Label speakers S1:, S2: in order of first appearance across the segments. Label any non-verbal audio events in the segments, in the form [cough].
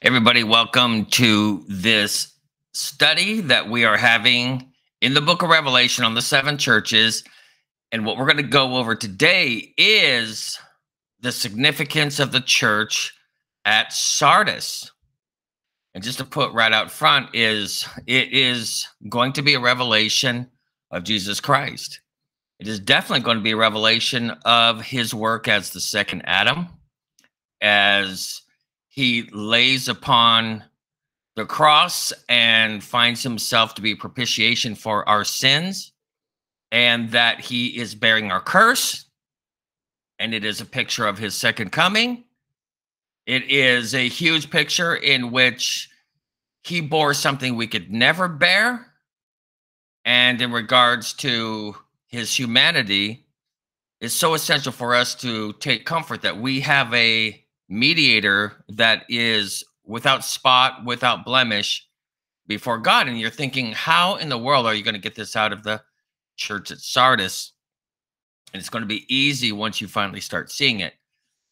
S1: Everybody, welcome to this study that we are having in the book of Revelation on the seven churches. And what we're going to go over today is the significance of the church at Sardis. And just to put right out front is it is going to be a revelation of Jesus Christ. It is definitely going to be a revelation of his work as the second Adam, as he lays upon the cross and finds himself to be propitiation for our sins, and that he is bearing our curse. And it is a picture of his second coming. It is a huge picture in which he bore something we could never bear. And in regards to his humanity, it's so essential for us to take comfort that we have a mediator that is without spot, without blemish before God. And you're thinking, how in the world are you going to get this out of the church at Sardis? And it's going to be easy once you finally start seeing it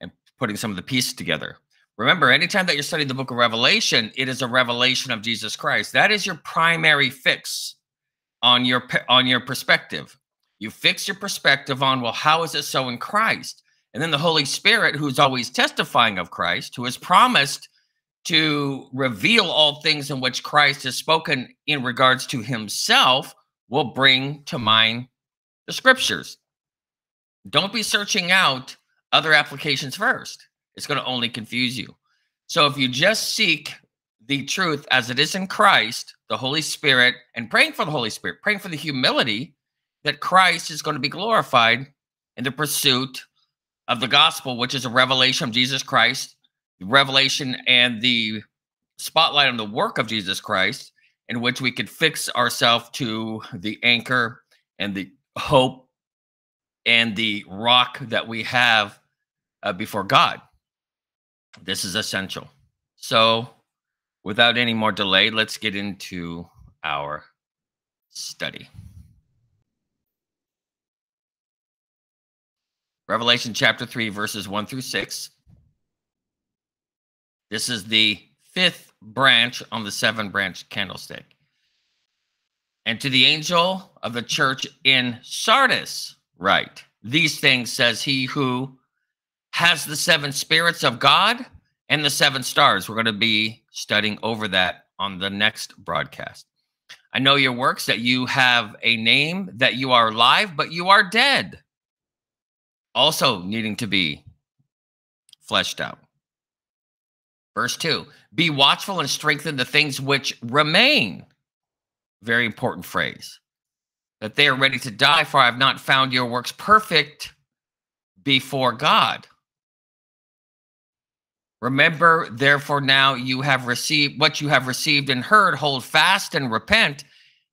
S1: and putting some of the pieces together. Remember, anytime that you're studying the book of Revelation, it is a revelation of Jesus Christ. That is your primary fix on your on your perspective. You fix your perspective on, well, how is it so in Christ? And then the Holy Spirit, who's always testifying of Christ, who has promised to reveal all things in which Christ has spoken in regards to himself, will bring to mind the scriptures. Don't be searching out other applications first. It's going to only confuse you. So if you just seek the truth as it is in Christ, the Holy Spirit, and praying for the Holy Spirit, praying for the humility that Christ is going to be glorified in the pursuit of the gospel, which is a revelation of Jesus Christ, revelation and the spotlight on the work of Jesus Christ, in which we could fix ourselves to the anchor and the hope and the rock that we have uh, before God. This is essential. So, without any more delay, let's get into our study. Revelation chapter 3, verses 1 through 6. This is the fifth branch on the seven branch candlestick. And to the angel of the church in Sardis, write these things says he who has the seven spirits of God and the seven stars. We're going to be studying over that on the next broadcast. I know your works that you have a name, that you are alive, but you are dead also needing to be fleshed out. Verse 2 Be watchful and strengthen the things which remain. Very important phrase. That they are ready to die, for I have not found your works perfect before God. Remember, therefore, now you have received what you have received and heard, hold fast and repent.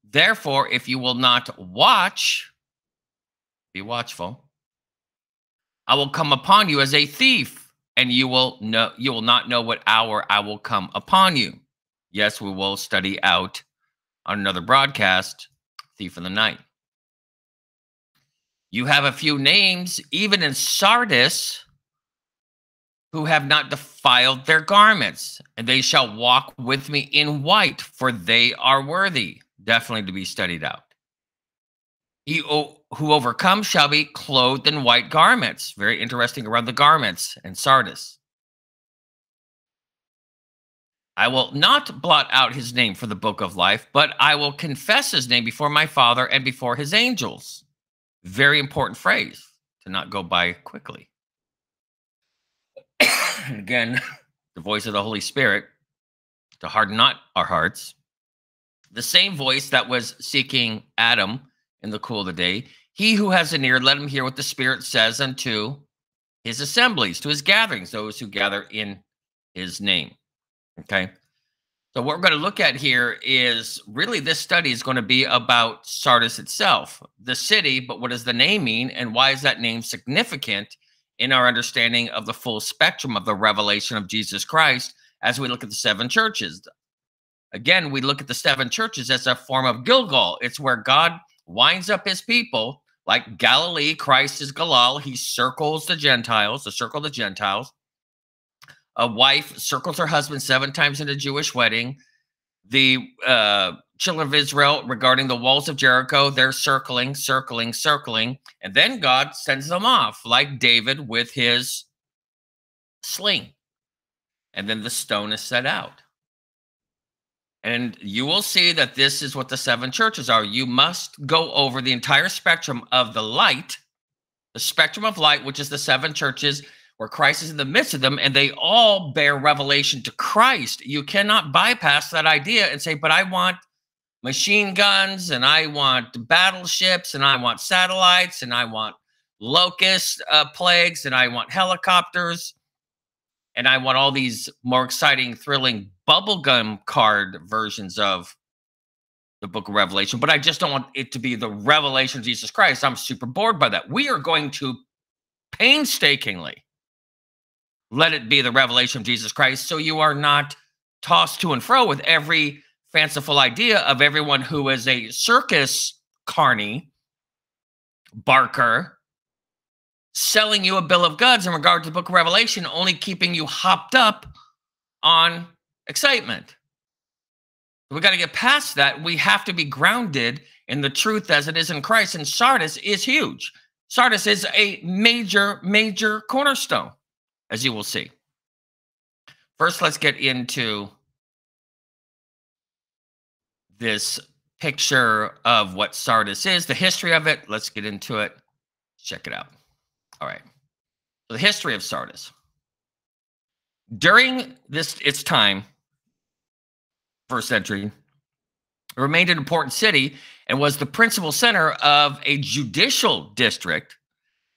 S1: Therefore, if you will not watch, be watchful I will come upon you as a thief, and you will know you will not know what hour I will come upon you. Yes, we will study out on another broadcast, Thief in the Night. You have a few names, even in Sardis, who have not defiled their garments, and they shall walk with me in white, for they are worthy. Definitely to be studied out. He who overcomes shall be clothed in white garments. Very interesting around the garments and Sardis. I will not blot out his name for the book of life, but I will confess his name before my Father and before his angels. Very important phrase to not go by quickly. [coughs] Again, the voice of the Holy Spirit to harden not our hearts. The same voice that was seeking Adam in the cool of the day. He who has an ear, let him hear what the Spirit says unto his assemblies, to his gatherings, those who gather in his name. Okay. So, what we're going to look at here is really this study is going to be about Sardis itself, the city, but what does the name mean and why is that name significant in our understanding of the full spectrum of the revelation of Jesus Christ as we look at the seven churches? Again, we look at the seven churches as a form of Gilgal. It's where God winds up his people like Galilee, Christ is Galal. He circles the Gentiles, the circle of the Gentiles. a wife circles her husband seven times in a Jewish wedding. The uh, children of Israel regarding the walls of Jericho, they're circling, circling, circling. And then God sends them off, like David with his sling. And then the stone is set out. And you will see that this is what the seven churches are. You must go over the entire spectrum of the light, the spectrum of light, which is the seven churches where Christ is in the midst of them, and they all bear revelation to Christ. You cannot bypass that idea and say, but I want machine guns, and I want battleships, and I want satellites, and I want locust uh, plagues, and I want helicopters and I want all these more exciting, thrilling bubblegum card versions of the book of Revelation, but I just don't want it to be the revelation of Jesus Christ. I'm super bored by that. We are going to painstakingly let it be the revelation of Jesus Christ so you are not tossed to and fro with every fanciful idea of everyone who is a circus carny, barker, selling you a bill of goods in regard to the book of Revelation, only keeping you hopped up on excitement. We got to get past that. We have to be grounded in the truth as it is in Christ. And Sardis is huge. Sardis is a major, major cornerstone, as you will see. First, let's get into this picture of what Sardis is, the history of it. Let's get into it. Check it out. All right. So the history of Sardis. During this its time, first century, it remained an important city and was the principal center of a judicial district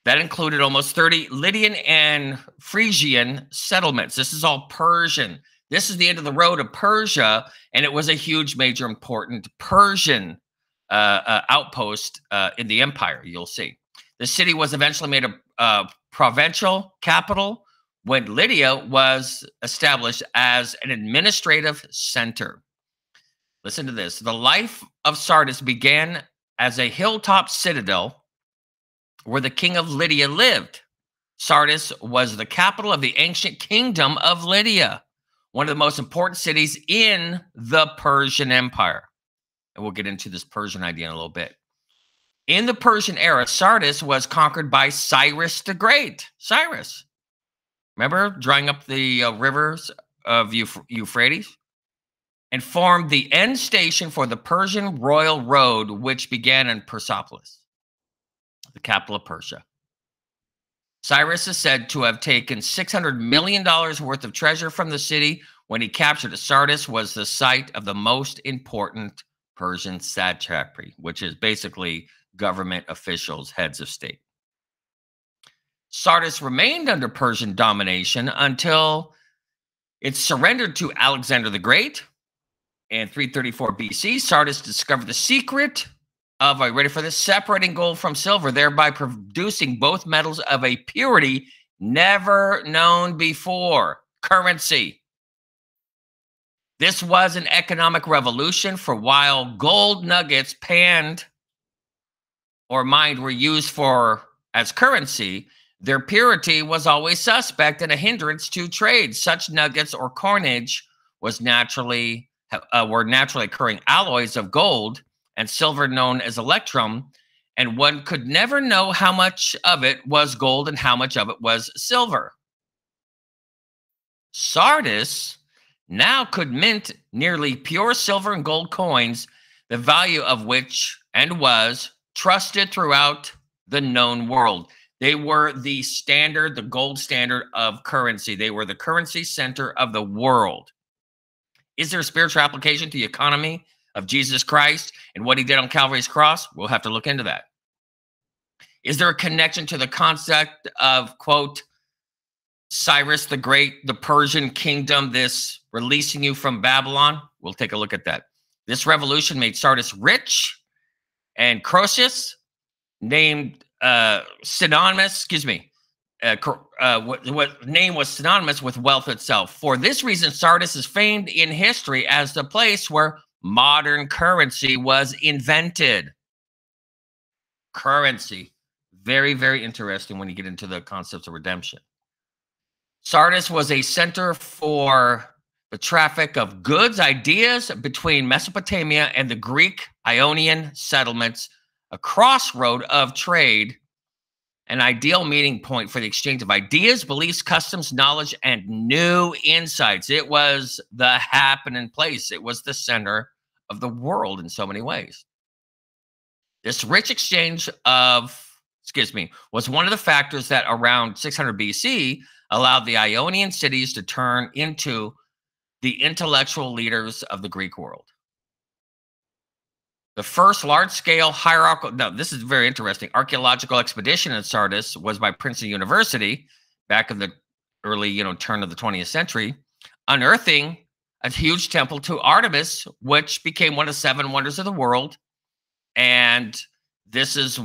S1: that included almost 30 Lydian and Phrygian settlements. This is all Persian. This is the end of the road of Persia, and it was a huge, major, important Persian uh, uh, outpost uh, in the empire. You'll see. The city was eventually made a uh, provincial capital when Lydia was established as an administrative center. Listen to this. The life of Sardis began as a hilltop citadel where the king of Lydia lived. Sardis was the capital of the ancient kingdom of Lydia, one of the most important cities in the Persian Empire. And we'll get into this Persian idea in a little bit. In the Persian era, Sardis was conquered by Cyrus the Great. Cyrus, remember drying up the uh, rivers of Euph- Euphrates? And formed the end station for the Persian royal road, which began in Persepolis, the capital of Persia. Cyrus is said to have taken $600 million worth of treasure from the city when he captured it. Sardis was the site of the most important Persian satrapy, which is basically government officials, heads of state. Sardis remained under Persian domination until it surrendered to Alexander the Great in 334 BC. Sardis discovered the secret of, are you ready for this? Separating gold from silver, thereby producing both metals of a purity never known before currency. This was an economic revolution for while gold nuggets panned or mined were used for as currency, their purity was always suspect and a hindrance to trade. Such nuggets or coinage was naturally uh, were naturally occurring alloys of gold and silver known as electrum, and one could never know how much of it was gold and how much of it was silver. Sardis now could mint nearly pure silver and gold coins, the value of which and was trusted throughout the known world. They were the standard, the gold standard of currency. They were the currency center of the world. Is there a spiritual application to the economy of Jesus Christ and what he did on Calvary's cross? We'll have to look into that. Is there a connection to the concept of, quote, Cyrus the Great, the Persian kingdom, this releasing you from Babylon? We'll take a look at that. This revolution made Sardis rich and Croesus, named uh, synonymous, excuse me, uh, uh, what, what name was synonymous with wealth itself. For this reason, Sardis is famed in history as the place where modern currency was invented. Currency. Very, very interesting when you get into the concepts of redemption. Sardis was a center for the traffic of goods, ideas between Mesopotamia and the Greek Ionian settlements, a crossroad of trade, an ideal meeting point for the exchange of ideas, beliefs, customs, knowledge, and new insights. It was the happening place, it was the center of the world in so many ways. This rich exchange of, excuse me, was one of the factors that around 600 BC allowed the Ionian cities to turn into the intellectual leaders of the Greek world. The first large scale hierarchical, now this is very interesting, archaeological expedition in Sardis was by Princeton University back in the early, you know, turn of the 20th century, unearthing a huge temple to Artemis, which became one of seven wonders of the world. And this is,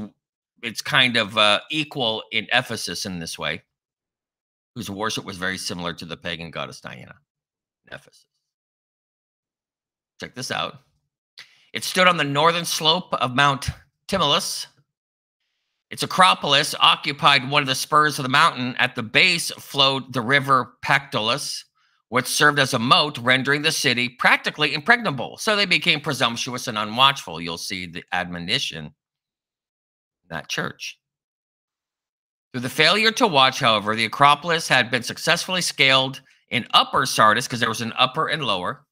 S1: it's kind of uh, equal in Ephesus in this way, whose worship was very similar to the pagan goddess Diana. Ephesus. Check this out. It stood on the northern slope of Mount Timolus. Its Acropolis occupied one of the spurs of the mountain. At the base flowed the river Pactolus, which served as a moat, rendering the city practically impregnable. So they became presumptuous and unwatchful. You'll see the admonition in that church. Through the failure to watch, however, the Acropolis had been successfully scaled in upper Sardis, because there was an upper and lower,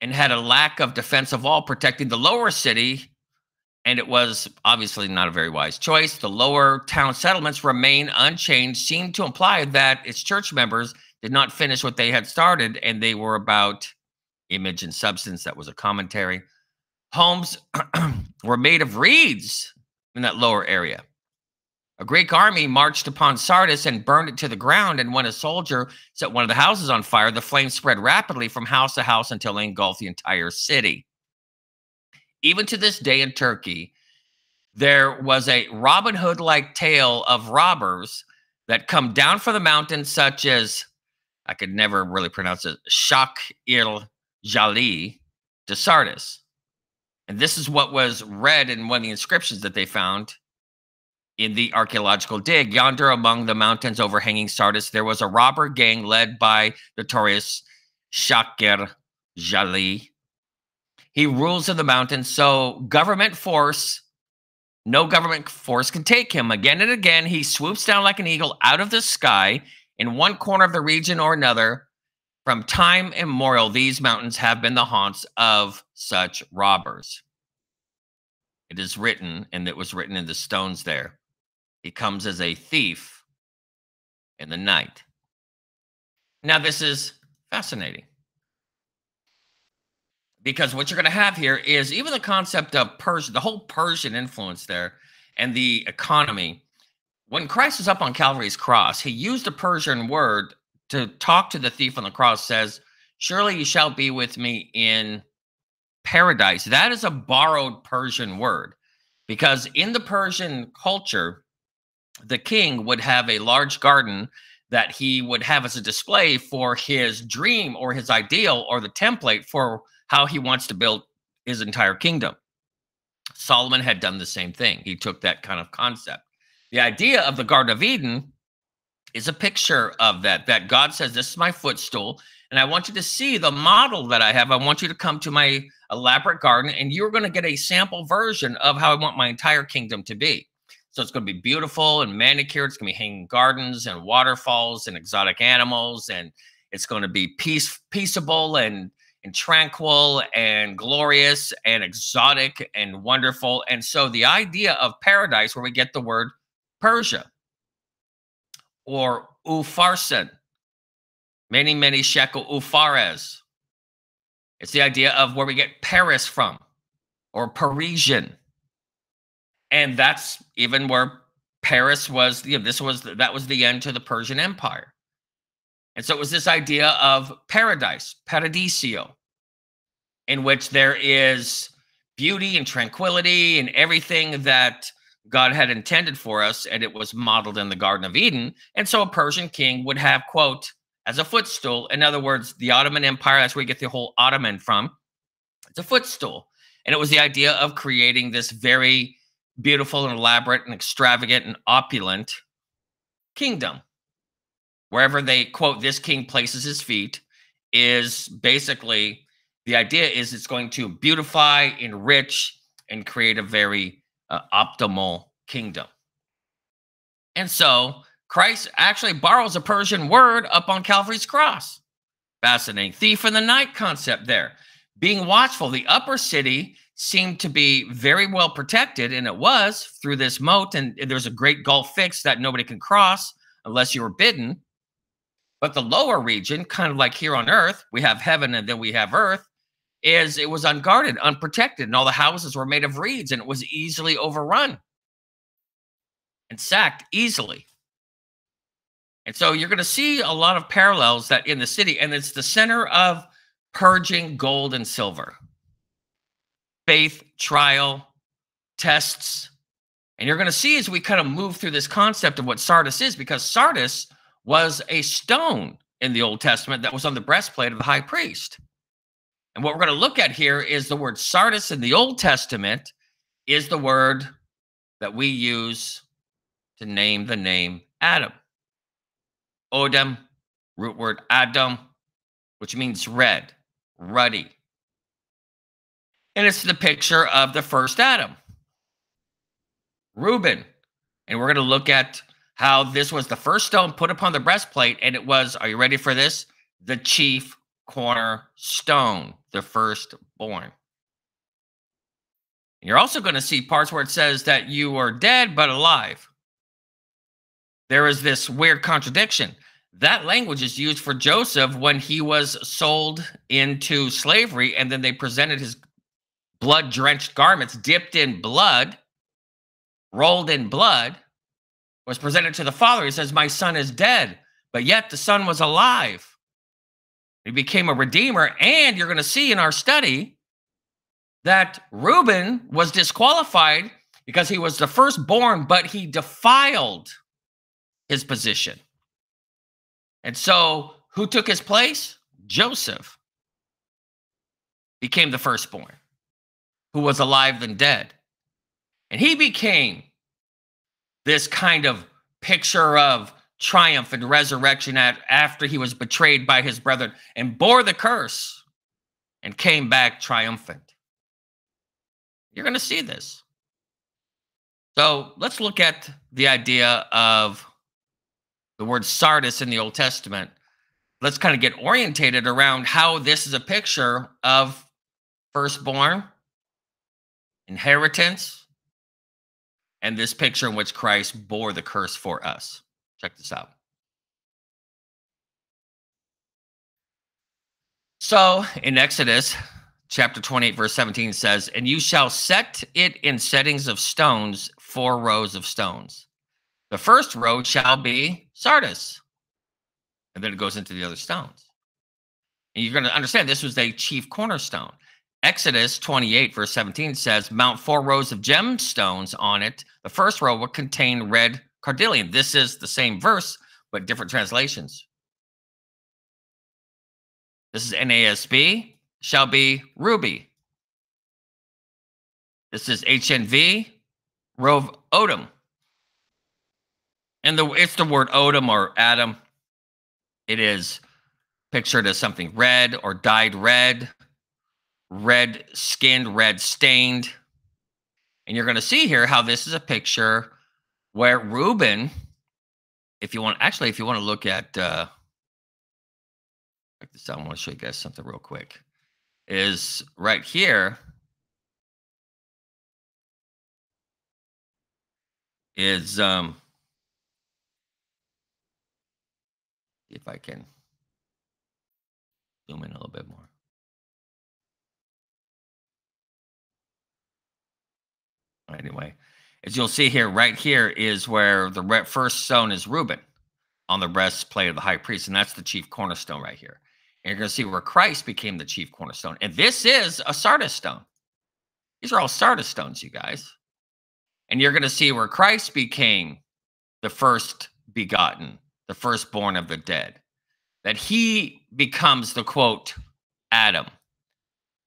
S1: and had a lack of defensive wall protecting the lower city. And it was obviously not a very wise choice. The lower town settlements remain unchanged, seemed to imply that its church members did not finish what they had started, and they were about image and substance. That was a commentary. Homes [clears throat] were made of reeds in that lower area. A Greek army marched upon Sardis and burned it to the ground. And when a soldier set one of the houses on fire, the flames spread rapidly from house to house until they engulfed the entire city. Even to this day in Turkey, there was a Robin Hood like tale of robbers that come down from the mountains, such as I could never really pronounce it, Shak il Jali to Sardis. And this is what was read in one of the inscriptions that they found in the archaeological dig. Yonder among the mountains overhanging Sardis, there was a robber gang led by notorious Shakir Jali. He rules in the mountains, so government force, no government force can take him. Again and again, he swoops down like an eagle out of the sky in one corner of the region or another. From time immemorial, these mountains have been the haunts of such robbers. It is written, and it was written in the stones there. He comes as a thief in the night. Now, this is fascinating because what you're going to have here is even the concept of Persian, the whole Persian influence there, and the economy. When Christ was up on Calvary's cross, he used a Persian word to talk to the thief on the cross, says, Surely you shall be with me in paradise. That is a borrowed Persian word because in the Persian culture, the king would have a large garden that he would have as a display for his dream or his ideal or the template for how he wants to build his entire kingdom. Solomon had done the same thing. He took that kind of concept. The idea of the Garden of Eden is a picture of that, that God says, This is my footstool, and I want you to see the model that I have. I want you to come to my elaborate garden, and you're going to get a sample version of how I want my entire kingdom to be. So it's going to be beautiful and manicured. It's going to be hanging gardens and waterfalls and exotic animals, and it's going to be peace, peaceable and and tranquil and glorious and exotic and wonderful. And so the idea of paradise, where we get the word Persia or Upharsin, many, many shekel Ufares. It's the idea of where we get Paris from or Parisian and that's even where Paris was. You know, this was that was the end to the Persian Empire, and so it was this idea of paradise, paradisio, in which there is beauty and tranquility and everything that God had intended for us, and it was modeled in the Garden of Eden. And so a Persian king would have, quote, as a footstool. In other words, the Ottoman Empire, that's where you get the whole Ottoman from. It's a footstool. And it was the idea of creating this very beautiful and elaborate and extravagant and opulent kingdom. wherever they quote this king places his feet, is basically the idea is it's going to beautify, enrich, and create a very uh, optimal kingdom. And so Christ actually borrows a Persian word up on Calvary's cross. Fascinating. Thief in the night concept there. Being watchful, the upper city seemed to be very well protected, and it was through this moat. And there's a great gulf fix that nobody can cross unless you were bidden. But the lower region, kind of like here on earth, we have heaven and then we have earth, is it was unguarded, unprotected, and all the houses were made of reeds and it was easily overrun and sacked easily. And so you're going to see a lot of parallels that in the city, and it's the center of purging gold and silver, faith, trial, tests. And you're going to see as we kind of move through this concept of what Sardis is, because Sardis was a stone in the Old Testament that was on the breastplate of the high priest. And what we're going to look at here is the word Sardis in the Old Testament is the word that we use to name the name Adam. Odem, root word Adam, which means red, ruddy. And it's the picture of the first Adam, Reuben. And we're going to look at how this was the first stone put upon the breastplate. And it was, are you ready for this? The chief cornerstone, the firstborn. You're also going to see parts where it says that you are dead but alive there is this weird contradiction. That language is used for Joseph when he was sold into slavery, and then they presented his blood drenched garments dipped in blood, rolled in blood, was presented to the father. He says, My son is dead, but yet the son was alive. He became a redeemer. And you're going to see in our study that Reuben was disqualified because he was the firstborn, but he defiled his position. And so, who took his place? Joseph became the firstborn, who was alive than dead. And he became this kind of picture of triumph and resurrection at, after he was betrayed by his brethren and bore the curse and came back triumphant. You're going to see this. So let's look at the idea of the word Sardis in the Old Testament, let's kind of get orientated around how this is a picture of firstborn, inheritance, and this picture in which Christ bore the curse for us. Check this out. So in Exodus chapter 28, verse 17 says, And you shall set it in settings of stones, four rows of stones. The first row shall be Sardis. And then it goes into the other stones. And you're going to understand this was a chief cornerstone. Exodus 28, verse 17 says, Mount four rows of gemstones on it. The first row will contain red carnelian. This is the same verse, but different translations. This is NASB, shall be ruby. This is HNV, Rove Odom. And the it's the word odom or Adam. It is pictured as something red or dyed red, red skinned, red stained. And you're going to see here how this is a picture where Reuben, if you want, actually, if you want to look at, uh, check this I want to show you guys something real quick. Is right here is um if I can zoom in a little bit more. Anyway, as you'll see here, right here is where the first stone is Reuben on the breastplate of the high priest, and that's the chief cornerstone right here. And you're going to see where Christ became the chief cornerstone. And this is a Sardis stone. These are all Sardis stones, you guys. And you're going to see where Christ became the first begotten the firstborn of the dead, that he becomes the quote, Adam,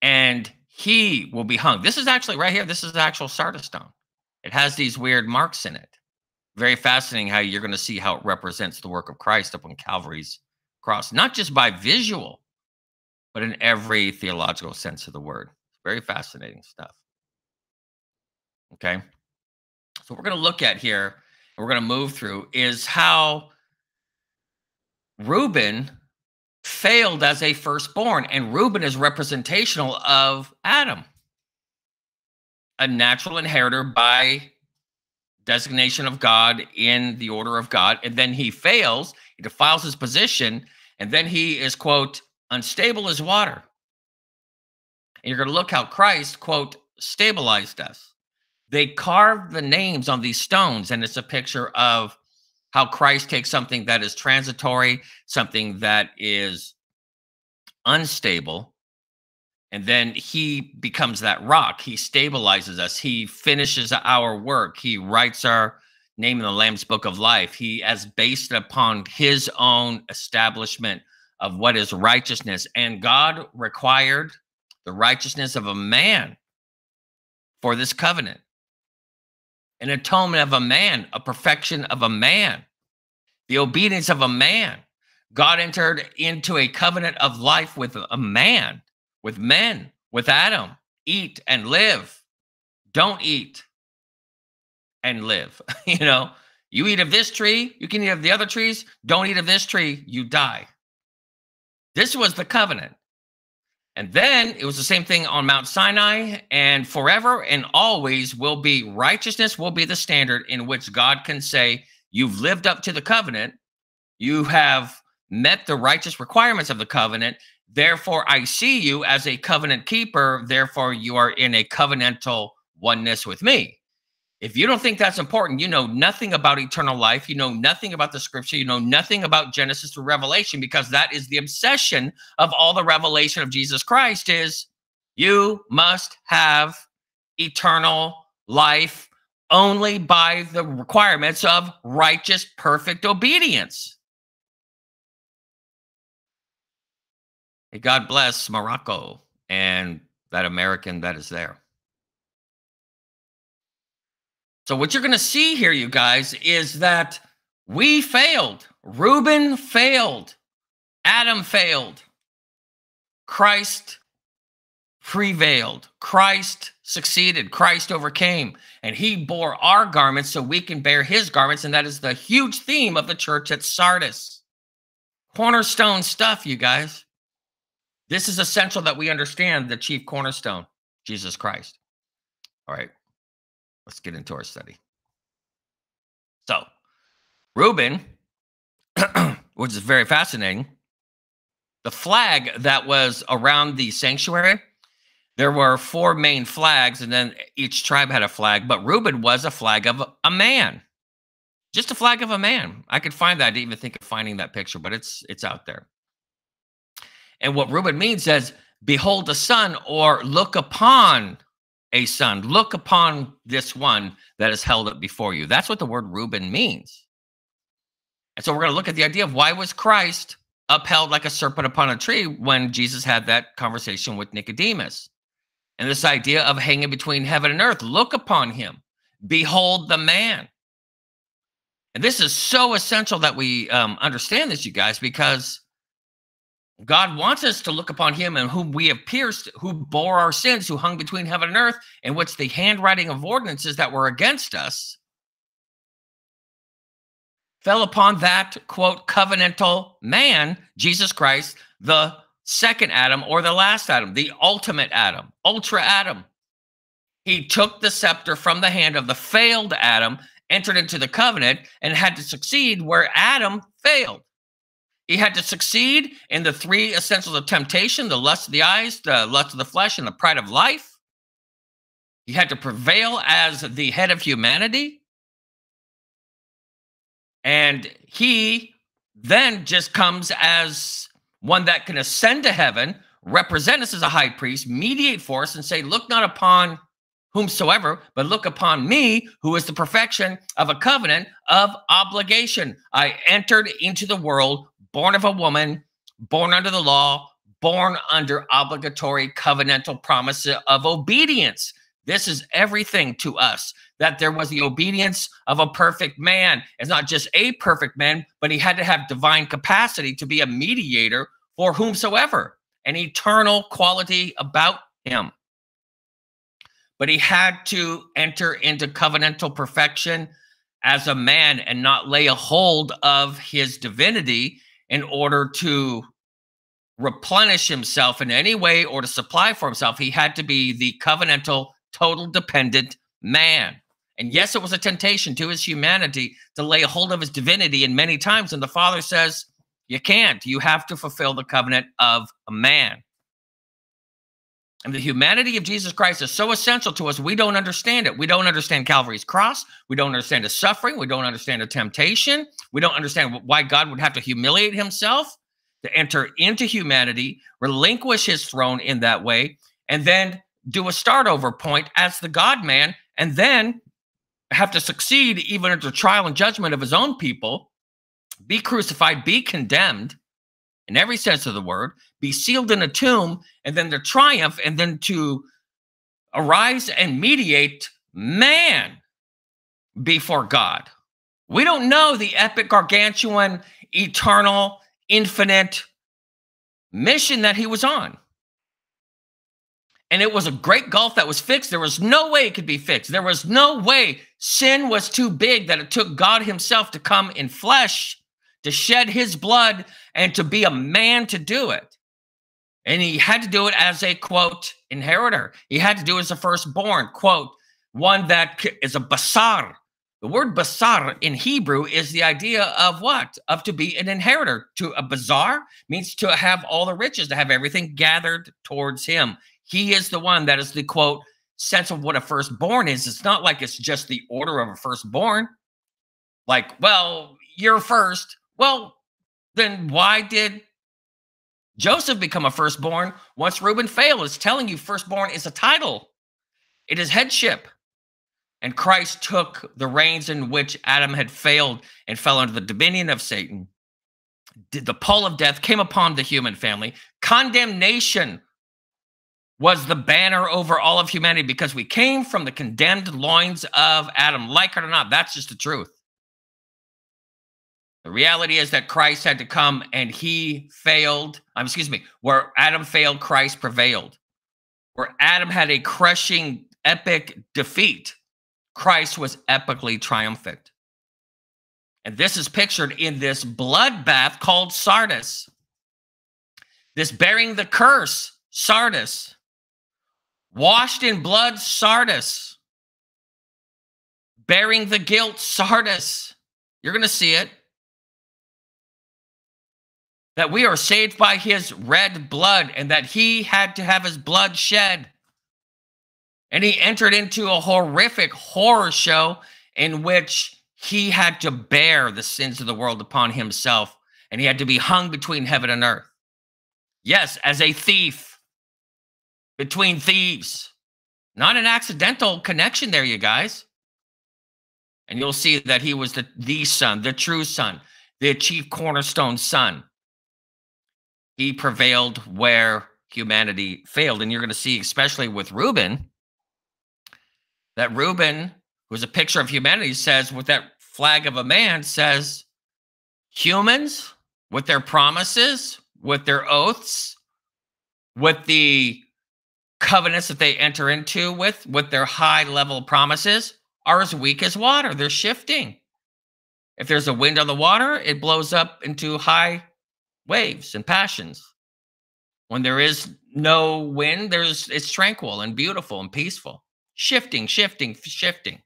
S1: and he will be hung. This is actually right here. This is actual Sardis stone. It has these weird marks in it. very fascinating how you're going to see how it represents the work of Christ upon Calvary's cross, not just by visual, but in every theological sense of the word. Very fascinating stuff. Okay. So we're going to look at here, and we're going to move through, is how Reuben failed as a firstborn, and Reuben is representational of Adam, a natural inheritor by designation of God in the order of God, and then he fails, he defiles his position, and then he is, quote, unstable as water. And you're going to look how Christ, quote, stabilized us. They carved the names on these stones, and it's a picture of how Christ takes something that is transitory, something that is unstable, and then he becomes that rock. He stabilizes us. He finishes our work. He writes our name in the Lamb's book of life. He has based upon his own establishment of what is righteousness. And God required the righteousness of a man for this covenant an atonement of a man, a perfection of a man, the obedience of a man. God entered into a covenant of life with a man, with men, with Adam. Eat and live. Don't eat and live. [laughs] you know, you eat of this tree, you can eat of the other trees. Don't eat of this tree, you die. This was the covenant. And then it was the same thing on Mount Sinai, and forever and always will be righteousness, will be the standard in which God can say, You've lived up to the covenant, you have met the righteous requirements of the covenant. Therefore, I see you as a covenant keeper. Therefore, you are in a covenantal oneness with me. If you don't think that's important, you know nothing about eternal life. You know nothing about the scripture. You know nothing about Genesis to Revelation because that is the obsession of all the revelation of Jesus Christ is you must have eternal life only by the requirements of righteous perfect obedience. Hey, God bless Morocco and that American that is there. So what you're going to see here, you guys, is that we failed. Reuben failed. Adam failed. Christ prevailed. Christ succeeded. Christ overcame. And he bore our garments so we can bear his garments. And that is the huge theme of the church at Sardis. Cornerstone stuff, you guys. This is essential that we understand the chief cornerstone, Jesus Christ. All right. Let's get into our study. So, Reuben, [clears throat] which is very fascinating, the flag that was around the sanctuary, there were four main flags, and then each tribe had a flag, but Reuben was a flag of a man. Just a flag of a man. I could find that. I didn't even think of finding that picture, but it's it's out there. And what Reuben means says, behold the son, or look upon a son. Look upon this one that is held up before you. That's what the word Reuben means. And so we're going to look at the idea of why was Christ upheld like a serpent upon a tree when Jesus had that conversation with Nicodemus. And this idea of hanging between heaven and earth. Look upon him. Behold the man. And this is so essential that we um, understand this, you guys, because God wants us to look upon him and whom we have pierced, who bore our sins, who hung between heaven and earth, and which the handwriting of ordinances that were against us fell upon that, quote, covenantal man, Jesus Christ, the second Adam or the last Adam, the ultimate Adam, ultra Adam. He took the scepter from the hand of the failed Adam, entered into the covenant, and had to succeed where Adam failed. He had to succeed in the three essentials of temptation the lust of the eyes, the lust of the flesh, and the pride of life. He had to prevail as the head of humanity. And he then just comes as one that can ascend to heaven, represent us as a high priest, mediate for us, and say, Look not upon whomsoever, but look upon me, who is the perfection of a covenant of obligation. I entered into the world born of a woman, born under the law, born under obligatory covenantal promise of obedience. This is everything to us that there was the obedience of a perfect man. It's not just a perfect man, but he had to have divine capacity to be a mediator for whomsoever, an eternal quality about him. But he had to enter into covenantal perfection as a man and not lay a hold of his divinity in order to replenish himself in any way or to supply for himself. He had to be the covenantal, total dependent man. And yes, it was a temptation to his humanity to lay hold of his divinity. And many times, and the Father says, You can't. You have to fulfill the covenant of a man. And the humanity of Jesus Christ is so essential to us, we don't understand it. We don't understand Calvary's cross. We don't understand his suffering. We don't understand the temptation. We don't understand why God would have to humiliate himself to enter into humanity, relinquish his throne in that way, and then do a start over point as the God man, and then have to succeed even under trial and judgment of his own people, be crucified, be condemned in every sense of the word, be sealed in a tomb, and then to triumph, and then to arise and mediate man before God. We don't know the epic, gargantuan, eternal, infinite mission that he was on and it was a great gulf that was fixed. There was no way it could be fixed. There was no way sin was too big that it took God Himself to come in flesh, to shed His blood, and to be a man to do it. And He had to do it as a quote inheritor. He had to do it as a firstborn quote, one that is a basar. The word basar in Hebrew is the idea of what? Of to be an inheritor. To a bazaar means to have all the riches, to have everything gathered towards him. He is the one that is the quote sense of what a firstborn is. It's not like it's just the order of a firstborn. Like, well, you're first. Well, then why did Joseph become a firstborn once Reuben failed? It's telling you firstborn is a title, it is headship. And Christ took the reins in which Adam had failed and fell under the dominion of Satan. The pall of death came upon the human family. Condemnation was the banner over all of humanity because we came from the condemned loins of Adam. Like it or not, that's just the truth. The reality is that Christ had to come and he failed. Um, excuse me, where Adam failed, Christ prevailed. Where Adam had a crushing, epic defeat, Christ was epically triumphant. And this is pictured in this bloodbath called Sardis. This bearing the curse, Sardis washed in blood, Sardis, bearing the guilt, Sardis. You're going to see it. That we are saved by his red blood and that he had to have his blood shed. And he entered into a horrific horror show in which he had to bear the sins of the world upon himself and he had to be hung between heaven and earth. Yes, as a thief between thieves. Not an accidental connection there, you guys. And you'll see that he was the, the son, the true son, the chief cornerstone son. He prevailed where humanity failed. And you're going to see, especially with Reuben, that Reuben, who's a picture of humanity, says, with that flag of a man, says, humans, with their promises, with their oaths, with the covenants that they enter into with with their high level promises are as weak as water they're shifting if there's a wind on the water it blows up into high waves and passions when there is no wind there's it's tranquil and beautiful and peaceful shifting shifting shifting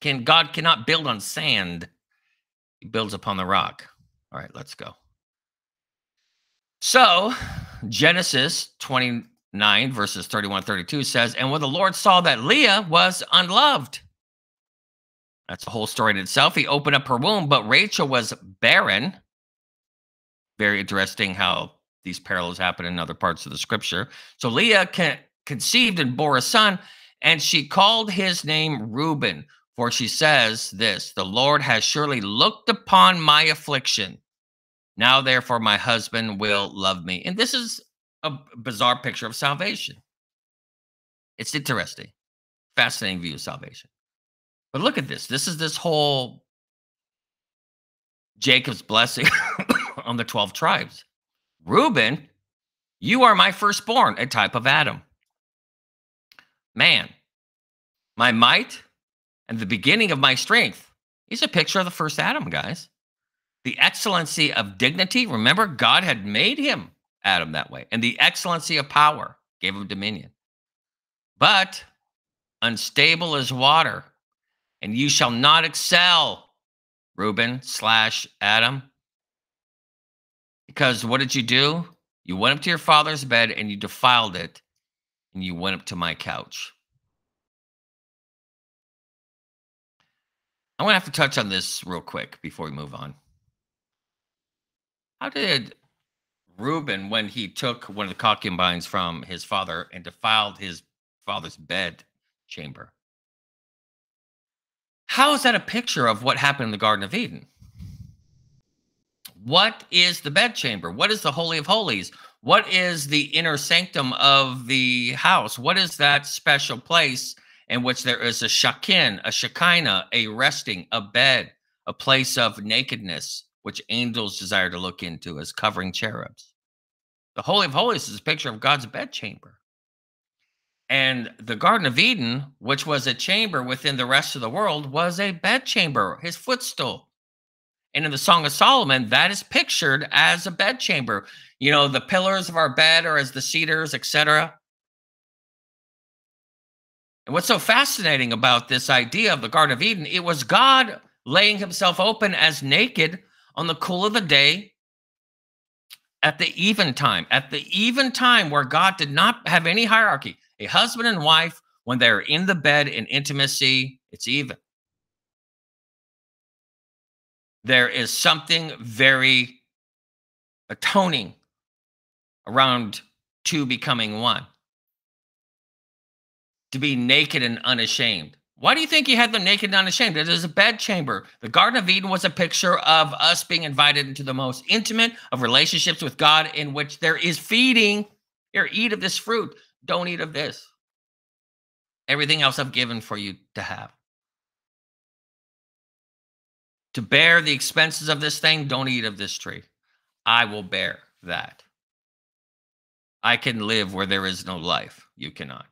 S1: can god cannot build on sand he builds upon the rock all right let's go so genesis 29 verses 31 32 says, And when the Lord saw that Leah was unloved, that's a whole story in itself. He opened up her womb, but Rachel was barren. Very interesting how these parallels happen in other parts of the scripture. So Leah conceived and bore a son, and she called his name Reuben, for she says this The Lord has surely looked upon my affliction. Now, therefore, my husband will love me. And this is a bizarre picture of salvation. It's interesting, fascinating view of salvation. But look at this. This is this whole Jacob's blessing [coughs] on the 12 tribes. Reuben, you are my firstborn, a type of Adam. Man, my might and the beginning of my strength. He's a picture of the first Adam, guys. The excellency of dignity. Remember, God had made him Adam that way. And the excellency of power gave him dominion. But unstable as water, and you shall not excel, Reuben slash Adam. Because what did you do? You went up to your father's bed and you defiled it, and you went up to my couch. I'm going to have to touch on this real quick before we move on. How did Reuben, when he took one of the concubines from his father and defiled his father's bed chamber, how is that a picture of what happened in the Garden of Eden? What is the bedchamber? What is the Holy of Holies? What is the inner sanctum of the house? What is that special place in which there is a shakin, a shekinah, a resting, a bed, a place of nakedness, which angels desire to look into as covering cherubs? The Holy of Holies is a picture of God's bedchamber. And the Garden of Eden, which was a chamber within the rest of the world, was a bedchamber, his footstool. And in the Song of Solomon, that is pictured as a bedchamber. You know, the pillars of our bed are as the cedars, etc. And what's so fascinating about this idea of the Garden of Eden, it was God laying himself open as naked on the cool of the day at the even time, at the even time where God did not have any hierarchy a husband and wife, when they're in the bed in intimacy, it's even. There is something very atoning around two becoming one. To be naked and unashamed. Why do you think he had them naked and unashamed? It is a bedchamber. The Garden of Eden was a picture of us being invited into the most intimate of relationships with God in which there is feeding. Here, eat of this fruit. Don't eat of this. Everything else I've given for you to have. To bear the expenses of this thing, don't eat of this tree. I will bear that. I can live where there is no life. You cannot.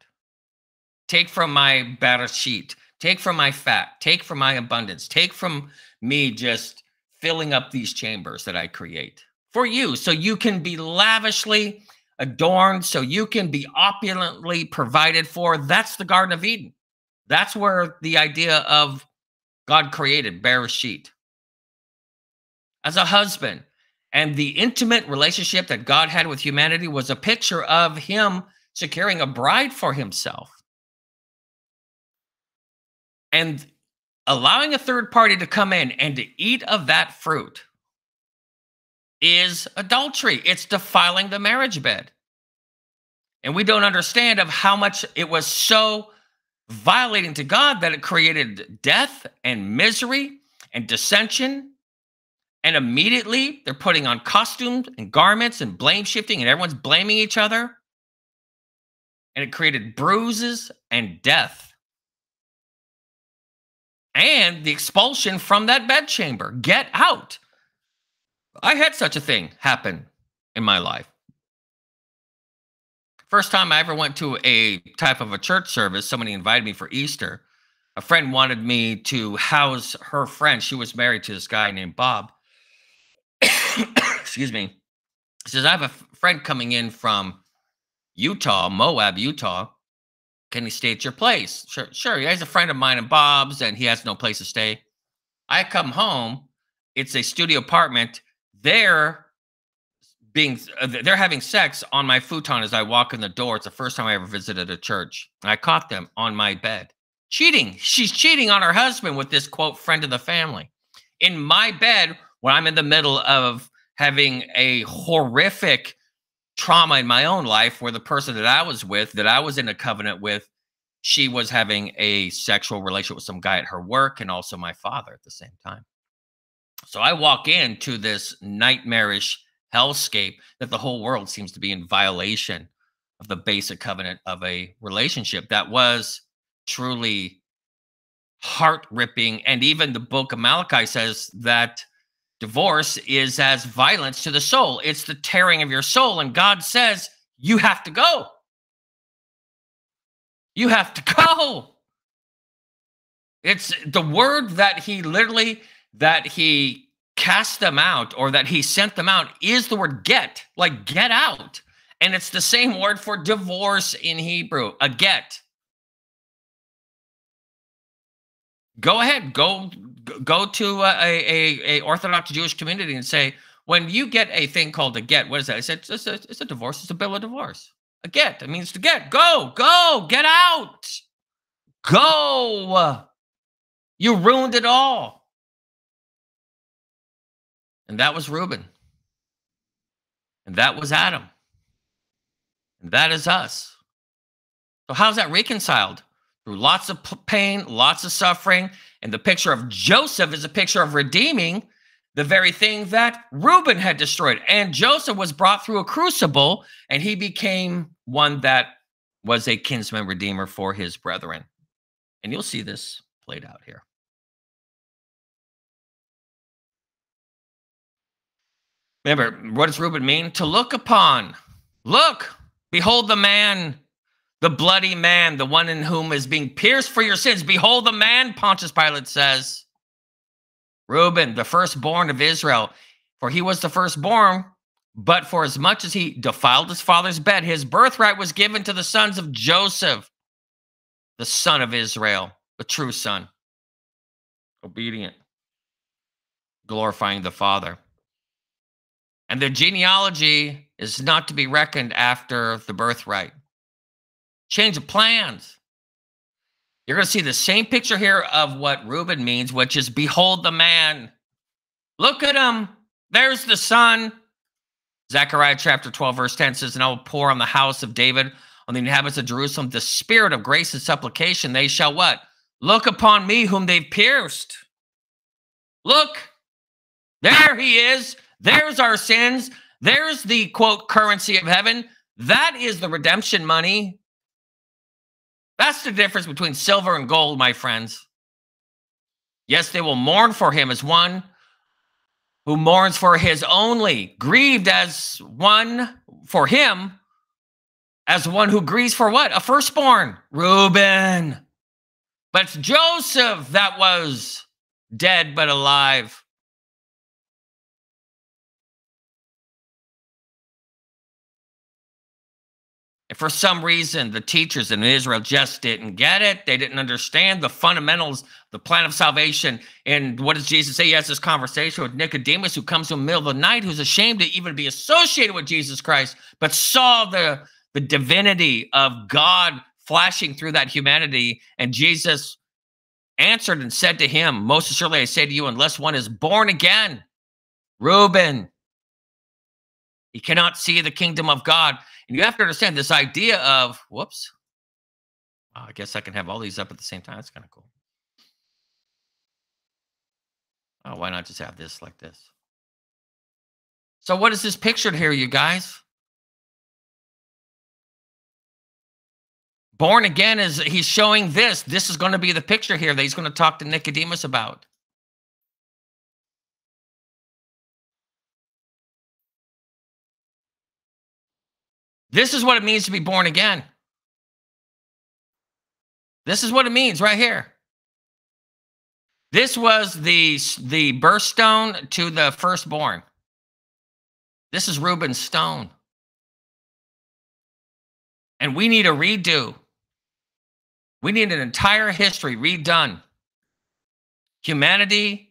S1: Take from my bereshit, take from my fat, take from my abundance, take from me just filling up these chambers that I create for you so you can be lavishly adorned so you can be opulently provided for. That's the Garden of Eden. That's where the idea of God created Bereshit. As a husband, and the intimate relationship that God had with humanity was a picture of him securing a bride for himself. And allowing a third party to come in and to eat of that fruit is adultery. It's defiling the marriage bed. And we don't understand of how much it was so violating to God that it created death and misery and dissension. And immediately they're putting on costumes and garments and blame shifting, and everyone's blaming each other. And it created bruises and death. And the expulsion from that bedchamber. Get out. I had such a thing happen in my life. First time I ever went to a type of a church service, somebody invited me for Easter. A friend wanted me to house her friend. She was married to this guy named Bob. [coughs] Excuse me. He says, I have a friend coming in from Utah, Moab, Utah. Can he stay at your place? Sure, sure. He's a friend of mine and Bob's, and he has no place to stay. I come home. It's a studio apartment they're being uh, they're having sex on my futon as I walk in the door. It's the first time I ever visited a church. And I caught them on my bed. Cheating. She's cheating on her husband with this quote friend of the family. In my bed when I'm in the middle of having a horrific trauma in my own life where the person that I was with, that I was in a covenant with, she was having a sexual relationship with some guy at her work and also my father at the same time. So I walk into this nightmarish hellscape that the whole world seems to be in violation of the basic covenant of a relationship that was truly heart ripping. And even the book of Malachi says that divorce is as violence to the soul, it's the tearing of your soul. And God says, you have to go. You have to [laughs] go. It's the word that he literally that he cast them out or that he sent them out is the word get, like get out. And it's the same word for divorce in Hebrew, a get. Go ahead, go go to a, a, a Orthodox Jewish community and say, when you get a thing called a get, what is that? I said it's a, it's a divorce. It's a bill of divorce. A get. It means to get. Go, go, get out. Go. You ruined it all. And that was Reuben. And that was Adam. And that is us. So, how's that reconciled? Through lots of pain, lots of suffering. And the picture of Joseph is a picture of redeeming the very thing that Reuben had destroyed. And Joseph was brought through a crucible, and he became one that was a kinsman redeemer for his brethren. And you'll see this played out here. Remember, what does Reuben mean? To look upon. Look, behold the man, the bloody man, the one in whom is being pierced for your sins. Behold the man, Pontius Pilate says. Reuben, the firstborn of Israel, for he was the firstborn, but for as much as he defiled his father's bed, his birthright was given to the sons of Joseph, the son of Israel, the true son, obedient, glorifying the Father. And their genealogy is not to be reckoned after the birthright. Change of plans. You're going to see the same picture here of what Reuben means, which is behold the man. Look at him. There's the son. Zechariah chapter 12, verse 10 says, And I will pour on the house of David, on the inhabitants of Jerusalem, the spirit of grace and supplication. They shall what? Look upon me whom they've pierced. Look, there he is. There's our sins. There's the quote currency of heaven. That is the redemption money. That's the difference between silver and gold, my friends. Yes, they will mourn for him as one who mourns for his only, grieved as one for him, as one who grieves for what? A firstborn, Reuben. But it's Joseph that was dead but alive. For some reason, the teachers in Israel just didn't get it. They didn't understand the fundamentals, the plan of salvation. And what does Jesus say? He has this conversation with Nicodemus, who comes in the middle of the night, who's ashamed to even be associated with Jesus Christ, but saw the, the divinity of God flashing through that humanity. And Jesus answered and said to him, Most assuredly, I say to you, unless one is born again, Reuben, he cannot see the kingdom of God. And you have to understand this idea of, whoops, I guess I can have all these up at the same time. That's kind of cool. Oh, why not just have this like this? So, what is this pictured here, you guys? Born again is he's showing this. This is going to be the picture here that he's going to talk to Nicodemus about. This is what it means to be born again. This is what it means right here. This was the, the birthstone to the firstborn. This is Reuben's stone. And we need a redo. We need an entire history redone. Humanity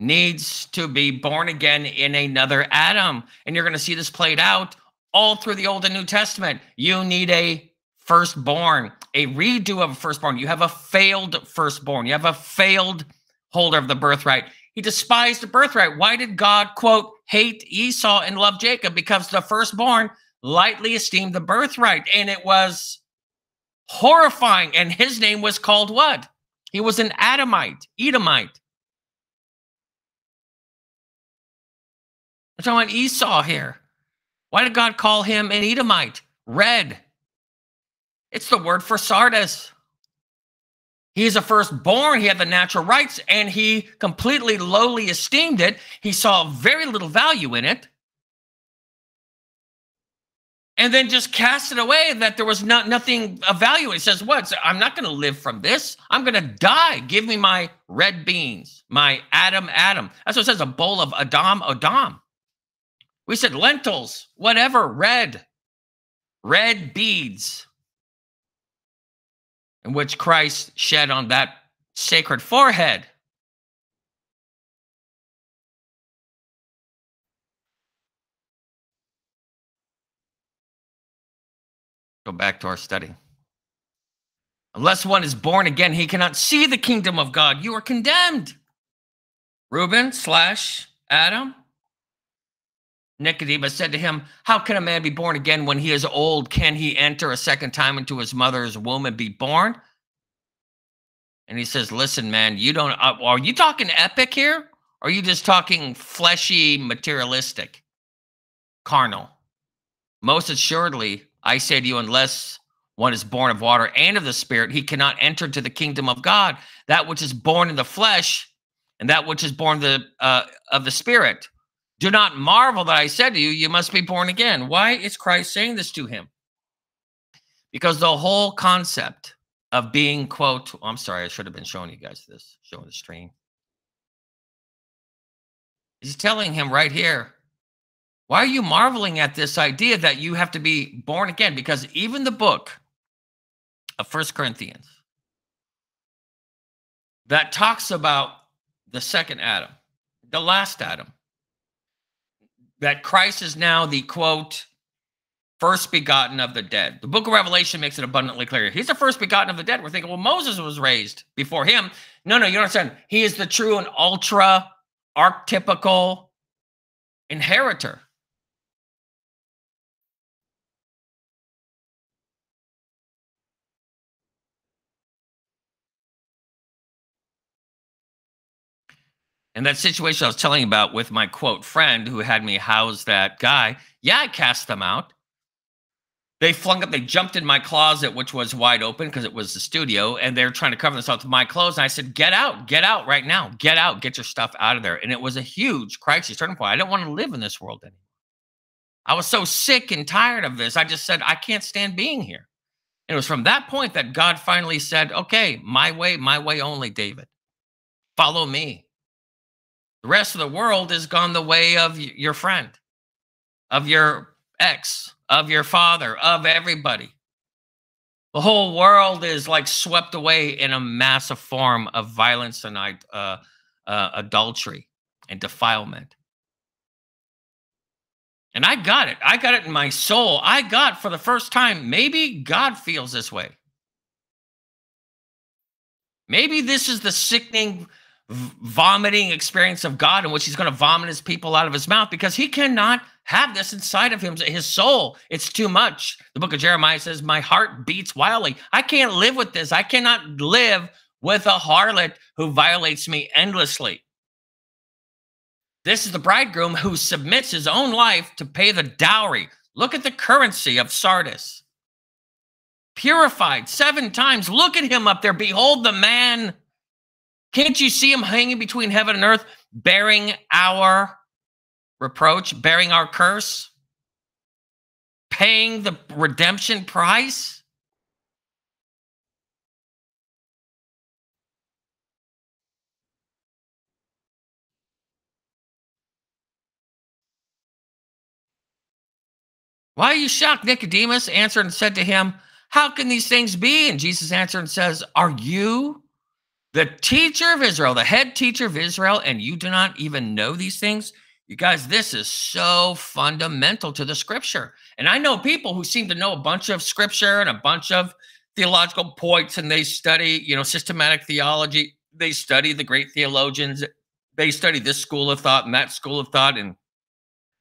S1: needs to be born again in another Adam. And you're going to see this played out all through the Old and New Testament. You need a firstborn, a redo of a firstborn. You have a failed firstborn. You have a failed holder of the birthright. He despised the birthright. Why did God, quote, hate Esau and love Jacob? Because the firstborn lightly esteemed the birthright. And it was horrifying. And his name was called what? He was an Adamite, Edomite. I'm talking about Esau here. Why did God call him an Edomite? red. It's the word for Sardis. He's a firstborn. He had the natural rights and he completely lowly esteemed it. He saw very little value in it. And then just cast it away that there was not nothing of value. He says, What? I'm not going to live from this. I'm going to die. Give me my red beans, my Adam, Adam. That's what it says a bowl of Adam, Adam. We said lentils, whatever, red, red beads in which Christ shed on that sacred forehead. Go back to our study. Unless one is born again, he cannot see the kingdom of God. You are condemned. Reuben slash Adam. Nicodemus said to him, How can a man be born again when he is old? Can he enter a second time into his mother's womb and be born? And he says, Listen, man, you don't, uh, are you talking epic here? Or are you just talking fleshy, materialistic, carnal? Most assuredly, I say to you, unless one is born of water and of the Spirit, he cannot enter to the kingdom of God. That which is born in the flesh and that which is born the, uh, of the Spirit do not marvel that I said to you, you must be born again. Why is Christ saying this to him? Because the whole concept of being, quote, I'm sorry, I should have been showing you guys this, showing the stream. He's telling him right here, why are you marveling at this idea that you have to be born again? Because even the book of First Corinthians that talks about the second Adam, the last Adam, that Christ is now the quote, first begotten of the dead. The book of Revelation makes it abundantly clear. He's the first begotten of the dead. We're thinking, well, Moses was raised before him. No, no, you understand. He is the true and ultra archetypical inheritor. And that situation I was telling about with my quote friend who had me house that guy, yeah, I cast them out. They flung up, they jumped in my closet, which was wide open because it was the studio, and they're trying to cover themselves with my clothes. And I said, Get out, get out right now, get out, get your stuff out of there. And it was a huge crisis turning point. I didn't want to live in this world anymore. I was so sick and tired of this. I just said, I can't stand being here. And it was from that point that God finally said, Okay, my way, my way only, David. Follow me. The rest of the world has gone the way of your friend, of your ex, of your father, of everybody. The whole world is like swept away in a massive form of violence and uh, uh, adultery and defilement. And I got it. I got it in my soul. I got for the first time, maybe God feels this way. Maybe this is the sickening vomiting experience of God in which he's going to vomit his people out of his mouth because he cannot have this inside of him, his soul. It's too much. The book of Jeremiah says, My heart beats wildly. I can't live with this. I cannot live with a harlot who violates me endlessly. This is the bridegroom who submits his own life to pay the dowry. Look at the currency of Sardis. Purified seven times. Look at him up there. Behold the man can't you see him hanging between heaven and earth, bearing our reproach, bearing our curse, paying the redemption price? Why are you shocked? Nicodemus answered and said to him, How can these things be? And Jesus answered and says, Are you the teacher of Israel, the head teacher of Israel, and you do not even know these things? You guys, this is so fundamental to the scripture. And I know people who seem to know a bunch of scripture and a bunch of theological points, and they study, you know, systematic theology. They study the great theologians. They study this school of thought and that school of thought. And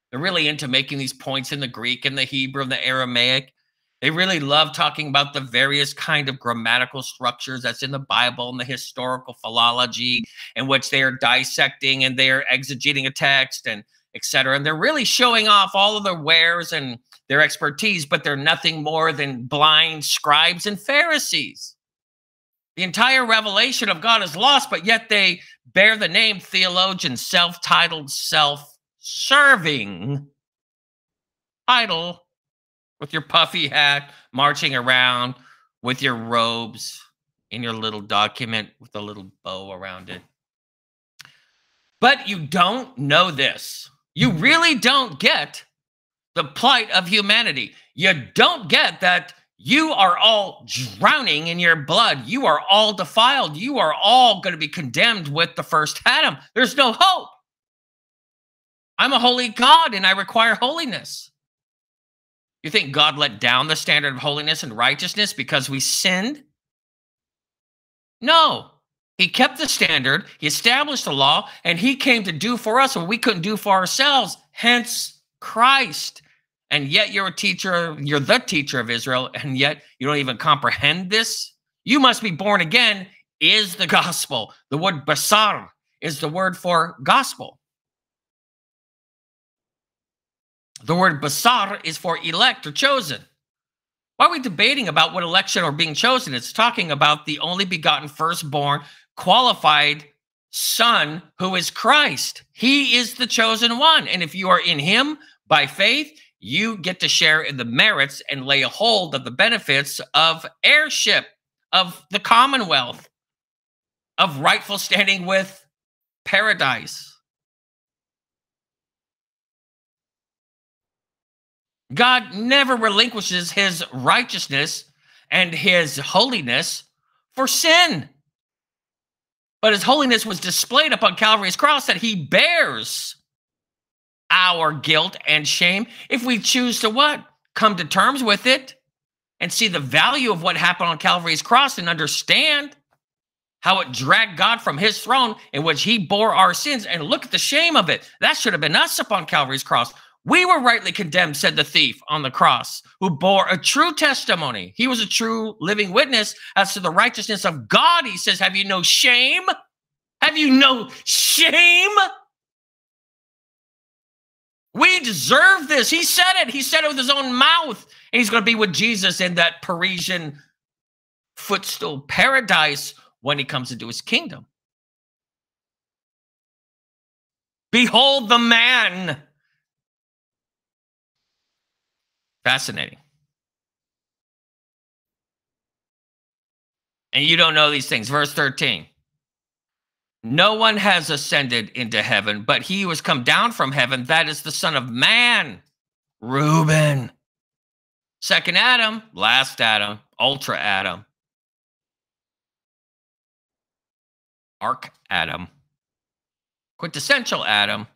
S1: they're really into making these points in the Greek and the Hebrew and the Aramaic. They really love talking about the various kind of grammatical structures that's in the Bible and the historical philology in which they are dissecting and they are exegeting a text and etc. And they're really showing off all of their wares and their expertise, but they're nothing more than blind scribes and Pharisees. The entire revelation of God is lost, but yet they bear the name theologian, self titled, self serving title with your puffy hat, marching around with your robes in your little document with a little bow around it. But you don't know this. You really don't get the plight of humanity. You don't get that you are all drowning in your blood. You are all defiled. You are all going to be condemned with the first Adam. There's no hope. I'm a holy God and I require holiness. You think God let down the standard of holiness and righteousness because we sinned? No. He kept the standard, he established the law, and he came to do for us what we couldn't do for ourselves, hence Christ and yet you're a teacher, you're the teacher of Israel, and yet you don't even comprehend this? You must be born again, is the gospel. The word basar is the word for gospel. The word basar is for elect or chosen. Why are we debating about what election or being chosen? It's talking about the only begotten firstborn qualified son who is Christ. He is the chosen one. And if you are in him by faith, you get to share in the merits and lay a hold of the benefits of heirship, of the commonwealth, of rightful standing with paradise. God never relinquishes his righteousness and his holiness for sin. But his holiness was displayed upon Calvary's cross that he bears our guilt and shame if we choose to what? Come to terms with it and see the value of what happened on Calvary's cross and understand how it dragged God from his throne in which he bore our sins. And look at the shame of it. That should have been us upon Calvary's cross. We were rightly condemned, said the thief on the cross, who bore a true testimony. He was a true living witness as to the righteousness of God. He says, Have you no shame? Have you no shame? We deserve this. He said it. He said it with his own mouth. And he's going to be with Jesus in that Parisian footstool paradise when he comes into his kingdom. Behold the man. Fascinating. And you don't know these things. Verse 13. No one has ascended into heaven, but he who has come down from heaven, that is the Son of Man. Reuben. Second Adam, last Adam, ultra Adam. Ark Adam. Quintessential Adam.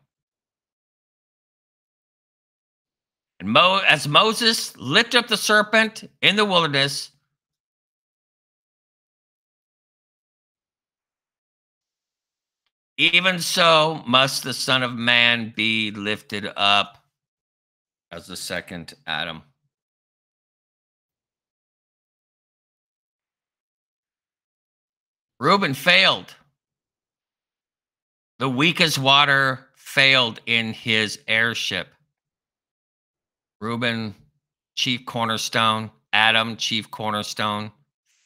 S1: And Mo- as Moses lifted up the serpent in the wilderness, Even so, must the Son of Man be lifted up as the second Adam. Reuben failed. The weakest water failed in his heirship. Reuben, chief cornerstone, Adam, chief cornerstone,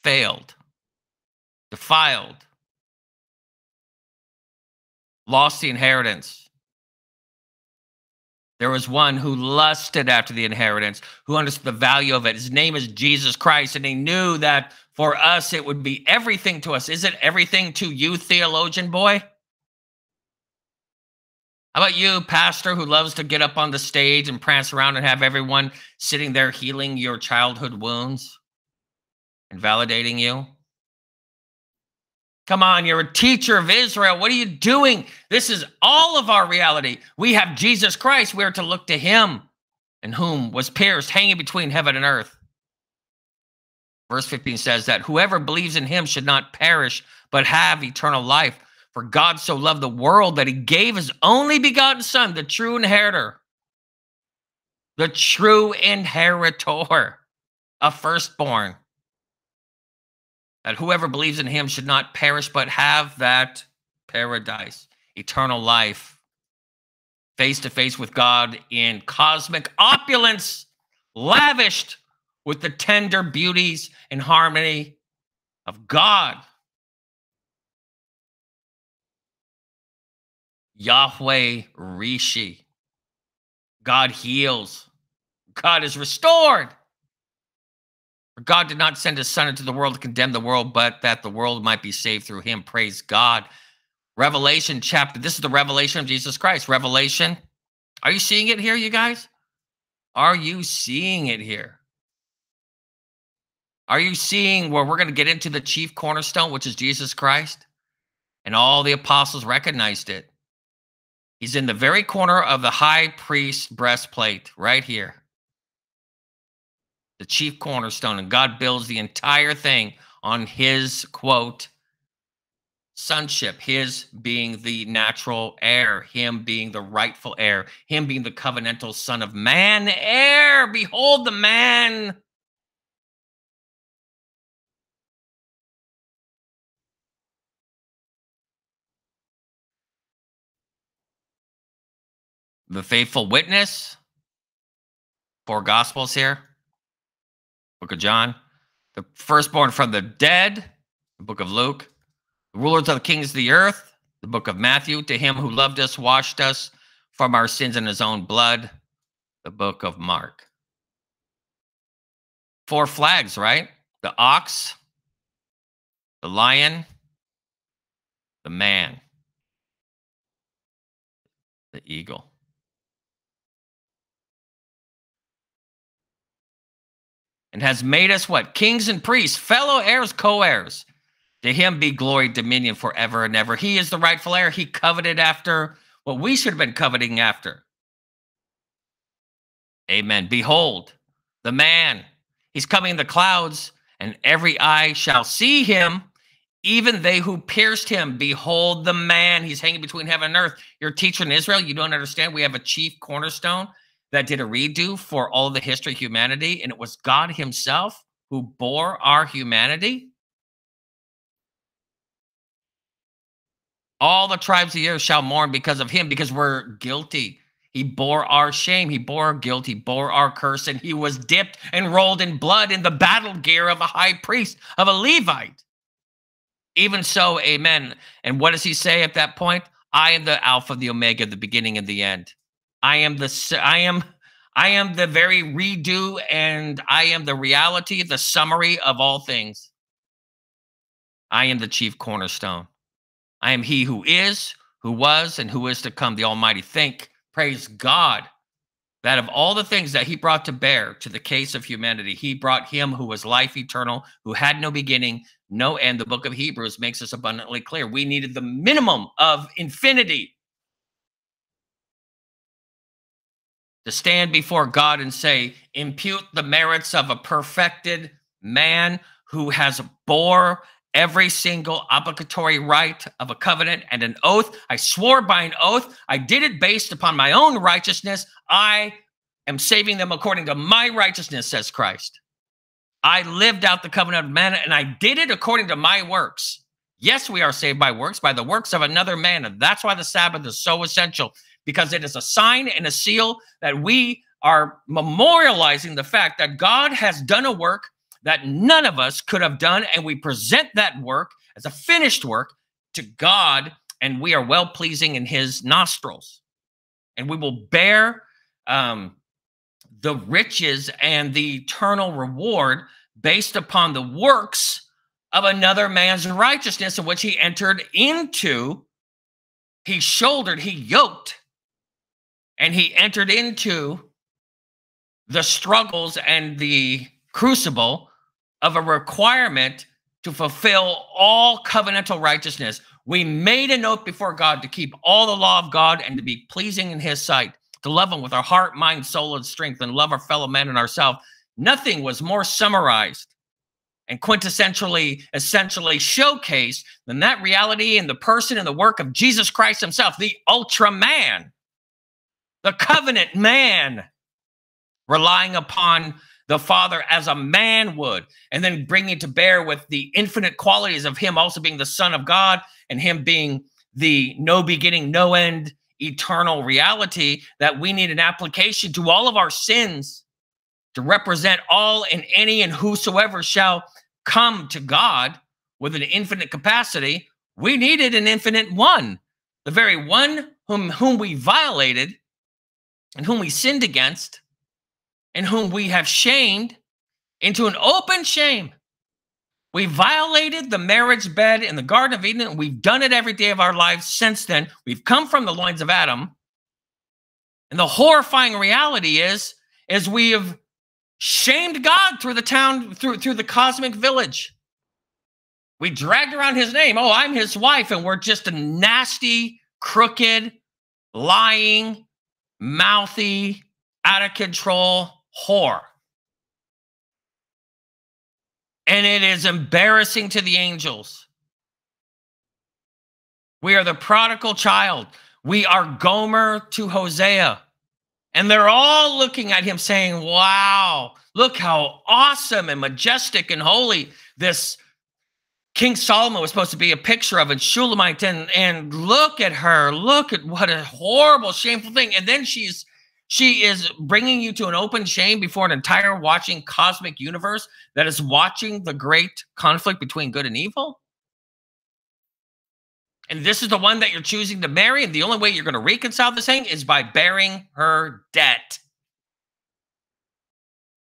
S1: failed, defiled, lost the inheritance. There was one who lusted after the inheritance, who understood the value of it. His name is Jesus Christ, and he knew that for us it would be everything to us. Is it everything to you, theologian boy? How about you, pastor, who loves to get up on the stage and prance around and have everyone sitting there healing your childhood wounds and validating you? Come on, you're a teacher of Israel. What are you doing? This is all of our reality. We have Jesus Christ. We are to look to him, and whom was pierced, hanging between heaven and earth. Verse 15 says that whoever believes in him should not perish, but have eternal life. For God so loved the world that he gave his only begotten Son, the true inheritor, the true inheritor, a firstborn that whoever believes in him should not perish but have that paradise, eternal life, face to face with God in cosmic opulence. lavished with the tender beauties and harmony of God. Yahweh Rishi. God heals. God is restored. For God did not send his son into the world to condemn the world, but that the world might be saved through him. Praise God. Revelation chapter. This is the revelation of Jesus Christ. Revelation. Are you seeing it here, you guys? Are you seeing it here? Are you seeing where we're going to get into the chief cornerstone, which is Jesus Christ? And all the apostles recognized it. He's in the very corner of the high priest breastplate, right here. The chief cornerstone. And God builds the entire thing on his quote, sonship, his being the natural heir, him being the rightful heir, him being the covenantal son of man, heir. Behold the man. The faithful witness. Four gospels here. Book of John. The firstborn from the dead. The book of Luke the rulers of the kings of the earth, the book of Matthew, to him who loved us, washed us from our sins in his own blood, the book of Mark. Four flags, right? The ox, the lion, the man, the eagle. And has made us what? Kings and priests, fellow heirs, co heirs to him be glory, dominion forever and ever. He is the rightful heir. He coveted after what we should have been coveting after. Amen. Behold, the man, he's coming in the clouds, and every eye shall see him, even they who pierced him. Behold, the man, he's hanging between heaven and earth. You're a teacher in Israel. You don't understand. We have a chief cornerstone that did a redo for all the history of humanity, and it was God Himself who bore our humanity. All the tribes of the earth shall mourn because of him, because we're guilty. He bore our shame. He bore our guilt. He bore our curse, and he was dipped and rolled in blood in the battle gear of a high priest, of a Levite. Even so, amen. And what does he say at that point? I am the Alpha, the Omega, the beginning and the end. I am the I am I am the very redo and I am the reality, the summary of all things. I am the chief cornerstone. I am he who is, who was, and who is to come, the Almighty. Think, praise God, that of all the things that he brought to bear to the case of humanity, he brought him who was life eternal, who had no beginning, no end. The book of Hebrews makes us abundantly clear. We needed the minimum of infinity to stand before God and say, impute the merits of a perfected man who has bore every single obligatory right of a covenant and an oath. I swore by an oath. I did it based upon my own righteousness. I am saving them according to my righteousness, says Christ. I lived out the covenant of man and I did it according to my works. Yes, we are saved by works, by the works of another man. And that's why the Sabbath is so essential because it is a sign and a seal that we are memorializing the fact that God has done a work that none of us could have done. And we present that work as a finished work to God, and we are well pleasing in his nostrils. And we will bear um, the riches and the eternal reward based upon the works of another man's righteousness in which he entered into. He shouldered, he yoked, and he entered into the struggles and the crucible of a requirement to fulfill all covenantal righteousness. We made a oath before God to keep all the law of God and to be pleasing in his sight, to love him with our heart, mind, soul, and strength, and love our fellow men and ourselves. Nothing was more summarized and quintessentially, essentially showcased than that reality in the person and the work of Jesus Christ himself, the ultra man, the covenant man, relying upon the Father as a man would, and then bringing to bear with the infinite qualities of Him also being the Son of God and Him being the no beginning, no end, eternal reality, that we need an application to all of our sins to represent all and any and whosoever shall come to God with an infinite capacity, we needed an infinite one. The very one whom, whom we violated and whom we sinned against and whom we have shamed into an open shame. We violated the marriage bed in the Garden of Eden, and we've done it every day of our lives since then. We've come from the loins of Adam. And the horrifying reality is, is we have shamed God through the town, through, through the cosmic village. We dragged around his name. Oh, I'm his wife, and we're just a nasty, crooked, lying, mouthy, out of control whore. And it is embarrassing to the angels. We are the prodigal child. We are Gomer to Hosea. And they're all looking at him saying, Wow, look how awesome and majestic and holy this King Solomon was supposed to be a picture of, and Shulamite. And, and look at her. Look at what a horrible, shameful thing. And then she's she is bringing you to an open shame before an entire watching cosmic universe that is watching the great conflict between good and evil. And this is the one that you're choosing to marry. And the only way you're going to reconcile this thing is by bearing her debt.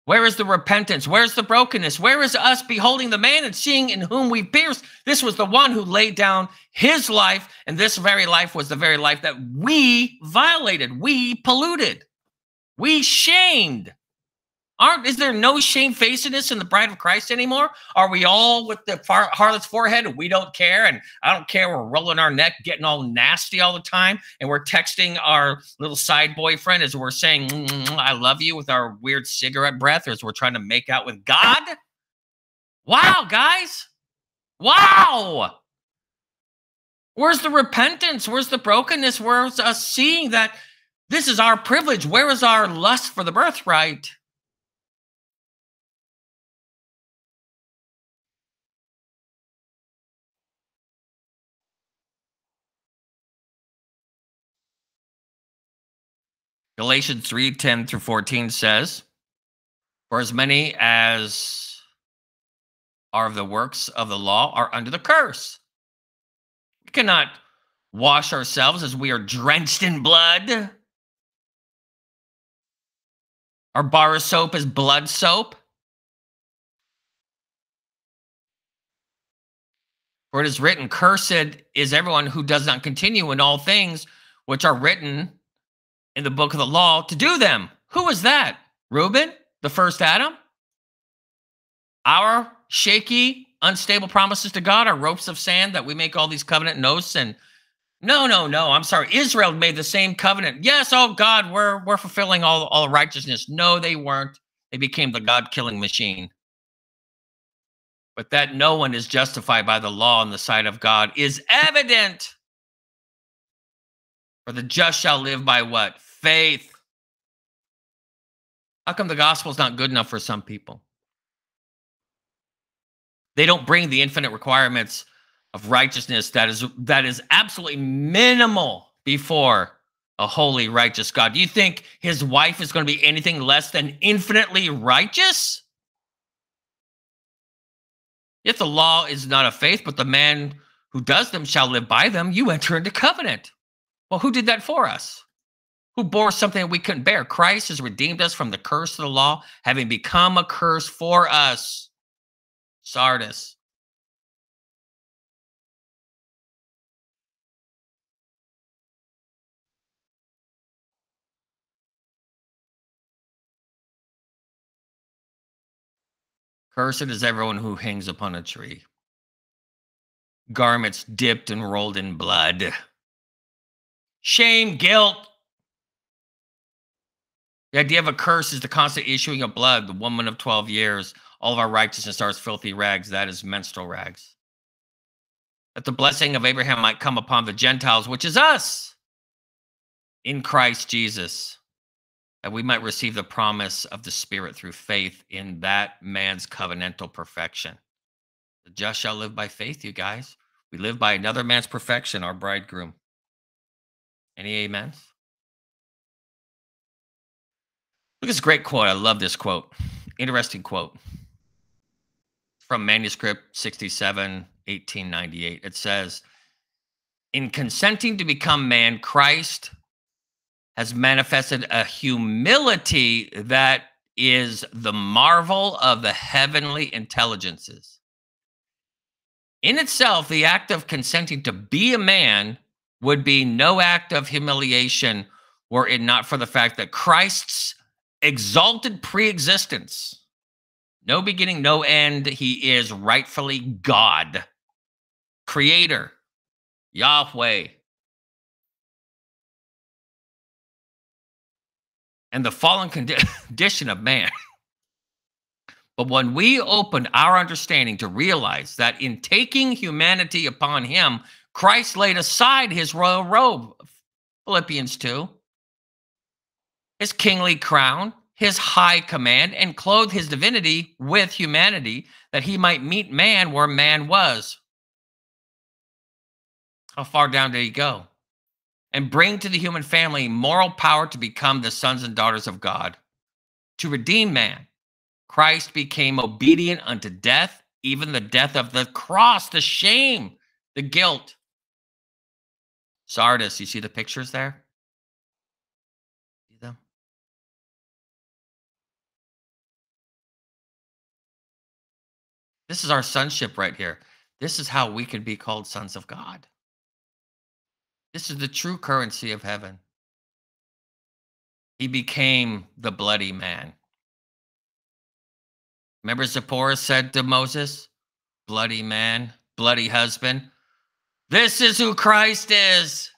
S1: Where is the repentance? Where's the brokenness? Where is us beholding the man and seeing in whom we pierced? This was the one who laid down his life, and this very life was the very life that we violated, we polluted, we shamed. Aren't is there no shamefacedness in the bride of Christ anymore? Are we all with the far, harlot's forehead and we don't care? And I don't care. We're rolling our neck, getting all nasty all the time, and we're texting our little side boyfriend as we're saying mm, "I love you" with our weird cigarette breath, or as we're trying to make out with God. Wow, guys! Wow! Where's the repentance? Where's the brokenness? Where's us seeing that this is our privilege? Where is our lust for the birthright? Galatians 3 10 through 14 says, For as many as are of the works of the law are under the curse. We cannot wash ourselves as we are drenched in blood. Our bar of soap is blood soap. For it is written, Cursed is everyone who does not continue in all things which are written in the book of the law to do them. Who was that? Reuben, the first Adam? Our shaky, unstable promises to God are ropes of sand that we make all these covenant notes and no, no, no. I'm sorry. Israel made the same covenant. Yes, oh God, we're we're fulfilling all, all righteousness. No, they weren't. They became the God-killing machine. But that no one is justified by the law in the sight of God is evident. For the just shall live by what? Faith. How come the gospel is not good enough for some people? They don't bring the infinite requirements of righteousness that is that is absolutely minimal before a holy righteous God. Do you think his wife is going to be anything less than infinitely righteous? If the law is not of faith, but the man who does them shall live by them, you enter into covenant. Well, who did that for us? Who bore something we couldn't bear. Christ has redeemed us from the curse of the law, having become a curse for us. Sardis. Cursed is everyone who hangs upon a tree. Garments dipped and rolled in blood. Shame, guilt, the idea of a curse is the constant issuing of blood, the woman of 12 years. All of our righteousness are as filthy rags. That is menstrual rags. That the blessing of Abraham might come upon the Gentiles, which is us, in Christ Jesus, that we might receive the promise of the Spirit through faith in that man's covenantal perfection. The just shall live by faith, you guys. We live by another man's perfection, our bridegroom. Any amens? Look at this great quote. I love this quote. Interesting quote from manuscript 67, 1898. It says, In consenting to become man, Christ has manifested a humility that is the marvel of the heavenly intelligences. In itself, the act of consenting to be a man would be no act of humiliation were it not for the fact that Christ's exalted preexistence, no beginning, no end, he is rightfully God, creator, Yahweh. And the fallen [laughs] condition of man. But when we opened our understanding to realize that in taking humanity upon him, Christ laid aside his royal robe, Philippians 2, his kingly crown, his high command, and clothed his divinity with humanity, that he might meet man where man was. How far down did he go? And bring to the human family moral power to become the sons and daughters of God, to redeem man. Christ became obedient unto death, even the death of the cross, the shame, the guilt. Sardis, you see the pictures there? This is our sonship right here. This is how we can be called sons of God. This is the true currency of heaven. He became the bloody man. Remember, Zipporah said to Moses, Bloody man, bloody husband. This is who Christ is.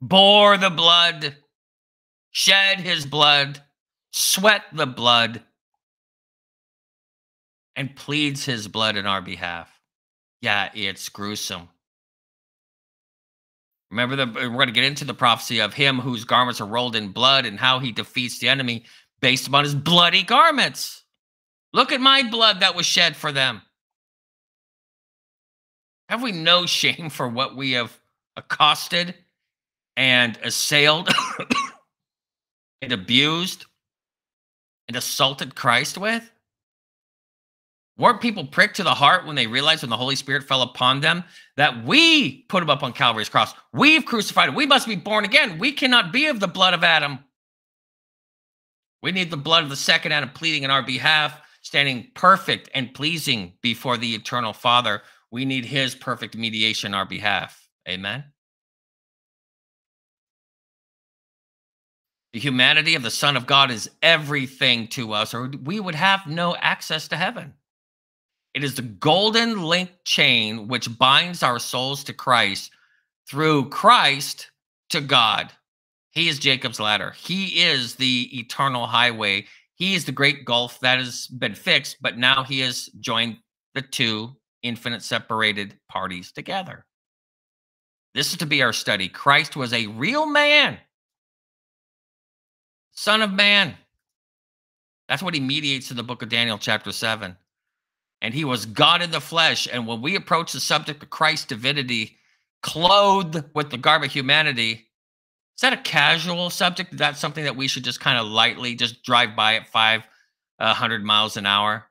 S1: Bore the blood, shed his blood, sweat the blood, and pleads his blood in our behalf. Yeah, it's gruesome. Remember, the, we're going to get into the prophecy of him whose garments are rolled in blood and how he defeats the enemy based upon his bloody garments. Look at my blood that was shed for them. Have we no [laughs] shame for what we have accosted and assailed [coughs] and abused and assaulted Christ with? Weren't people pricked to the heart when they realized when the Holy Spirit fell upon them that we put him up on Calvary's cross? We've crucified him. We must be born again. We cannot be of the blood of Adam. We need the blood of the second Adam pleading in our behalf, standing perfect and pleasing before the eternal Father we need his perfect mediation on our behalf. Amen. The humanity of the Son of God is everything to us, or we would have no access to heaven. It is the golden link chain which binds our souls to Christ through Christ to God. He is Jacob's ladder. He is the eternal highway. He is the great gulf that has been fixed, but now he has joined the two infinite separated parties together. This is to be our study. Christ was a real man, Son of Man. That's what he mediates in the book of Daniel, chapter 7. And he was God in the flesh. And when we approach the subject of Christ's divinity, clothed with the garb of humanity, is that a casual subject? Is that something that we should just kind of lightly just drive by at 500 uh, miles an hour?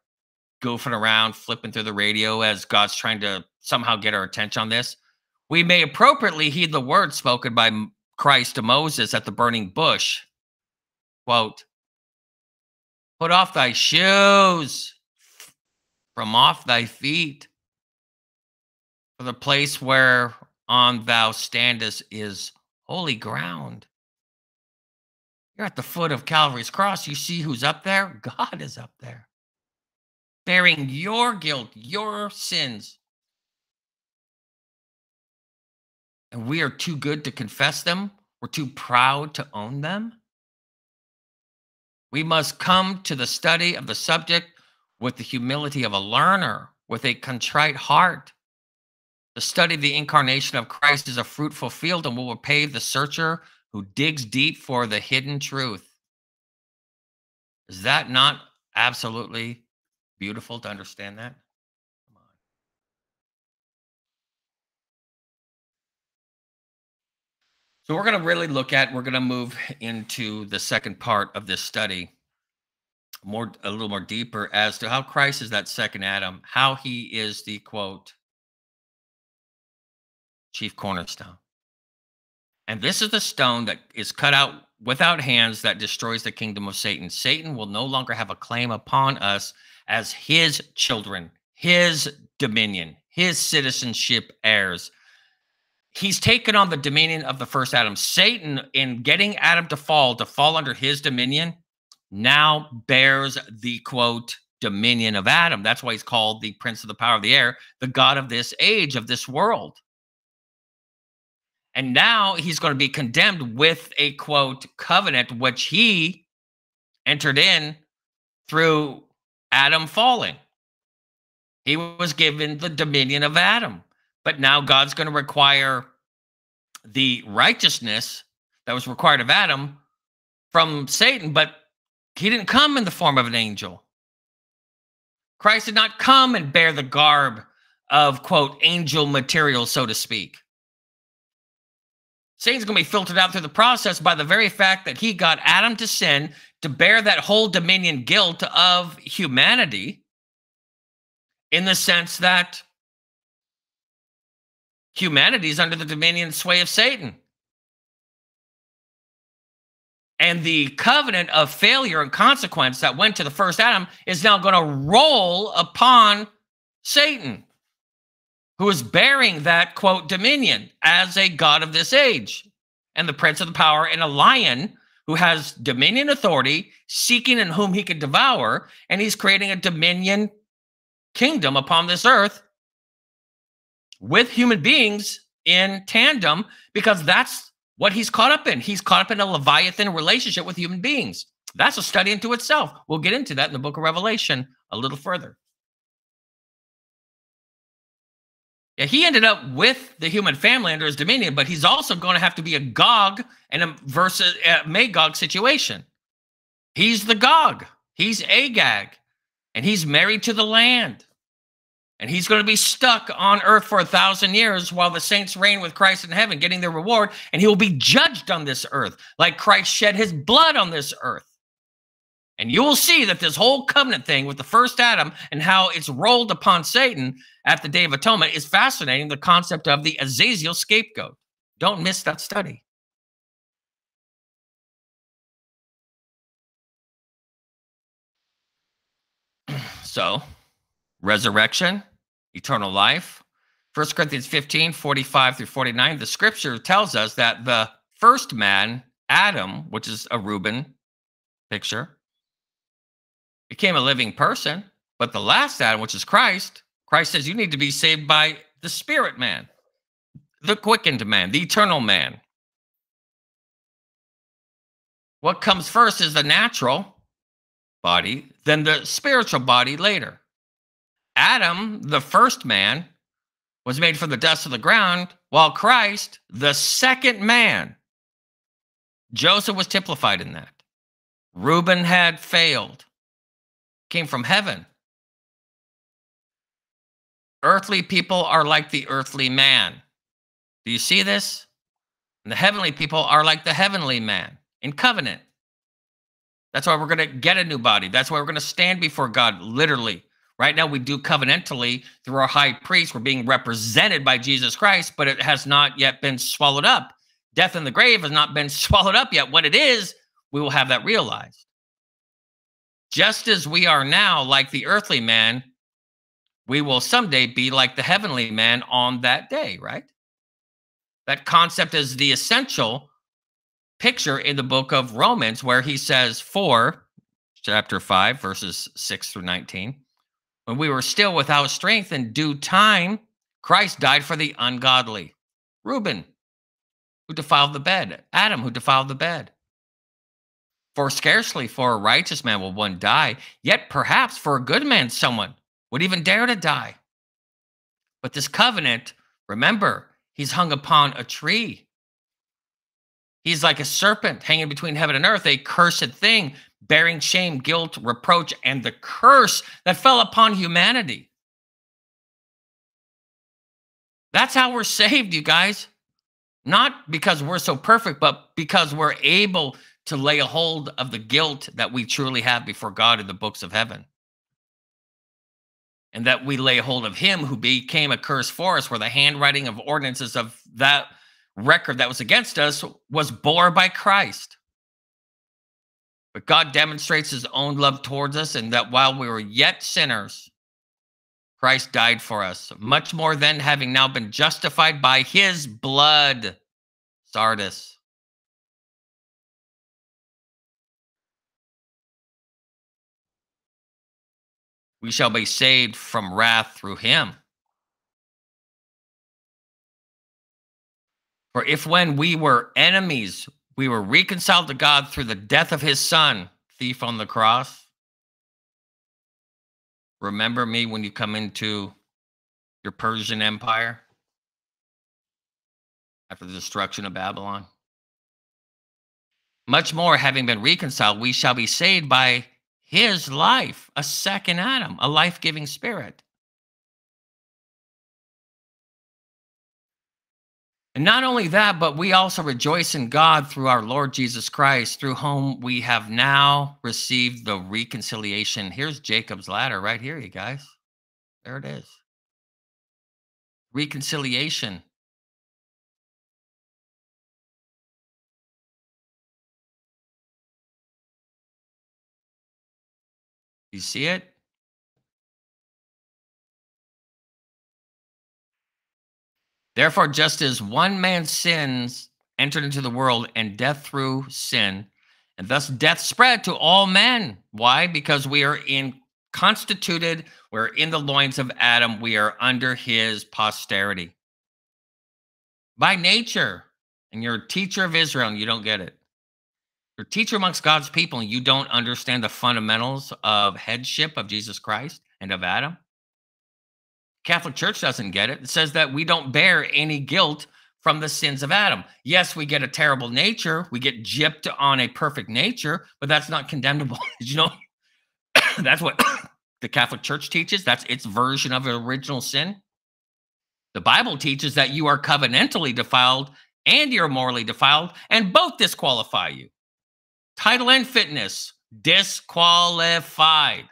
S1: goofing around, flipping through the radio as God's trying to somehow get our attention on this, we may appropriately heed the words spoken by Christ to Moses at the burning bush. Quote, Put off thy shoes from off thy feet, for the place whereon thou standest is holy ground. You're at the foot of Calvary's cross. You see who's up there? [laughs] God is up there bearing your guilt, your sins. And we are too good to confess them. We're too proud to own them. We must come to the study of the subject with the humility of a learner, with a contrite heart. The study of the incarnation of Christ is a fruitful field and will repay the searcher who digs deep for the hidden truth. Is that not absolutely beautiful to understand that? So we're going to really look at, we're going to move into the second part of this study, more a little more deeper as to how Christ is that second Adam, how he is the quote chief cornerstone. And this is the stone that is cut out without hands that destroys the kingdom of Satan. Satan will no longer have a claim upon us as his children, his dominion, his citizenship heirs. He's taken on the dominion of the first Adam. Satan, in getting Adam to fall, to fall under his dominion, now bears the quote dominion of Adam. That's why he's called the prince of the power of the air, the God of this age, of this world. And now he's going to be condemned with a quote covenant, which he entered in through Adam falling. He was given the dominion of Adam. But now God's going to require the righteousness that was required of Adam from Satan, but he didn't come in the form of an angel. Christ did not come and bear the garb of, quote, angel material, so to speak. Satan's going to be filtered out through the process by the very fact that he got Adam to sin to bear that whole dominion guilt of humanity in the sense that humanity is under the dominion sway of Satan. And the covenant of failure and consequence that went to the first Adam is now going to roll upon Satan who is bearing that quote dominion as a god of this age. And the prince of the power and a lion who has dominion authority seeking in whom he could devour and he's creating a dominion kingdom upon this earth with human beings in tandem because that's what he's caught up in he's caught up in a leviathan relationship with human beings that's a study into itself we'll get into that in the book of revelation a little further Yeah, he ended up with the human family under his dominion, but he's also going to have to be a Gog and a versus a Magog situation. He's the Gog. He's Agag, and he's married to the land. And he's going to be stuck on earth for a thousand years while the saints reign with Christ in heaven, getting their reward. And he will be judged on this earth like Christ shed his blood on this earth. And you will see that this whole covenant thing with the first Adam and how it's rolled upon Satan at the Day of Atonement is fascinating. The concept of the Azazel scapegoat. Don't miss that study. [clears throat] So, resurrection, eternal life. 1 Corinthians 15, 45 through 49, the scripture tells us that the first man, Adam, which is a Reuben picture, became a living person. But the last Adam, which is Christ, Christ says you need to be saved by the spirit man, the quickened man, the eternal man. What comes first is the natural body, then the spiritual body later. Adam, the first man, was made from the dust of the ground, while Christ, the second man, Joseph was typified in that. Reuben had failed came from heaven. Earthly people are like the earthly man. Do you see this? And the heavenly people are like the heavenly man in covenant. That's why we're going to get a new body. That's why we're going to stand before God literally. Right now, we do covenantally through our high priest. We're being represented by Jesus Christ, but it has not yet been swallowed up. Death in the grave has not been [laughs] swallowed up yet. When it is, we will have that realized. Just as we are now like the earthly man, we will someday be like the heavenly man on that day, right? That concept is the essential picture in the book of Romans, where he says, for chapter 5, verses 6 through 19, when we were still without strength in due time, Christ died for the ungodly. Reuben, who defiled the bed, Adam, who defiled the bed. For scarcely for a righteous man will one die, yet perhaps for a good man someone would even dare to die. But this covenant, remember, he's hung upon a tree. He's like a serpent hanging between heaven and earth, a cursed thing, bearing shame, guilt, reproach, and the curse that fell upon humanity. That's how we're saved, you guys. not because we're so perfect, but because we're able to lay a hold of the guilt that we truly have before God in the books of heaven. And that we lay hold of him who became a curse for us, where the handwriting of ordinances of that record that was against us was bore by Christ. But God demonstrates his own love towards us, and that while we were yet sinners, Christ died for us. Much more than having now been justified by his blood. Sardis. We shall be saved from wrath through him. For if when we were enemies, we were reconciled to God through the death of his son, thief on the cross. Remember me when you come into your Persian Empire after the destruction of Babylon. Much more, having been reconciled, we shall be saved by his life, a second Adam, a life giving spirit. And not only that, but we also rejoice in God through our Lord Jesus Christ, through whom we have now received the reconciliation. Here's Jacob's ladder right here, you guys. There it is. Reconciliation. You see it? Therefore, just as one man's sins entered into the world and death through sin, and thus death spread to all men. Why? Because we are in constituted, we're in the loins of Adam, we are under his posterity. By nature, and you're a teacher of Israel and you don't get it. You're a teacher amongst God's people and you don't understand the fundamentals of headship of Jesus Christ and of Adam. Catholic Church doesn't get it. It says that we don't bear any guilt from the sins of Adam. Yes, we get a terrible nature. We get gypped on a perfect nature, but that's not condemnable. [laughs] you know, [coughs] that's what [coughs] the Catholic Church teaches. That's its version of original sin. The Bible teaches that you are covenantally defiled and you're morally defiled, and both disqualify you. Title and fitness disqualified.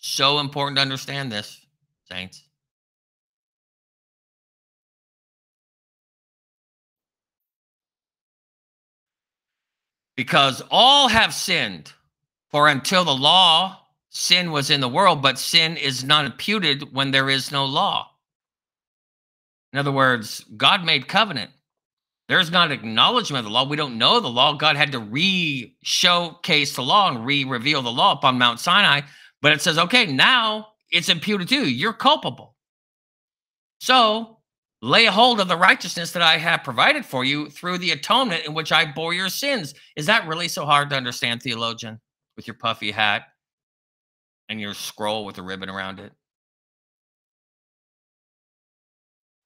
S1: So important to understand this, saints. Because all have sinned, for until the law, sin was in the world, but sin is not imputed when there is no law. In other words, God made covenant. There's not acknowledgement of the law. We don't know the law. God had to re showcase the law and re reveal the law upon Mount Sinai but it says, okay, now it's imputed to you. You're culpable. So lay hold of the righteousness that I have provided for you through the atonement in which I bore your sins. Is that really so hard to understand, theologian, with your puffy hat and your scroll with a ribbon around it?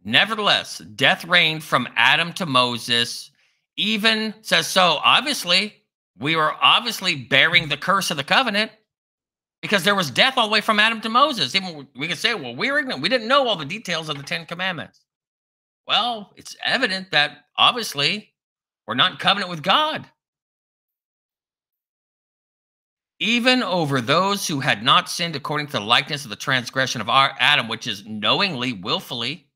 S1: Nevertheless, death reigned from Adam to Moses, even says so. Obviously, we were obviously bearing the curse of the covenant because there was death all the way from Adam to Moses. Even we can say, well, we were ignorant. We didn't know all the details of the Ten Commandments. Well, it's evident that obviously we're not in covenant with God. Even over those who had not sinned according to the likeness of the transgression of our Adam, which is knowingly, willfully,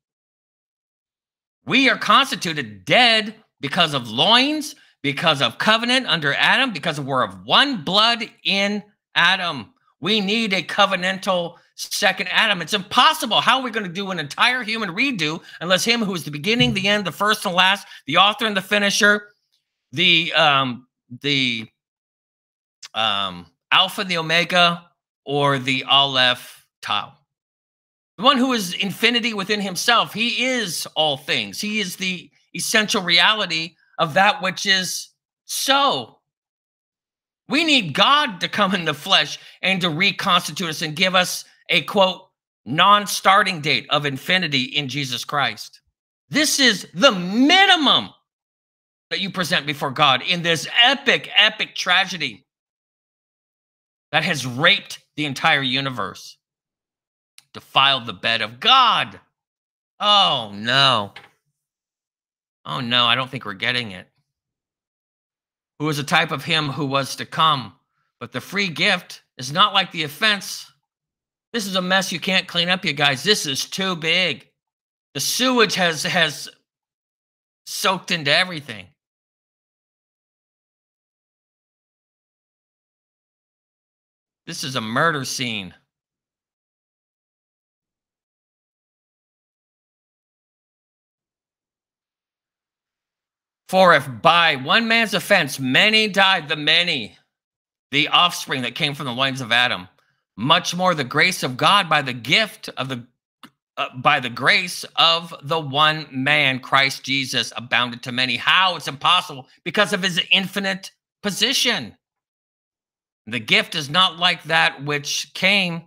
S1: we are constituted dead because of loins, because of covenant under Adam, because we're of one blood in Adam. We need a covenantal second Adam. It's impossible. How are we going to do an entire human redo unless Him who is the beginning, the end, the first and last, the author and the finisher, the um, the um, Alpha, the Omega, or the Aleph Tau? The one who is infinity within Himself. He is all things. He is the essential reality of that which is so. We need God to come in the flesh and to reconstitute us and give us a quote, non starting date of infinity in Jesus Christ. This is the minimum that you present before God in this epic, epic tragedy that has raped the entire universe, defiled the bed of God. Oh, no. Oh, no, I don't think we're getting it. Who is a type of him who was to come. But the free gift is not like the offense. This is a mess you can't clean up, you guys. This is too big. The sewage has has soaked into everything. This is a murder scene. For if by one man's offense many died, the many, the offspring that came from the loins of Adam, much more the grace of God by the gift of the uh, by the grace of the one man, Christ Jesus, abounded to many. How? It's impossible because of his infinite position. The gift is not like that which came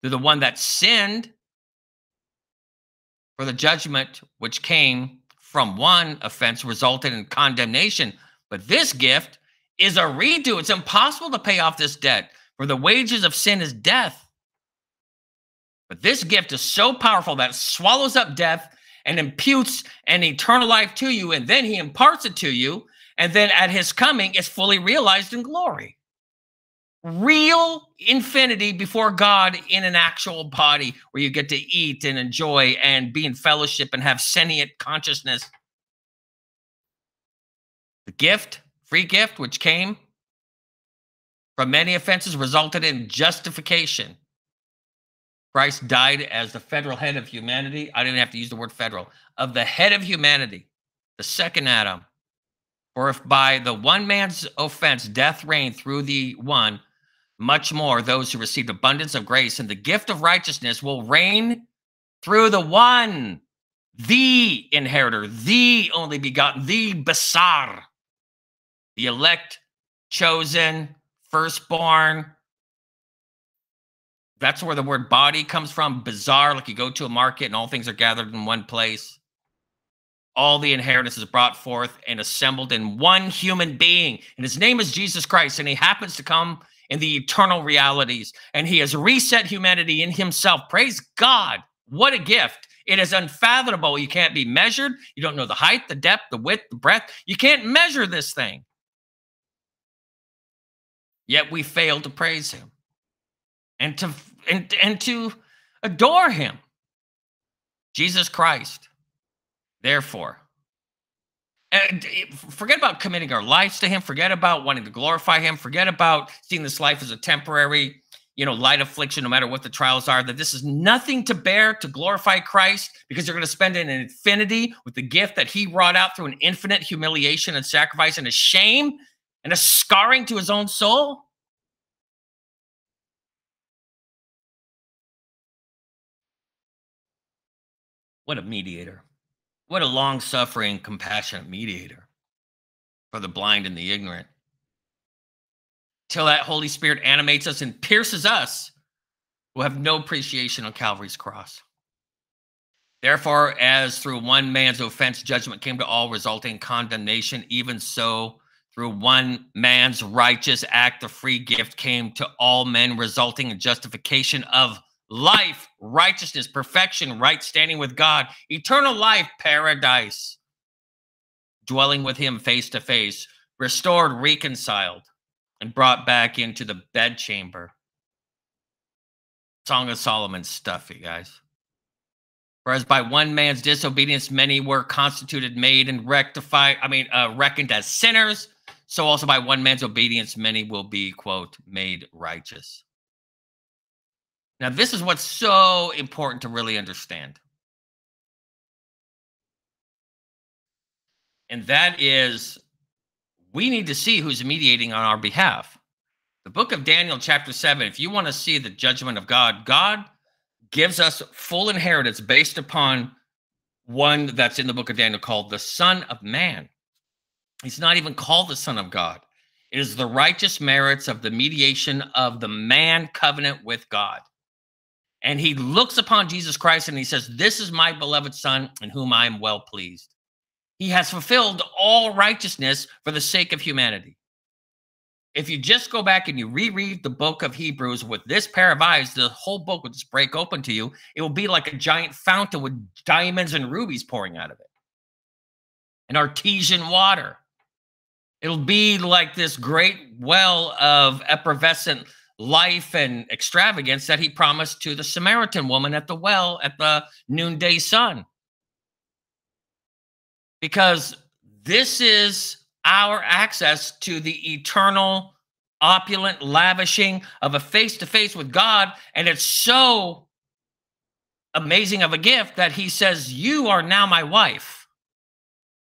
S1: through the one that sinned, for the judgment which came from one offense resulted in condemnation. But this gift is a redo. It's impossible to pay off this debt, for the wages of sin is death. But this gift is so powerful that it swallows up death and imputes an eternal life to you, and then he imparts it to you, and then at his coming is fully realized in glory. Real infinity before God in an actual body where you get to eat and enjoy and be in fellowship and have sentient consciousness. The gift, free gift, which came from many offenses, resulted in justification Christ died as the federal head of humanity. I didn't have to use the word federal, of the head of humanity, the second Adam. For if by the one man's offense death reigned through the one, much more those who received abundance of grace and the gift of righteousness will reign through the one, the inheritor, the only begotten, the Basar, the elect, chosen, firstborn, that's where the word body comes from. Bazaar, like you go to a market and all things are gathered in one place. All the inheritance is brought forth and assembled in one human being. And his name is Jesus Christ. And he happens to come in the eternal realities. And he has reset humanity in himself. Praise God. What a gift. It is unfathomable. You can't be measured. You don't know the height, the depth, the width, the breadth. You can't measure this thing. Yet we fail to praise him and to and, and to adore him. Jesus Christ. Therefore, Eh, forget about committing our lives to him, forget about wanting to glorify him, forget about seeing this life as a temporary, you know, light affliction, no matter what the trials are, that this is nothing to bear to glorify Christ because you're going to spend an infinity with the gift that he wrought out through an infinite humiliation and sacrifice and a shame and a scarring to his own soul. What a mediator. What a long suffering, compassionate mediator for the blind and the ignorant. Till that Holy Spirit animates us and pierces us, who have no appreciation on Calvary's cross. Therefore, as through one man's offense, judgment came to all, resulting in condemnation, even so, through one man's righteous act, the free gift came to all men, resulting in justification of life, righteousness, perfection, right standing with God, eternal life, paradise, dwelling with Him face to face, restored, reconciled, and brought back into the bedchamber. Song of Solomon stuff, you guys. Whereas by one man's disobedience, many were constituted, made, and rectified, I mean, uh, reckoned as sinners. So also by one man's obedience, many will be, quote, made righteous. Now, this is what's so important to really understand. And that is, we need to see who's mediating on our behalf. The book of Daniel, chapter 7, if you want to see the judgment of God, God gives us full inheritance based upon one that's in the book of Daniel called the Son of Man. He's not even called the Son of God. It is the righteous merits of the mediation of the man covenant with God and he looks upon Jesus Christ and he says, This is my beloved Son in whom I am well pleased. He has fulfilled all righteousness for the sake of humanity. if you just go back and you reread the book of Hebrews with this pair of eyes, the whole book will just break open to you. It will be like a giant fountain with diamonds and rubies pouring out of it, an artesian water. It'll be like this great well of effervescent life and extravagance that he promised to the Samaritan woman at the well at the noonday sun. Because this is our access to the eternal, opulent lavishing of a face to face with God. And it's so amazing of a gift that he says, You are now my wife.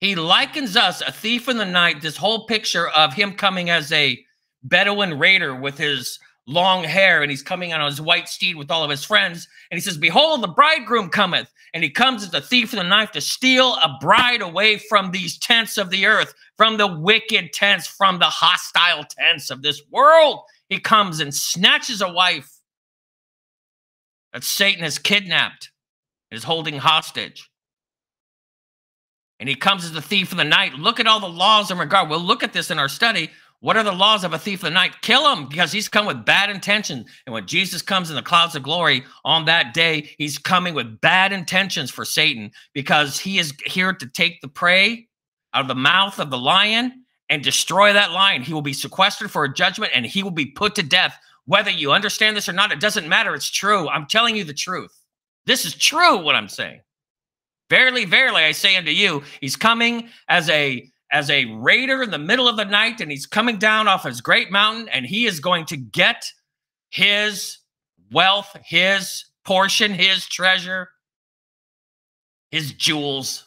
S1: He likens us, a thief in the night, this whole picture of him coming as a Bedouin raider with his long hair, and he's coming on his white steed with all of his friends. And he says, Behold, the bridegroom cometh. And he comes as a thief in the night to steal a bride away from these tents of the earth, from the wicked tents, from the hostile tents of this world. He comes and snatches a wife that Satan has kidnapped, is holding hostage. And he comes as a thief in the night. Look at all the laws in regard. We'll look at this in our study what are the laws of a thief of the night? Kill him because he's come with bad intentions. And when Jesus comes in the clouds of glory on that day, he's coming with bad intentions for Satan because he is here to take the prey out of the mouth of the lion and destroy that lion. He will be sequestered for a judgment and he will be put to death. Whether you understand this or not, it doesn't matter. It's true. I'm telling you the truth. This is true, what I'm saying. Verily, verily, I say unto you, he's coming as a as a raider in the middle of the night and he's coming down off his great mountain and he is going to get his wealth, his portion, his treasure, his jewels.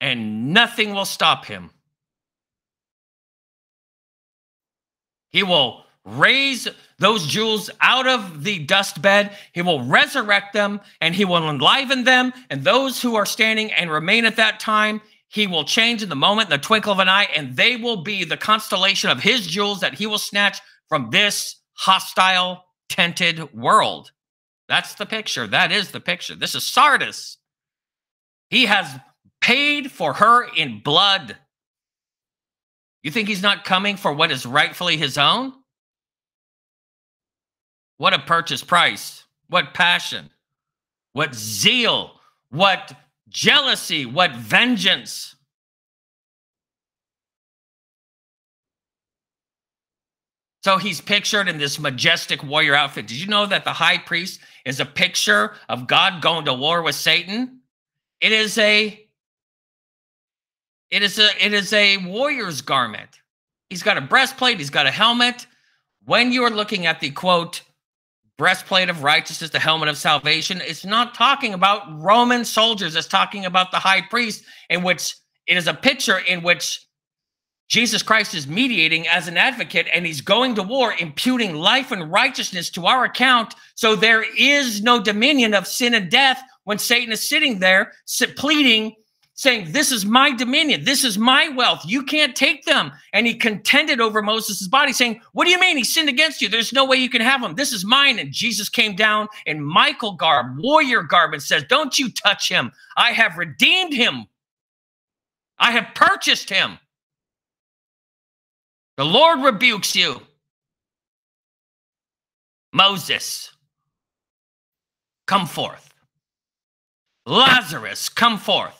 S1: And nothing will stop him. He will raise those jewels out of the dust bed. He will resurrect them and he will enliven them. And those who are standing and remain at that time, he will change in the moment, in the twinkle of an eye, and they will be the constellation of his jewels that he will snatch from this hostile, tented world. That's the picture. That is the picture. This is Sardis. He has paid for her in blood. You think he's not coming for what is rightfully his own? What a purchase price. What passion. What zeal. What jealousy. What vengeance. So he's pictured in this majestic warrior outfit. Did you know that the high priest is a picture of God going to war with Satan? It is a it is a it is a warrior's garment. He's got a breastplate, he's got a helmet. When you're looking at the quote breastplate of righteousness, the helmet of salvation. It's not talking about Roman soldiers. It's talking about the high priest, in which it is a picture in which Jesus Christ is mediating as an advocate and he's going to war, imputing life and righteousness to our account. So there is no dominion of sin and death when Satan is sitting there pleading saying, This is my dominion. This is my wealth. You can't take them. And he contended over Moses' body, saying, What do you mean? He sinned against you. There's no way you can have him. This is mine. And Jesus came down in Michael garb, warrior garb, and says, Don't you touch him. I have redeemed him. I have purchased him. The Lord rebukes you. Moses, come forth. Lazarus, come forth.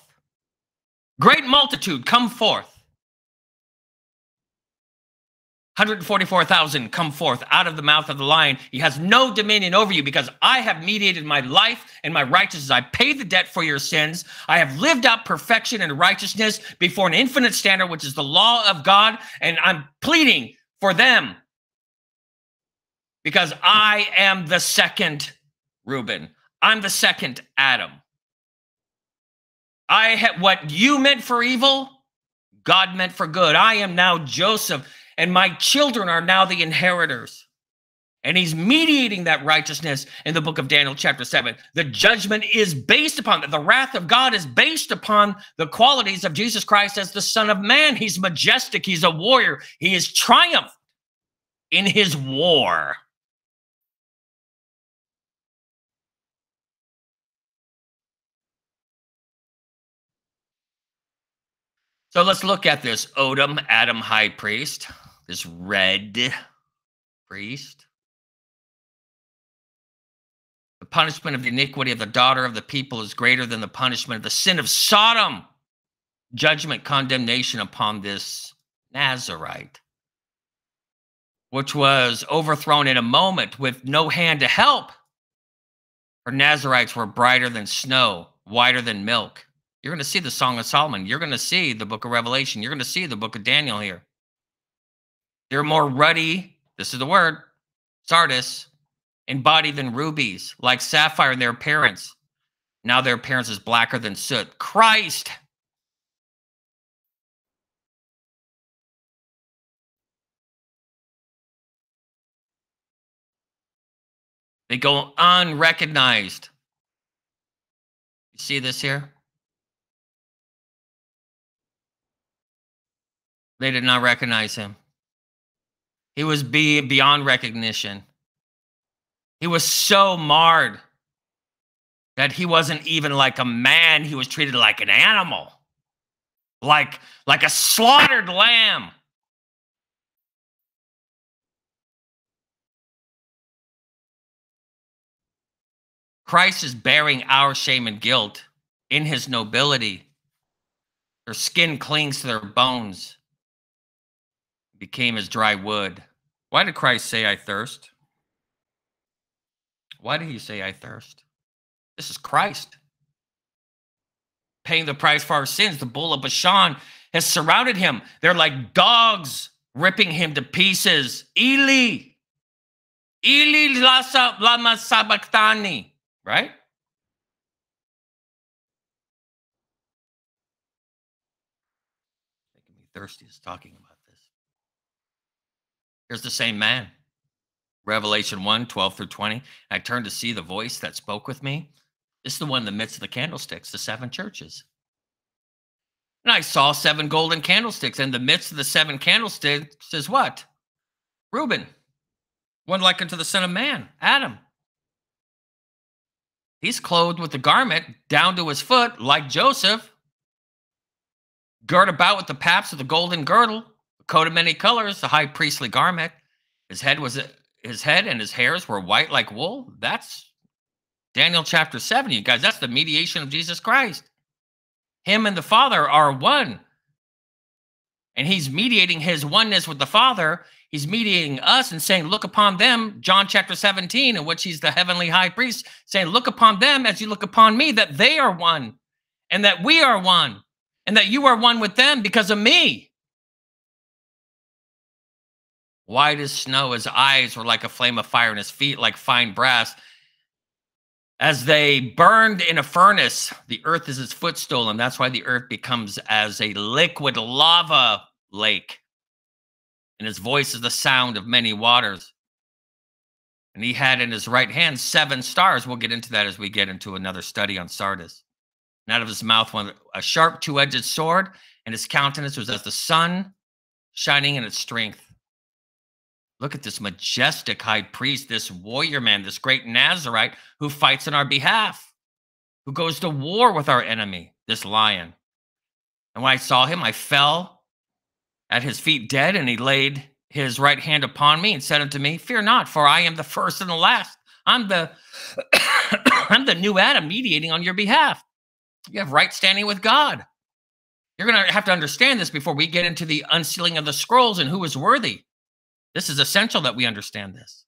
S1: Great multitude, come forth. 144,000 come forth out of the mouth of the lion. He has no dominion over you because I have mediated my life and my righteousness. I paid the debt for your sins. I have lived out perfection and righteousness before an infinite standard, which is the law of God. And I'm pleading for them because I am the second Reuben. I'm the second Adam. I have what you meant for evil, God meant for good. I am now Joseph, and my children are now the inheritors. And he's mediating that righteousness in the book of Daniel, chapter 7. The judgment is based upon that. The wrath of God is based upon the qualities of Jesus Christ as the Son of Man. He's majestic, he's a warrior, he is triumphed in his war. So let's look at this Odom, Adam high priest, this red priest. The punishment of the iniquity of the daughter of the people is greater than the punishment of the sin of Sodom. Judgment, condemnation upon this Nazarite, which was overthrown in a moment with no hand to help. Her Nazarites were brighter than snow, whiter than milk. You're going to see the Song of Solomon. You're going to see the book of Revelation. You're going to see the book of Daniel here. They're more ruddy, this is the word, sardis, in body than rubies, like sapphire in their appearance. Now their appearance is blacker than soot. Christ They go unrecognized. You see this here? They did not recognize him. He was be beyond recognition. He was so marred that he wasn't even like a man, he was treated like an animal. Like like a slaughtered lamb. Christ is bearing our shame and guilt in his nobility. Their skin clings to their bones, became as dry wood. Why did Christ say, I thirst? Why did he say, I thirst? This is Christ paying the price for our sins. The bull of Bashan has surrounded him. They're like dogs ripping him to pieces. Eli, Eli lama sabachthani right? Making me thirsty is talking about. Here's the same man. Revelation 1 12 through 20. I turned to see the voice that spoke with me. This is the one in the midst of the candlesticks, the seven churches. And I saw seven golden candlesticks. In the midst of the seven candlesticks is what? Reuben, one like unto the Son of Man, Adam. He's clothed with the garment down to his foot, like Joseph, girt about with the paps of the golden girdle, coat of many colors, the high priestly garment. His head was his head and his hairs were white like wool. That's Daniel chapter 7, you guys. That's the mediation of Jesus Christ. Him and the Father are one. And he's mediating his oneness with the Father He's mediating us and saying, Look upon them, John chapter 17, in which he's the heavenly high priest, saying, Look upon them as you look upon me, that they are one, and that we are one, and that you are one with them because of me. White as snow, his eyes were like a flame of fire, and his feet like fine brass. As they burned in a furnace, the earth is his footstool, and that's why the earth becomes as a liquid lava lake and his voice is the sound of many waters. And he had in his right hand seven stars. We'll get into that as we get into another study on Sardis. And out of his mouth went a sharp two edged sword, and his countenance was as the sun shining in its strength. Look at this majestic high priest, this warrior man, this great Nazarite who fights on our behalf, who goes to war with our enemy, this lion. And when I saw him, I fell at his feet dead, and he laid his right hand upon me and said unto me, Fear not, for I am the first and the last. I'm the [coughs] I'm the new Adam mediating on your behalf. You have right standing with God. You're going to have to understand this before we get into the unsealing of the scrolls and who is worthy. This is essential that we understand this.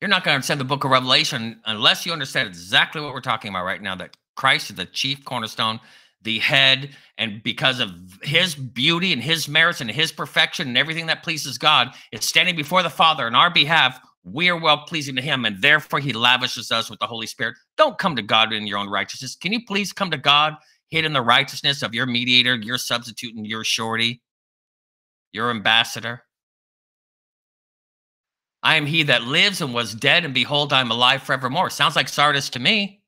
S1: You're not going to understand the book of Revelation unless you understand exactly what we're talking about right now that Christ is the chief cornerstone the head, and because of his beauty and his merits and his perfection and everything that pleases God, is standing before the Father on our behalf. We are well pleasing to him, and therefore he lavishes us with the Holy Spirit. Don't come to God in your own righteousness. Can you please come to God hid in the righteousness of your mediator, your substitute, and your surety, your ambassador? I am he that lives and was dead, and behold, I am alive forevermore. Sounds like Sardis to me.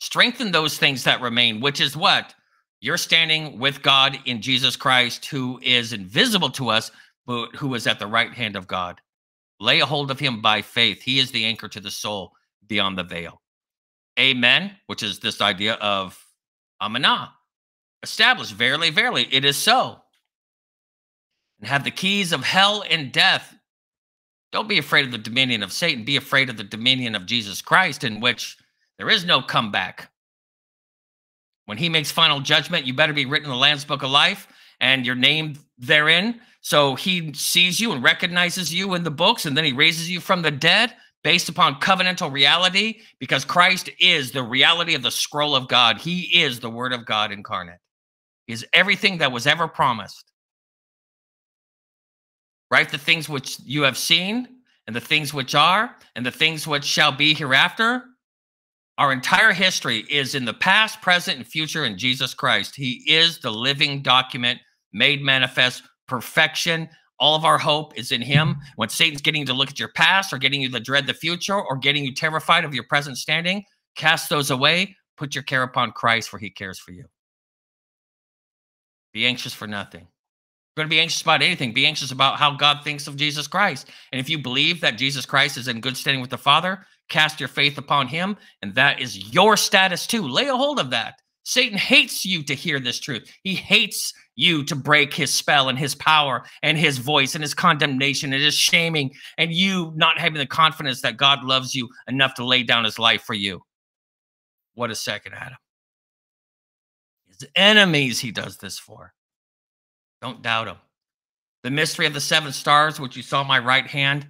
S1: Strengthen those things that remain, which is what? You're standing with God in Jesus Christ, who is invisible to us, but who is at the right hand of God. Lay a hold of him by faith. He is the anchor to the soul beyond the veil. Amen, which is this idea of Amanah. established, verily, verily, it is so. And have the keys of hell and death. Don't be afraid of the dominion of Satan. Be afraid of the dominion of Jesus Christ, in which there is no comeback. When he makes final judgment, you better be written in the Lamb's Book of Life and your name therein. So he sees you and recognizes you in the books, and then he raises you from the dead based upon covenantal reality because Christ is the reality of the scroll of God. He is the word of God incarnate. He is everything that was ever promised. Right? The things which you have seen and the things which are and the things which shall be hereafter. Our entire history is in the past, present, and future in Jesus Christ. He is the living document made manifest, perfection, all of our hope is in him. When Satan's getting you to look at your past or getting you to dread the future or getting you terrified of your present standing, cast those away. Put your care upon Christ, for he cares for you. Be anxious for nothing. Going to be anxious about anything. Be anxious about how God thinks of Jesus Christ. And if you believe that Jesus Christ is in good standing with the Father, cast your faith upon him. And that is your status too. Lay a hold of that. Satan hates you to hear this truth. He hates you to break his spell and his power and his voice and his condemnation and his shaming and you not having the confidence that God loves you enough to lay down his life for you. What a second, Adam. His enemies he does this for. Don't doubt him. The mystery of the seven stars, which you saw in my right hand,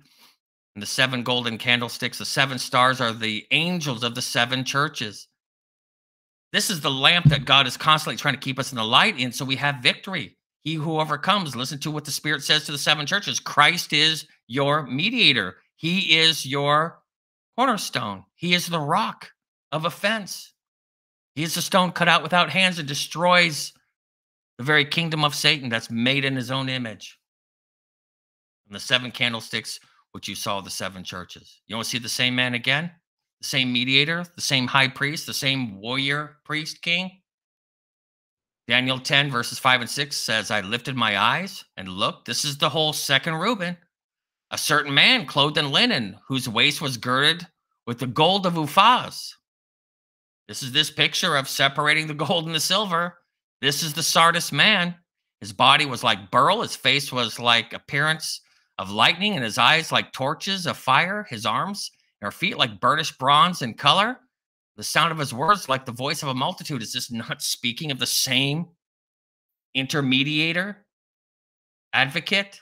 S1: and the seven golden candlesticks, the seven stars are the angels of the seven churches. This is the lamp that God is constantly trying to keep us in the light in so we have victory. He who overcomes, listen to what the Spirit says to the seven churches Christ is your mediator, He is your cornerstone, He is the rock of offense. He is the stone cut out without hands and destroys the very kingdom of Satan that's made in his own image. And the seven candlesticks, which you saw the seven churches. You want to see the same man again? the same mediator, the same high priest, the same warrior priest king. Daniel 10, verses 5 and 6 says, I lifted my eyes and looked. This is the whole second Reuben. A certain man clothed in linen, whose waist was girded with the gold of Uphaz. This is this picture of separating the gold and the silver. This is the Sardis man. His body was like beryl, his face was like appearance of lightning, and his eyes like torches of fire. His arms and our feet like burnished bronze in color. The sound of his words like the voice of a multitude. Is this not speaking of the same intermediator, advocate?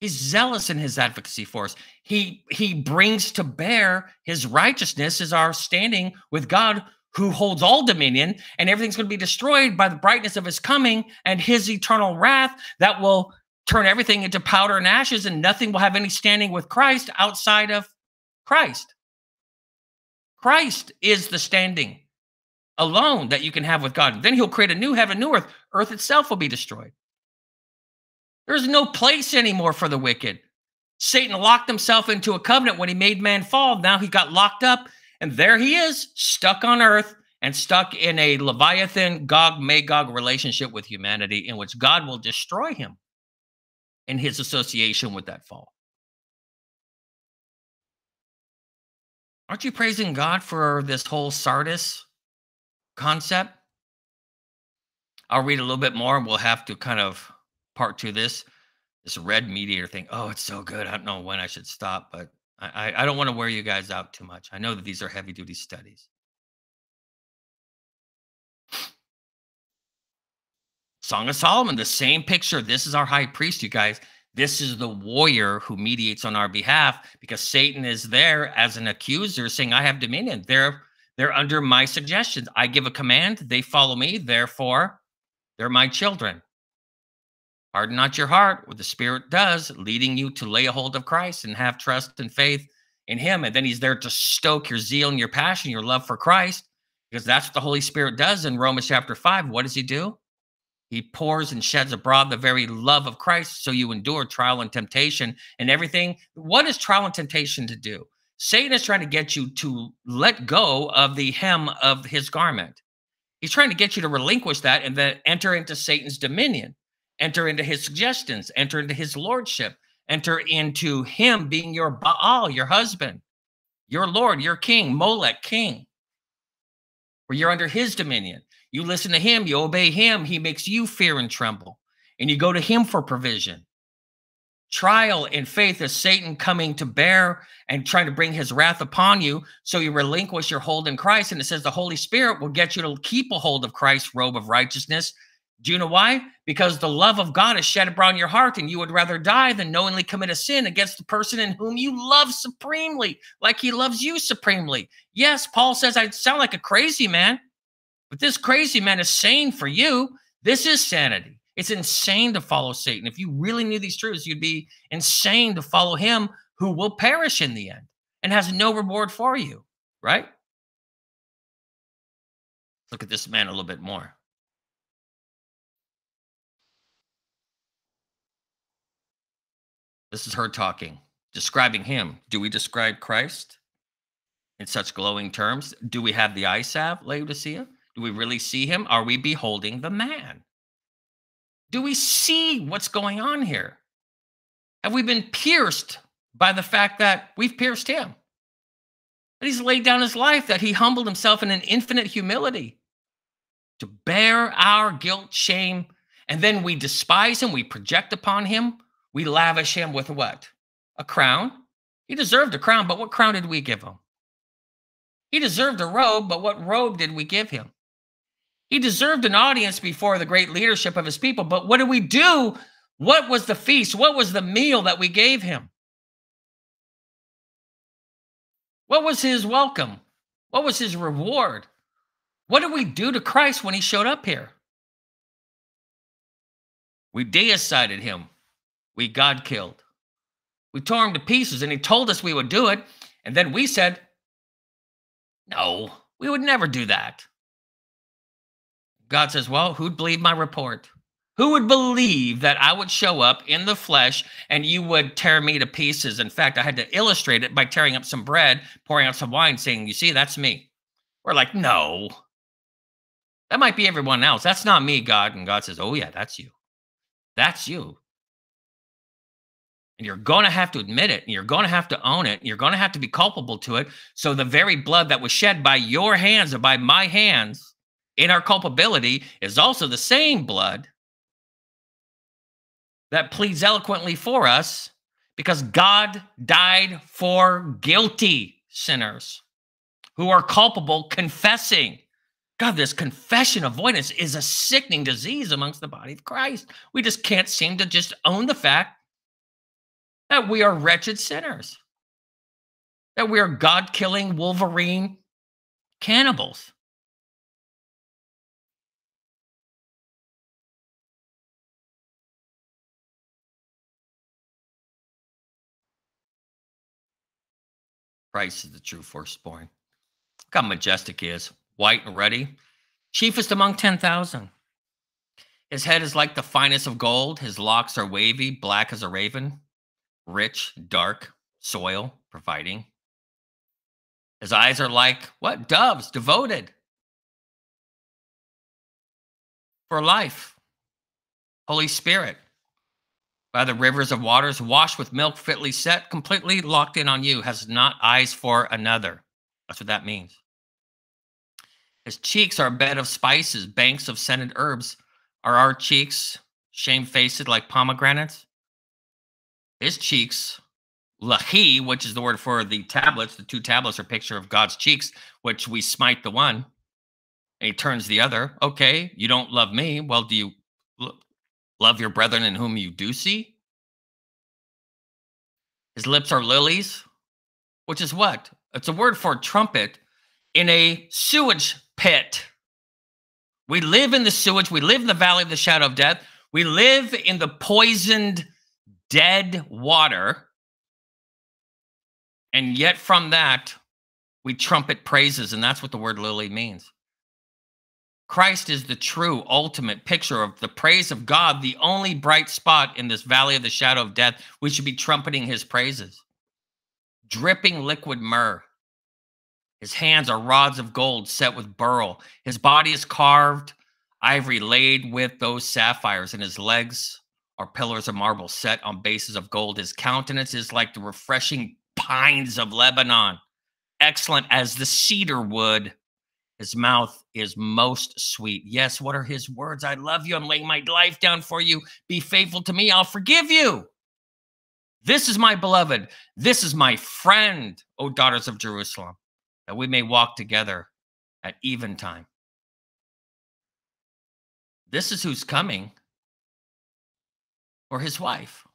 S1: He's zealous in his advocacy for us. He he brings to bear his righteousness as our standing with God who holds all dominion and everything's going to be destroyed by the brightness of his coming and his eternal wrath that will turn everything into powder and ashes and nothing will have any standing with Christ outside of Christ. Christ is the standing alone that you can have with God. Then he'll create a new heaven, new earth. Earth itself will be destroyed. There's no place anymore for the wicked. Satan locked himself into a covenant when he made man fall. Now he got locked up, and there he is, stuck on earth and stuck in a Leviathan, Gog, Magog relationship with humanity in which God will destroy him in his association with that fall. Aren't you praising God for this whole Sardis concept? I'll read a little bit more and we'll have to kind of part to this. This red mediator thing. Oh, it's so good. I don't know when I should stop, but I, I don't want to wear you guys out too much. I know that these are heavy duty studies. Song of Solomon, the same picture. This is our high priest, you guys. This is the warrior who mediates on our behalf because Satan is there as an accuser saying, I have dominion. They're they're under my suggestions. I give a command, they follow me, therefore they're my children. Harden not your heart, what the Spirit does, leading you to lay a hold of Christ and have trust and faith in Him. And then He's there to stoke your zeal and your passion, your love for Christ, because that's what the Holy Spirit does in Romans chapter 5. What does He do? He pours and sheds abroad the very love of Christ so you endure trial and temptation and everything. What is trial and temptation to do? Satan is trying to get you to let go of the hem of his garment. He's trying to get you to relinquish that and then enter into Satan's dominion, enter into his suggestions, enter into his lordship, enter into him being your Baal, your husband, your Lord, your king, Molech, king, where you're under his dominion. You listen to him, you obey him, he makes you fear and tremble. And you go to him for provision. Trial and faith is Satan coming to bear and trying to bring his wrath upon you. So you relinquish your hold in Christ. And it says the Holy Spirit will get you to keep a hold of Christ's robe of righteousness. Do you know why? Because the love of God is shed abroad in your heart, and you would rather die than knowingly commit a sin against the person in whom you love supremely, like he loves you supremely. Yes, Paul says I sound like a crazy man. But this crazy man is sane for you. This is sanity. It's insane to follow Satan. If you really knew these truths, you'd be insane to follow him who will perish in the end and has no reward for you, right? Look at this man a little bit more. This is her talking, describing him. Do we describe Christ in such glowing terms? Do we have the eye salve, Laodicea? Do we really see him? Are we beholding the man? Do we see what's going on here? Have we been pierced by the fact that we've pierced him? That he's laid down his life, that he humbled himself in an infinite humility to bear our guilt, shame, and then we despise him, we project upon him, we lavish him with what? A crown. He deserved a crown, but what crown did we give him? He deserved a robe, but what robe did we give him? He deserved an audience before the great leadership of his people. But what did we do? What was the feast? What was the meal that we gave him? What was his welcome? What was his reward? What did we do to Christ when he showed up here? We deicided him. We God killed. We tore him to pieces and he told us we would do it. And then we said, no, we would never do that. God says, Well, who'd believe my report? Who would believe that I would show up in the flesh and you would tear me to pieces? In fact, I had to illustrate it by tearing up some bread, pouring out some wine, saying, You see, that's me. We're like, No, that might be everyone else. That's not me, God. And God says, Oh, yeah, that's you. That's you. And you're going to have to admit it. And you're going to have to own it. And you're going to have to be culpable to it. So the very blood that was shed by your hands or by my hands in our culpability is also the same blood that pleads eloquently for us because God died for guilty sinners who are culpable confessing. God, this confession avoidance is a sickening disease amongst the body of Christ. We just can't seem to just own the fact that we are wretched sinners, that we are God killing Wolverine cannibals. Christ is the true firstborn. Look how majestic he is, white and ruddy, chiefest among 10,000. His head is like the finest of gold. His locks are wavy, black as a raven, rich, dark, soil, providing. His eyes are like what? Doves, devoted for life. Holy Spirit, by the rivers of waters, washed with milk, fitly set, completely locked in on you, has not eyes for another. That's what that means. His cheeks are a bed of spices, banks of scented herbs. Are our cheeks shamefaced like pomegranates? His cheeks, lahi, which is the word for the tablets, the two tablets are picture of God's cheeks, which we smite the one, and he turns the other. Okay, you don't love me. Well, do you Love your brethren in whom you do see. His lips are lilies, which is what? It's a word for a trumpet in a sewage pit. We live in the sewage. We live in the valley of the shadow of death. We live in the poisoned, dead water. And yet, from that, we trumpet praises. And that's what the word lily means. Christ is the true ultimate picture of the praise of God, the only bright spot in this valley of the shadow of death. We should be trumpeting his praises. Dripping liquid myrrh. His hands are rods of gold set with beryl. His body is carved ivory laid with those sapphires, and his legs are pillars of marble set on bases of gold. His countenance is like the refreshing pines of Lebanon, excellent as the cedar wood. His mouth is most sweet. Yes, what are his words? I love you. I'm laying my life down for you. Be faithful to me. I'll forgive you. This is my beloved. This is my friend, O daughters of Jerusalem, that we may walk together at eventime. This is who's coming for his wife.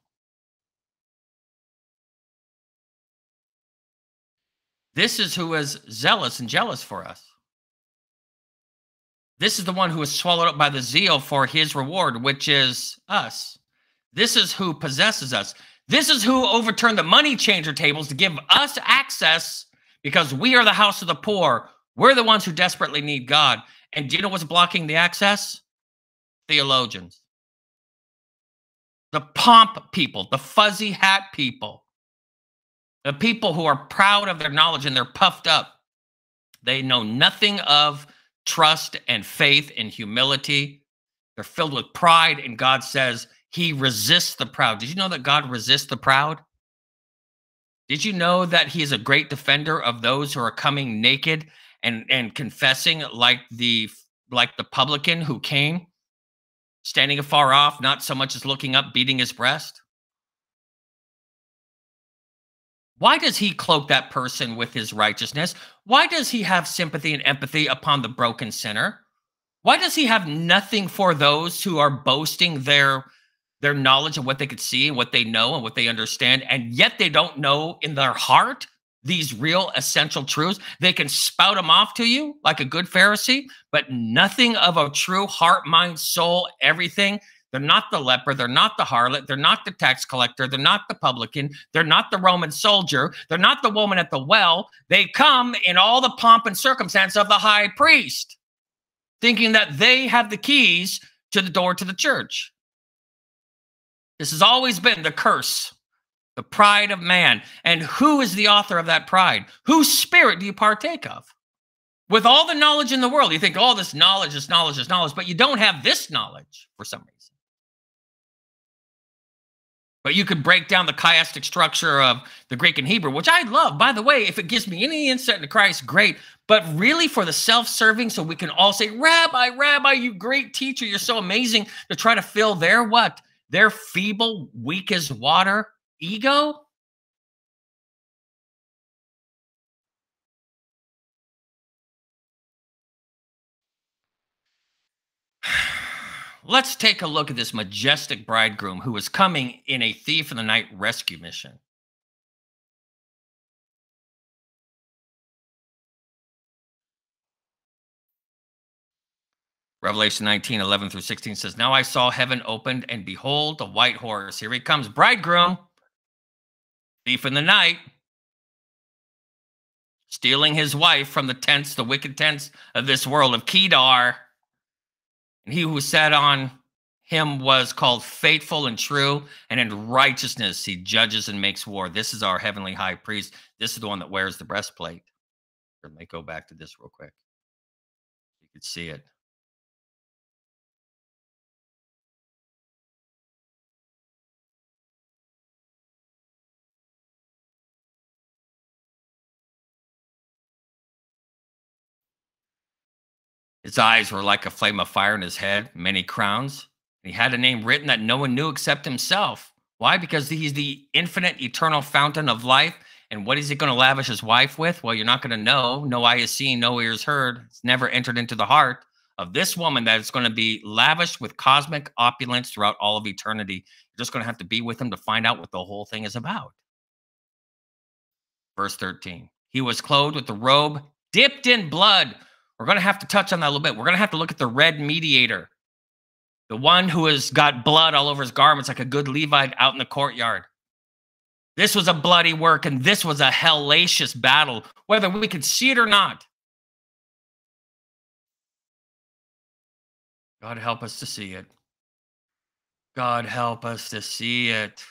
S1: This is who is zealous and jealous for us. This is the one who is swallowed up by the zeal for his reward, which is us. This is who possesses us. This is who overturned the money changer tables to give us access because we are the house of the poor. We're the ones who desperately need God. And do you know what's blocking the access? Theologians. The pomp people, the fuzzy hat people. The people who are proud of their knowledge and they're puffed up. They know nothing of trust and faith and humility. They're filled with pride, and God says he resists the proud. Did you know that God resists the proud? Did you know that he is a great defender of those who are coming naked and, and confessing like the like the publican who came, standing afar off, not so much as looking up, beating his breast? Why does he cloak that person with his righteousness? Why does he have sympathy and empathy upon the broken sinner? Why does he have nothing for those who are boasting their their knowledge of what they could see and what they know and what they understand and yet they don't know in their heart these real essential truths? They can spout them off to you like a good Pharisee, but nothing of a true heart, mind, soul, everything they're not the leper. They're not the harlot. They're not the tax collector. They're not the publican. They're not the Roman soldier. They're not the woman at the well. They come in all the pomp and circumstance of the high priest, thinking that they have the keys to the door to the church. This has always been the curse, the pride of man. And who is the author of that pride? Whose spirit do you partake of? With all the knowledge in the world, you think, oh, this knowledge, this knowledge, this knowledge, but you don't have this knowledge for some reason. But you could break down the chiastic structure of the Greek and Hebrew, which I love. By the way, if it gives me any insight into Christ, great. But really, for the self serving, so we can all say, Rabbi, Rabbi, you great teacher, you're so amazing, to try to fill their what? Their feeble, weak as water ego? [sighs] Let's take a look at this majestic bridegroom who is coming in a thief of the night rescue mission. Revelation 19, 11 through 16 says, Now I saw heaven opened, and behold, a white horse. Here he comes, bridegroom, thief in the night, stealing his wife from the tents, the wicked tents of this world of Kedar. And he who sat on him was called faithful and true, and in righteousness he judges and makes war. This is our heavenly high priest. This is the one that wears the breastplate. Let me go back to this real quick. You can see it. His eyes were like a flame of fire in his head, many crowns. He had a name written that no one knew except himself. Why? Because he's the infinite, eternal fountain of life. And what is he going to lavish his wife with? Well, you're not going to know. No eye has seen, no ears heard. It's never entered into the heart of this woman that is going to be lavished with cosmic opulence throughout all of eternity. You're just going to have to be with him to find out what the whole thing is about. Verse 13 He was clothed with the robe dipped in blood we're going to have to touch on that a little bit. We're going to have to look at the red mediator, the one who has got blood all over his garments like a good Levite out in the courtyard. This was a bloody work and this was a hellacious battle, whether we could see it or not. God help us to see it. God help us to see it.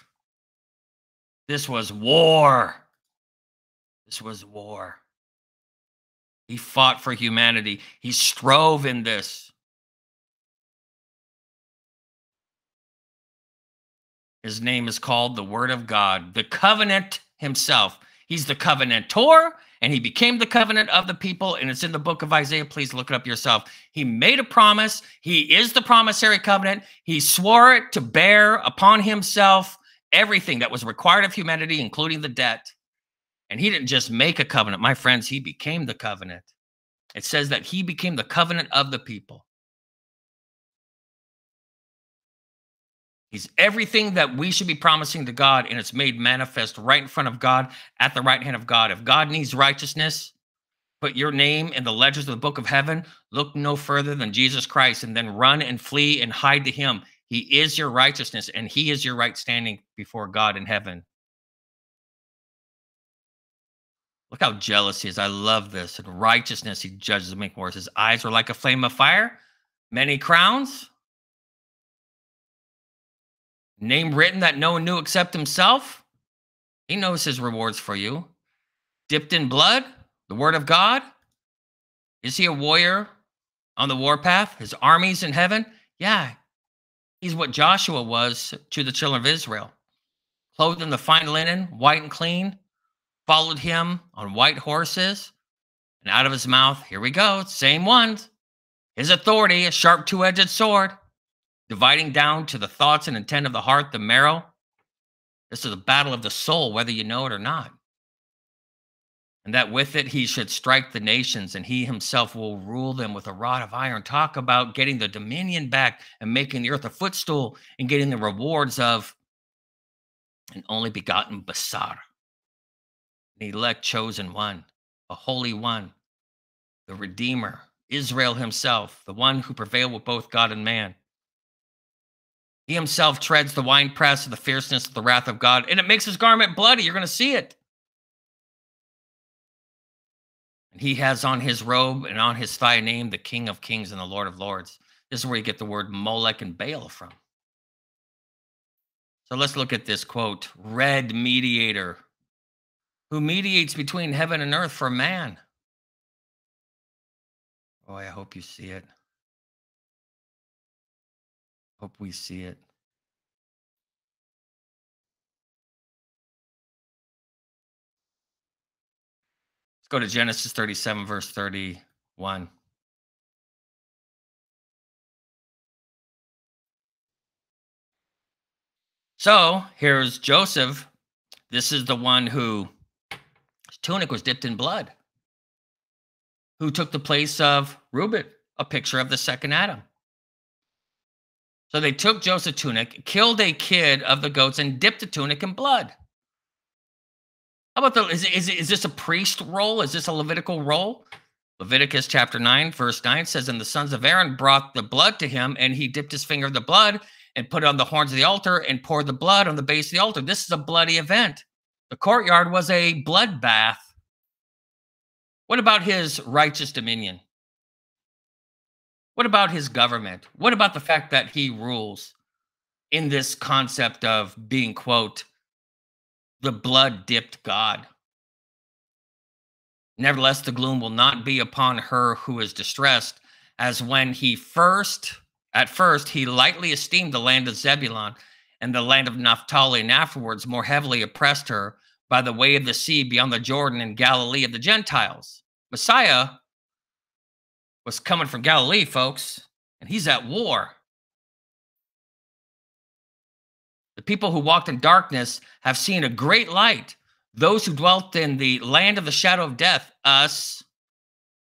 S1: This was war. This was war. He fought for humanity. He strove in this. His name is called the Word of God, the covenant himself. He's the covenantor and he became the covenant of the people. And it's in the book of Isaiah. Please look it up yourself. He made a promise. He is the promissory covenant. He swore it to bear upon himself everything that was required of humanity, including the debt. And he didn't just make a covenant, my friends, he became the covenant. It says that he became the covenant of the people. He's everything that we should be promising to God, and it's made manifest right in front of God at the right hand of God. If God needs righteousness, put your name in the ledgers of the book of heaven, look no further than Jesus Christ, and then run and flee and hide to him. He is your righteousness, and he is your right standing before God in heaven. Look how jealous he is. I love this. In righteousness, he judges the make wars. His eyes are like a flame of fire, many crowns. Name written that no one knew except himself. He knows his rewards for you. Dipped in blood, the word of God. Is he a warrior on the warpath? His armies in heaven? Yeah. He's what Joshua was to the children of Israel. Clothed in the fine linen, white and clean, followed him on white horses. And out of his mouth, here we go, same ones. His authority, a sharp two edged sword dividing down to the thoughts and intent of the heart, the marrow. This is a battle of the soul, whether you know it or not. And that with it he should strike the nations, and he himself will rule them with a rod of iron. Talk about getting the dominion back and making the earth a footstool and getting the rewards of an only begotten Basar, an elect chosen one, a holy one, the Redeemer, Israel himself, the one who prevailed with both God and man. He himself treads the winepress of the fierceness of the wrath of God, and it makes his garment bloody. You're going to see it. And he has on his robe and on his thigh name the King of Kings and the Lord of Lords. This is where you get the word Molech and Baal from. So let's look at this quote Red mediator, who mediates between heaven and earth for man. Boy, I hope you see it. Hope we see it. Let's go to Genesis 37, verse 31. So here's Joseph. This is the one who tunic was dipped in blood, who took the place of Reuben, a picture of the second Adam. So they took Joseph's tunic, killed a kid of the goats, and dipped the tunic in blood. How about the is, is, is this a priest role? Is this a Levitical role? Leviticus chapter 9, verse 9 says, And the sons of Aaron brought the blood to him, and he dipped his finger in the blood and put it on the horns of the altar and poured the blood on the base of the altar. This is a bloody event. The courtyard was a bloodbath. What about his righteous dominion? What about his government? What about the fact that he rules in this concept of being, quote, the blood dipped God? Nevertheless, the gloom will not be upon her who is distressed, as when he first, at first, he lightly esteemed the land of Zebulun and the land of Naphtali, and afterwards more heavily oppressed her by the way of the sea beyond the Jordan and Galilee of the Gentiles. Messiah was coming from Galilee, folks, and he's at war. The people who walked in darkness have seen a great light. Those who dwelt in the land of the shadow of death, us,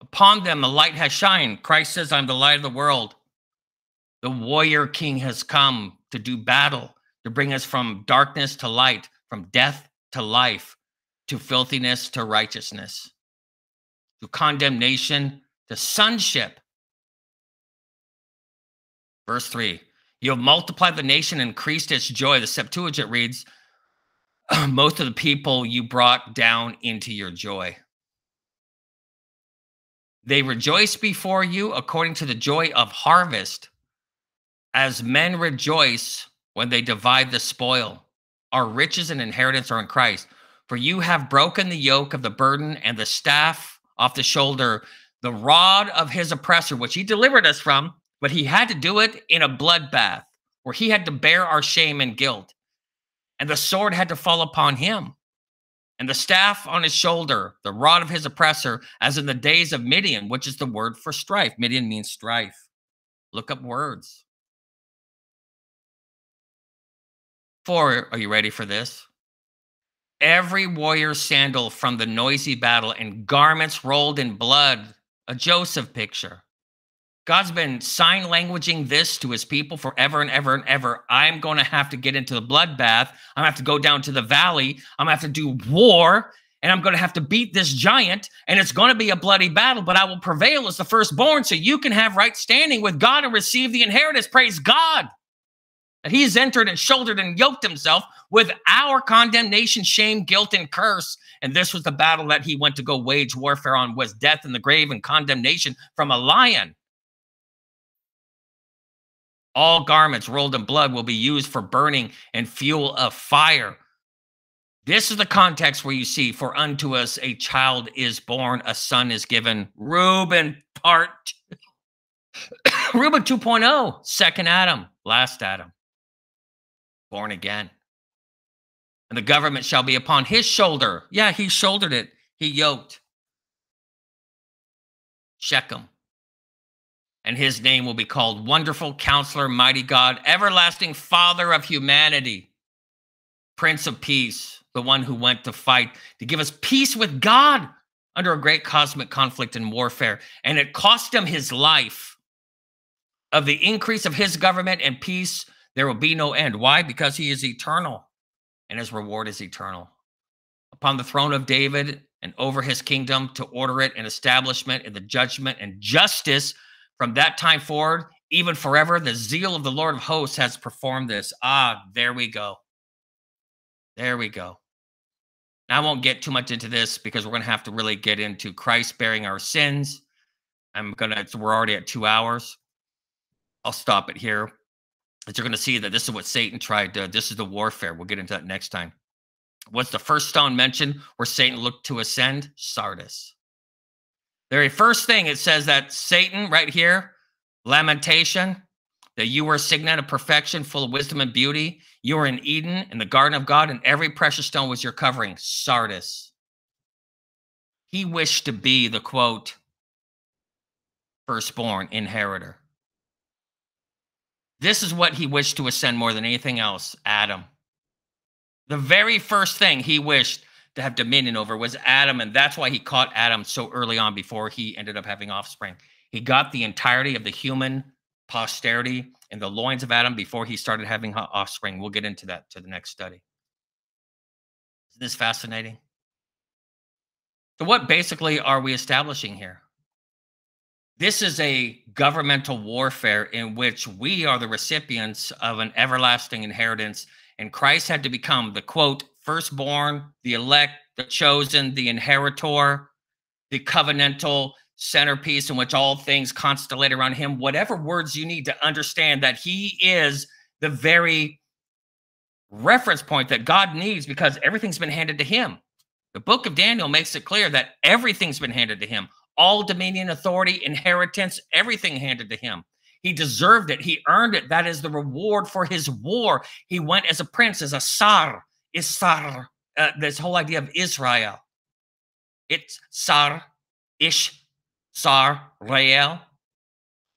S1: upon them the light has shined. Christ says, I'm the light of the world. The warrior king has come to do battle, to bring us from darkness to light, from death to life, to filthiness to righteousness, to condemnation to sonship. Verse 3 You have multiplied the nation increased its joy. The Septuagint reads, [clears throat] Most of the people you brought down into your joy. They rejoice before you according to the joy of harvest, as men rejoice when they divide the spoil. Our riches and inheritance are in Christ. For you have broken the yoke of the burden and the staff off the shoulder the rod of his oppressor, which he delivered us from, but he had to do it in a bloodbath where he had to bear our shame and guilt. And the sword had to fall upon him. and the staff on his shoulder, the rod of his oppressor, as in the days of Midian, which is the word for strife. Midian means strife. Look up words. For, are you ready for this? Every warrior's sandal from the noisy battle and garments rolled in blood, a Joseph picture. God's been sign languaging this to his people forever and ever and ever. I'm going to have to get into the bloodbath. I'm going to have to go down to the valley. I'm going to have to do war and I'm going to have to beat this giant and it's going to be a bloody battle, but I will prevail as the firstborn so you can have right standing with God and receive the inheritance. Praise God that he's entered and shouldered and yoked himself with our condemnation, shame, guilt, and curse. And this was the battle that he went to go wage warfare on was death in the grave and condemnation from a lion. All garments rolled in blood will be used for burning and fuel of fire. This is the context where you see, for unto us a child is born, a son is given. Reuben part. [coughs] Reuben 2.0, second Adam, last Adam, born again. And the government shall be upon his shoulder. Yeah, he shouldered it. He yoked. Shechem and his name will be called Wonderful Counselor, Mighty God, Everlasting Father of Humanity, Prince of Peace, the one who went to fight to give us peace with God under a great cosmic conflict and warfare. And it cost him his life. Of the increase of his government and peace, there will be no end. Why? Because he is eternal and his reward is eternal. Upon the throne of David and over his kingdom to order it and establishment and the judgment and justice from that time forward, even forever, the zeal of the Lord of hosts has performed this. Ah, there we go. There we go. Now, I won't get too much into this because we're going to have to really get into Christ bearing our sins. I'm going to, we're already at two hours. I'll stop it here. But you're going to see that this is what Satan tried to, this is the warfare. We'll get into that next time. What's the first stone mentioned where Satan looked to ascend? Sardis The very first thing it says that Satan, right here, lamentation, that you were a signet of perfection, full of wisdom and beauty. You were in Eden, in the garden of God, and every precious stone was your covering. Sardis. He wished to be the quote, firstborn inheritor. This is what he wished to ascend more than anything else Adam. The very first thing he wished to have dominion over was Adam. And that's why he caught Adam so early on before he ended up having offspring. He got the entirety of the human posterity in the loins of Adam before he started having offspring. We'll get into that to the next study. Isn't this fascinating? So, what basically are we establishing here? This is a governmental warfare in which we are the recipients of an everlasting inheritance, and Christ had to become the quote, firstborn, the elect, the chosen, the inheritor, the covenantal centerpiece in which all things constellate around him, whatever words you need to understand that he is the very reference point that God needs because everything's been handed to him. The book of Daniel makes it clear that everything's been handed to him. All dominion, authority, inheritance, everything handed to him. He deserved it. He earned it. That is the reward for his war. He went as a prince, as a sar, Isar, uh, this whole idea of Israel. It's Sar, Ish, Sar, Rael.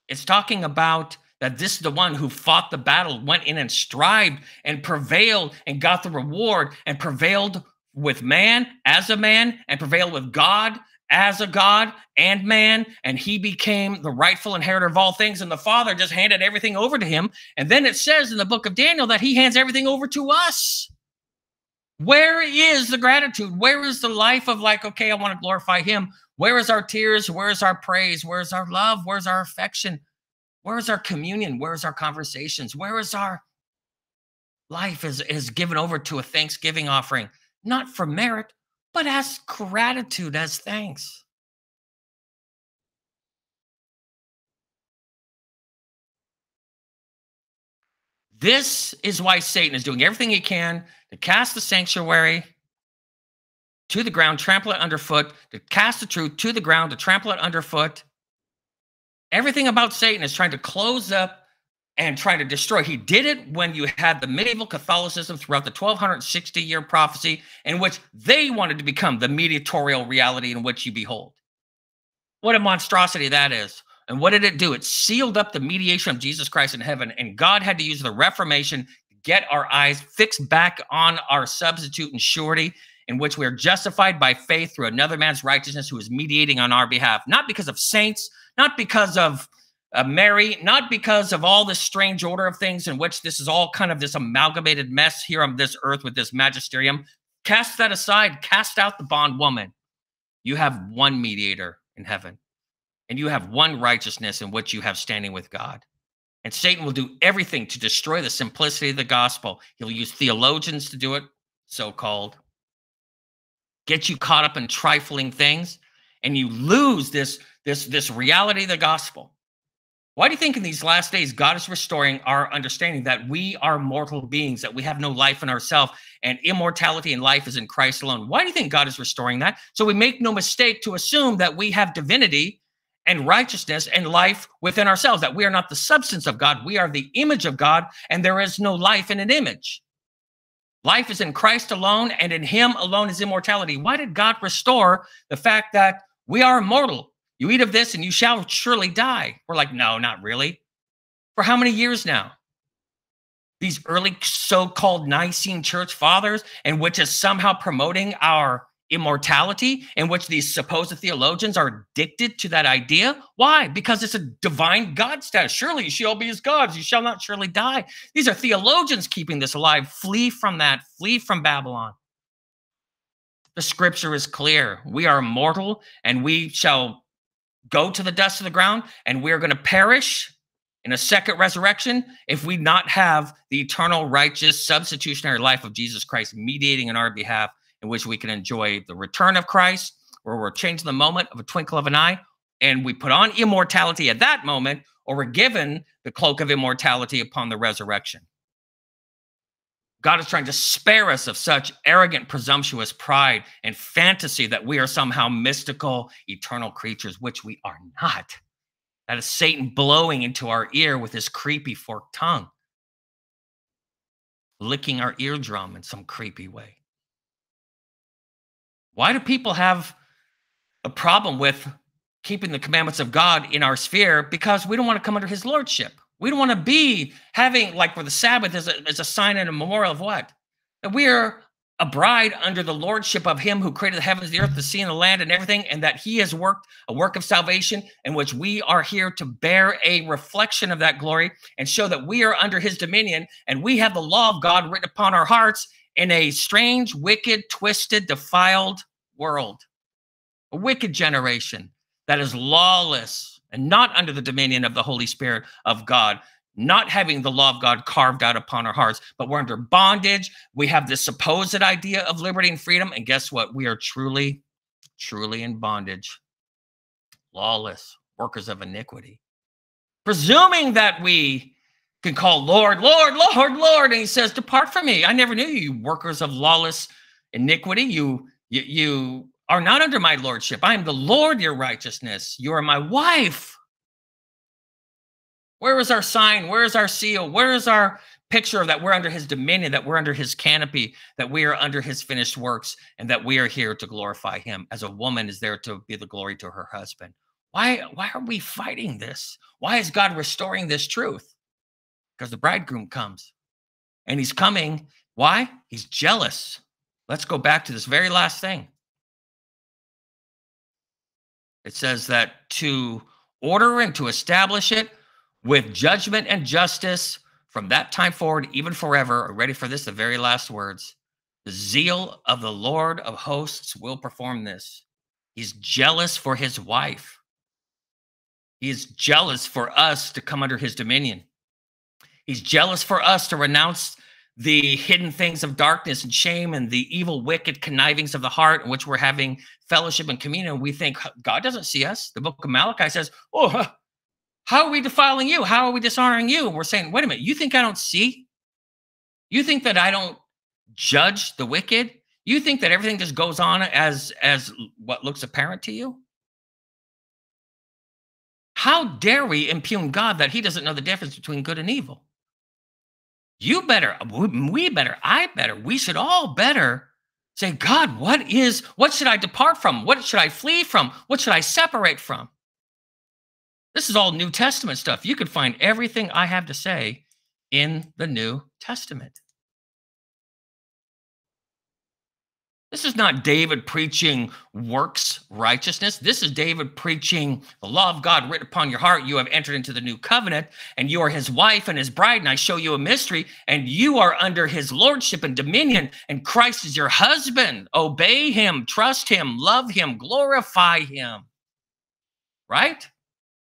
S1: It's talking about that this is the one who fought the battle, went in and strived and prevailed and got the reward and prevailed with man as a man and prevailed with God as a God and man. And he became the rightful inheritor of all things. And the Father just handed everything over to him. And then it says in the book of Daniel that he hands everything over to us. Where is the gratitude? Where is the life of like, okay, I want to glorify him? Where is our tears? Where is our praise? Where is our love? Where's our affection? Where is our communion? Where is our conversations? Where is our life is, is given over to a thanksgiving offering, not for merit, but as gratitude, as thanks. This is why Satan is doing everything he can to cast the sanctuary to the ground, trample it underfoot, to cast the truth to the ground, to trample it underfoot. Everything about Satan is trying to close up and trying to destroy. He did it when you had the medieval Catholicism throughout the 1260 year prophecy, in which they wanted to become the mediatorial reality in which you behold. What a monstrosity that is. And what did it do? It sealed up the mediation of Jesus Christ in heaven. And God had to use the Reformation to get our eyes fixed back on our substitute and surety, in which we are justified by faith through another man's righteousness who is mediating on our behalf, not because of saints, not because of uh, Mary, not because of all this strange order of things in which this is all kind of this amalgamated mess here on this earth with this magisterium. Cast that aside, cast out the bondwoman. You have one mediator in heaven, and you have one righteousness in which you have standing with God. And Satan will do everything to destroy the simplicity of the gospel. He'll use theologians to do it, so called, get you caught up in trifling things, and you lose this, this, this reality of the gospel. Why do you think in these last days God is restoring our understanding that we are mortal beings, that we have no life in ourselves, and immortality and life is in Christ alone? Why do you think God is restoring that? So we make no mistake to assume that we have divinity and righteousness and life within ourselves, that we are not the substance of God, we are the image of God, and there is no life in an image. Life is in Christ alone, and in Him alone is immortality. Why did God restore the fact that we are immortal? You eat of this and you shall surely die. We're like, no, not really. For how many years now? These early so called Nicene church fathers, and which is somehow promoting our immortality, in which these supposed theologians are addicted to that idea. Why? Because it's a divine God status. Surely you shall be as gods, you shall not surely die. These are theologians keeping this alive. Flee from that, flee from Babylon. The scripture is clear. We are mortal and we shall go to the dust of the ground and we're going to perish in a second resurrection if we not have the eternal righteous substitutionary life of Jesus Christ mediating in our behalf in which we can enjoy the return of Christ where we're changed in the moment of a twinkle of an eye and we put on immortality at that moment or we're given the cloak of immortality upon the resurrection God is trying to spare us of such arrogant, presumptuous pride and fantasy that we are somehow mystical, eternal creatures, which we are not. That is Satan blowing into our ear with his creepy forked tongue, licking our eardrum in some creepy way. Why do people have a problem with keeping the commandments of God in our sphere? Because we don't want to come under his lordship. We don't want to be having, like, for the Sabbath is a, is a sign and a memorial of what? That we are a bride under the lordship of him who created the heavens, the earth, the sea, and the land, and everything, and that he has worked a work of salvation in which we are here to bear a reflection of that glory and show that we are under his dominion and we have the law of God written upon our hearts in a strange, wicked, twisted, defiled world. A wicked generation that is lawless, and not under the dominion of the Holy Spirit of God, not having the law of God carved out upon our hearts, but we're under bondage. We have this supposed idea of liberty and freedom. And guess what? We are truly, truly in bondage, lawless, workers of iniquity. Presuming that we can call Lord, Lord, Lord, Lord. And he says, Depart from me. I never knew you, you workers of lawless iniquity. You, you, you are not under my lordship. I am the Lord, your righteousness. You are my wife. Where is our sign? Where is our seal? Where is our picture of that we're under his dominion, that we're under his canopy, that we are under his finished works, and that we are here to glorify him as a woman is there to be the glory to her husband? Why, why are we fighting this? Why is God restoring this truth? Because the bridegroom comes and he's coming. Why? He's jealous. Let's go back to this very last thing. It says that to order and to establish it with judgment and justice from that time forward, even forever. Are ready for this? The very last words. The zeal of the Lord of hosts will perform this. He's jealous for his wife. He is jealous for us to come under his dominion. He's jealous for us to renounce the hidden things of darkness and shame and the evil, wicked connivings of the heart in which we're having fellowship and communion, we think God doesn't see us. The book of Malachi says, Oh, how are we defiling you? How are we dishonoring you? And we're saying, Wait a minute, you think I don't see? You think that I don't judge the wicked? You think that everything just goes on as as what looks apparent to you? How dare we impugn God that he doesn't know the difference between good and evil? You better, we better, I better, we should all better say, God, what is, what should I depart from? What should I flee from? What should I separate from? This is all New Testament stuff. You can find everything I have to say in the New Testament. This is not David preaching works righteousness. This is David preaching the law of God written upon your heart. You have entered into the new covenant, and you are his wife and his bride. And I show you a mystery, and you are under his lordship and dominion, and Christ is your husband. Obey him, trust him, love him, glorify him. Right?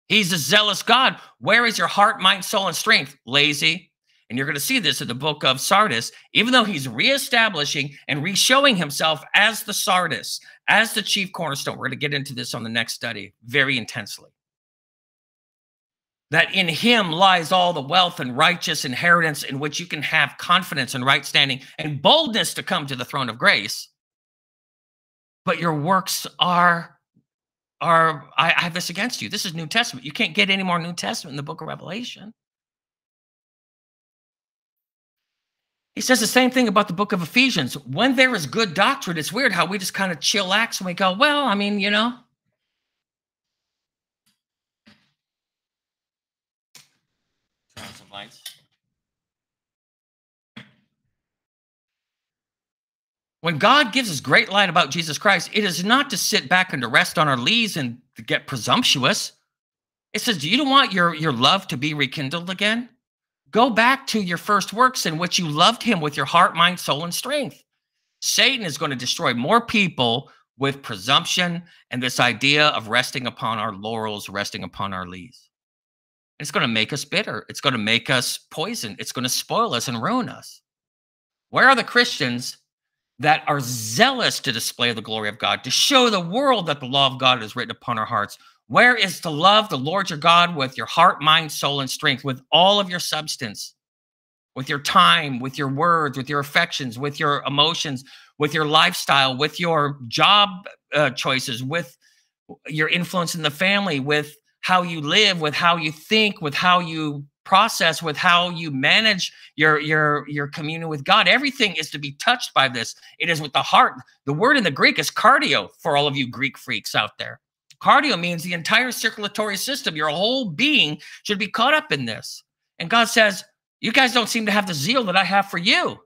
S1: He's a zealous God. Where is your heart, mind, soul, and strength? Lazy, and you're going to see this in the book of Sardis, even though he's reestablishing and re-showing himself as the Sardis, as the chief cornerstone. We're going to get into this on the next study very intensely. That in him lies all the wealth and righteous inheritance in which you can have confidence and right standing and boldness to come to the throne of grace. But your works are are I, I have this against you. This is New Testament. You can't get any more New Testament in the book of Revelation. He says the same thing about the book of Ephesians. When there is good doctrine, it's weird how we just kind of chillax and we go, well, I mean, you know. Turn on some lights. When God gives us great light about Jesus Christ, it is not to sit back and to rest on our lees and to get presumptuous. It says, Do you don't want your, your love to be rekindled again? Go back to your first works in which you loved him with your heart, mind, soul, and strength. Satan is going to destroy more people with presumption and this idea of resting upon our laurels, resting upon our lees. It's going to make us bitter. It's going to make us poison. It's going to spoil us and ruin us. Where are the Christians that are zealous to display the glory of God, to show the world that the law of God is written upon our hearts? Where is to love the Lord your God with your heart, mind, soul, and strength, with all of your substance, with your time, with your words, with your affections, with your emotions, with your lifestyle, with your job uh, choices, with your influence in the family, with how you live, with how you think, with how you process, with how you manage your your your communion with God. Everything is to be touched by this. It is with the heart. The word in the Greek is cardio for all of you Greek freaks out there. Cardio means the entire circulatory system, your whole being should be caught up in this. And God says, You guys don't seem to have the zeal that I have for you.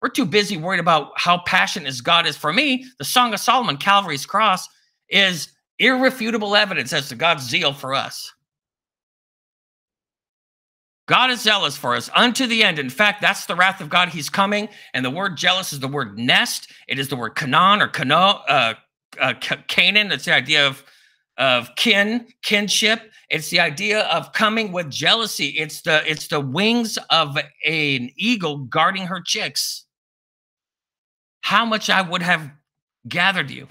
S1: We're too busy worried about how passionate God is for me. The Song of Solomon, Calvary's cross, is irrefutable evidence as to God's zeal for us. God is zealous for us unto the end. In fact, that's the wrath of God. He's coming. And the word jealous is the word nest. It is the word kanan or kano, uh, uh, Canaan. It's the idea of of kin, kinship. It's the idea of coming with jealousy. It's the it's the wings of an eagle guarding her chicks. How much I would have gathered you.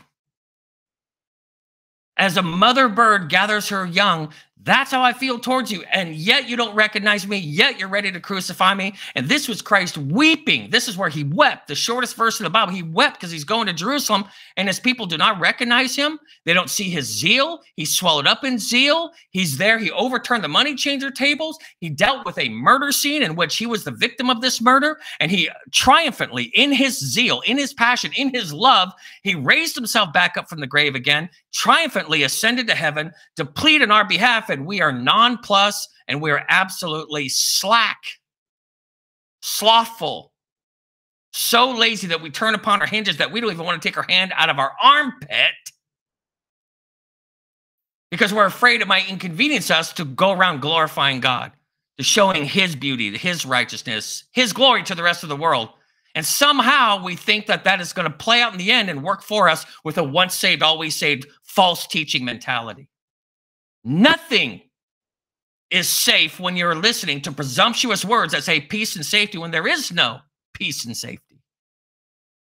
S1: As a mother bird gathers her young, that's how I feel towards you. And yet you don't recognize me. Yet you're ready to crucify me. And this was Christ weeping. This is where he wept. The shortest verse in the Bible. He wept because he's going to Jerusalem and his people do not recognize him. They don't see his zeal. He's swallowed up in zeal. He's there. He overturned the money changer tables. He dealt with a murder scene in which he was the victim of this murder. And he triumphantly, in his zeal, in his passion, in his love, he raised himself back up from the grave again, triumphantly ascended to heaven to plead in our behalf and we are nonplus and we are absolutely slack, slothful, so lazy that we turn upon our hinges that we don't even want to take our hand out of our armpit because we're afraid it might inconvenience us to go around glorifying God, to showing his beauty, his righteousness, his glory to the rest of the world. And somehow we think that that is going to play out in the end and work for us with a once saved, always saved false teaching mentality. Nothing is safe when you're listening to presumptuous words that say peace and safety when there is no peace and safety.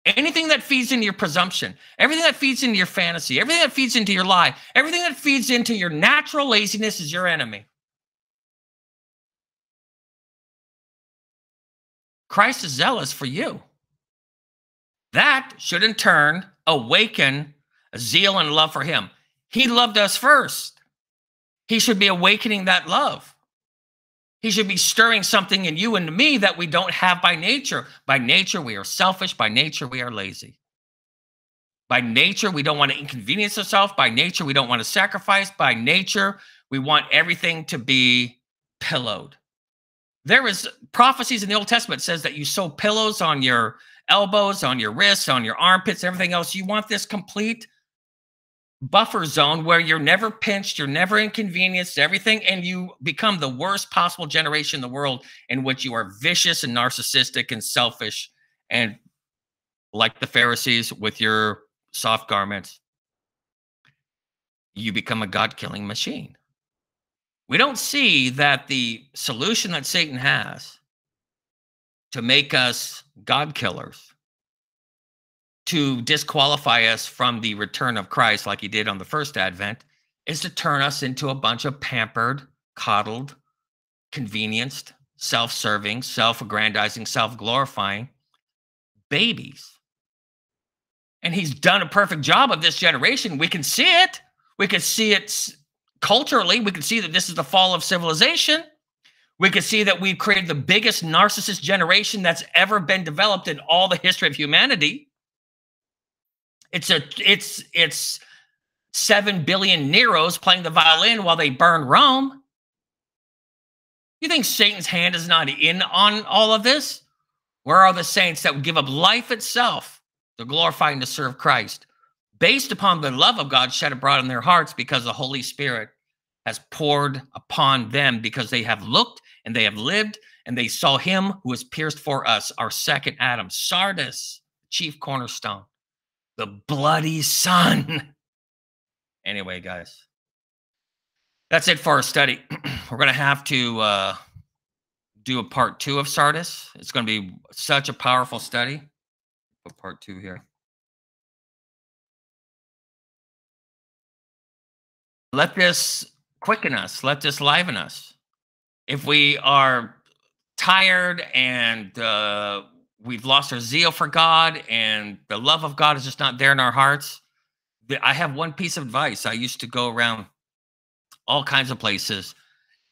S1: Anything that feeds into your presumption, everything that feeds into your fantasy, everything that feeds into your lie, everything that feeds into your natural laziness is your enemy. Christ is zealous for you. That should in turn awaken a zeal and love for him. He loved us first. He should be awakening that love. He should be stirring something in you and me that we don't have by nature. By nature, we are selfish. By nature, we are lazy. By nature, we don't want to inconvenience ourselves. By nature, we don't want to sacrifice. By nature, we want everything to be pillowed. There is prophecies in the Old Testament says that you sew pillows on your elbows, on your wrists, on your armpits, everything else. You want this complete buffer zone where you're never pinched, you're never inconvenienced, everything, and you become the worst possible generation in the world in which you are vicious and narcissistic and selfish and like the Pharisees with your soft garments, you become a God killing machine. We don't see that the solution that Satan has to make us God killers to disqualify us from the return of Christ, like he did on the first advent, is to turn us into a bunch of pampered, coddled, convenienced, self serving, self aggrandizing, self glorifying babies. And he's done a perfect job of this generation. We can see it. We can see it culturally. We can see that this is the fall of civilization. We can see that we've created the biggest narcissist generation that's ever been developed in all the history of humanity. It's a it's it's seven billion Neros playing the violin while they burn Rome. You think Satan's hand is not in on all of this? Where are the saints that would give up life itself to glorify and to serve Christ, based upon the love of God shed abroad in their hearts because the Holy Spirit has poured upon them because they have looked and they have lived and they saw him who was pierced for us, our second Adam, Sardis, chief cornerstone the bloody sun. [laughs] anyway, guys, that's it for our study. [clears throat] We're going to have to uh, do a part two of Sardis. It's going to be such a powerful study. Put part two here. Let this quicken us. Let this liven us. If we are tired and uh, we've lost our zeal for God and the love of God is just not there in our hearts. I have one piece of advice. I used to go around all kinds of places,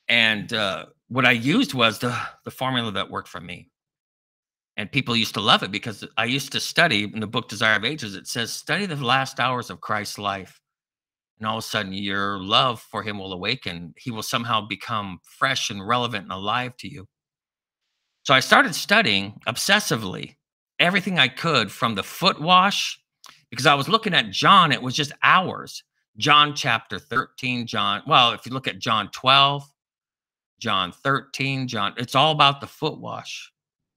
S1: and uh, what I used was the the formula that worked for me. And people used to love it because I used to study in the book Desire of Ages. It says, "Study the last hours of Christ's life." And all of a sudden your love for him will awaken. He will somehow become fresh and relevant and alive to you. So I started studying obsessively everything I could from the foot wash because I was looking at John, it was just hours. John chapter 13, John, well, if you look at John 12, John 13, John, it's all about the foot wash.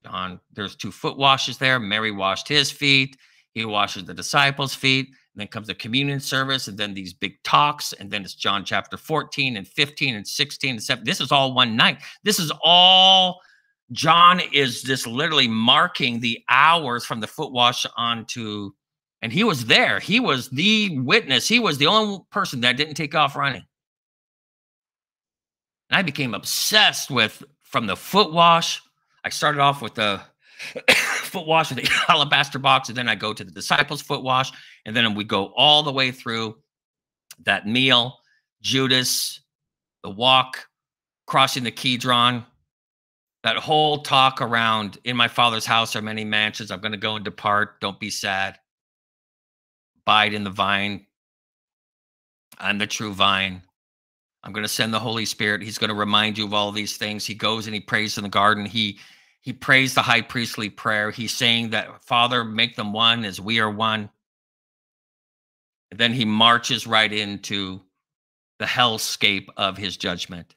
S1: John, there's two foot washes there. Mary washed his feet, he washes the disciples' feet. And then comes the communion service, and then these big talks, and then it's John chapter 14 and 15 and 16 and 7. This is all one night. This is all John is just literally marking the hours from the foot wash onto, and he was there. He was the witness. He was the only person that didn't take off running. And I became obsessed with from the foot wash. I started off with the foot wash of the [laughs] alabaster box, and then I go to the disciples' foot wash, and then we go all the way through that meal, Judas, the walk, crossing the Kidron, that whole talk around in my father's house are many mansions. I'm going to go and depart. Don't be sad. Abide in the vine. I'm the true vine. I'm going to send the Holy Spirit. He's going to remind you of all these things. He goes and he prays in the garden. He he prays the high priestly prayer. He's saying that Father, make them one as we are one. And then he marches right into the hellscape of his judgment.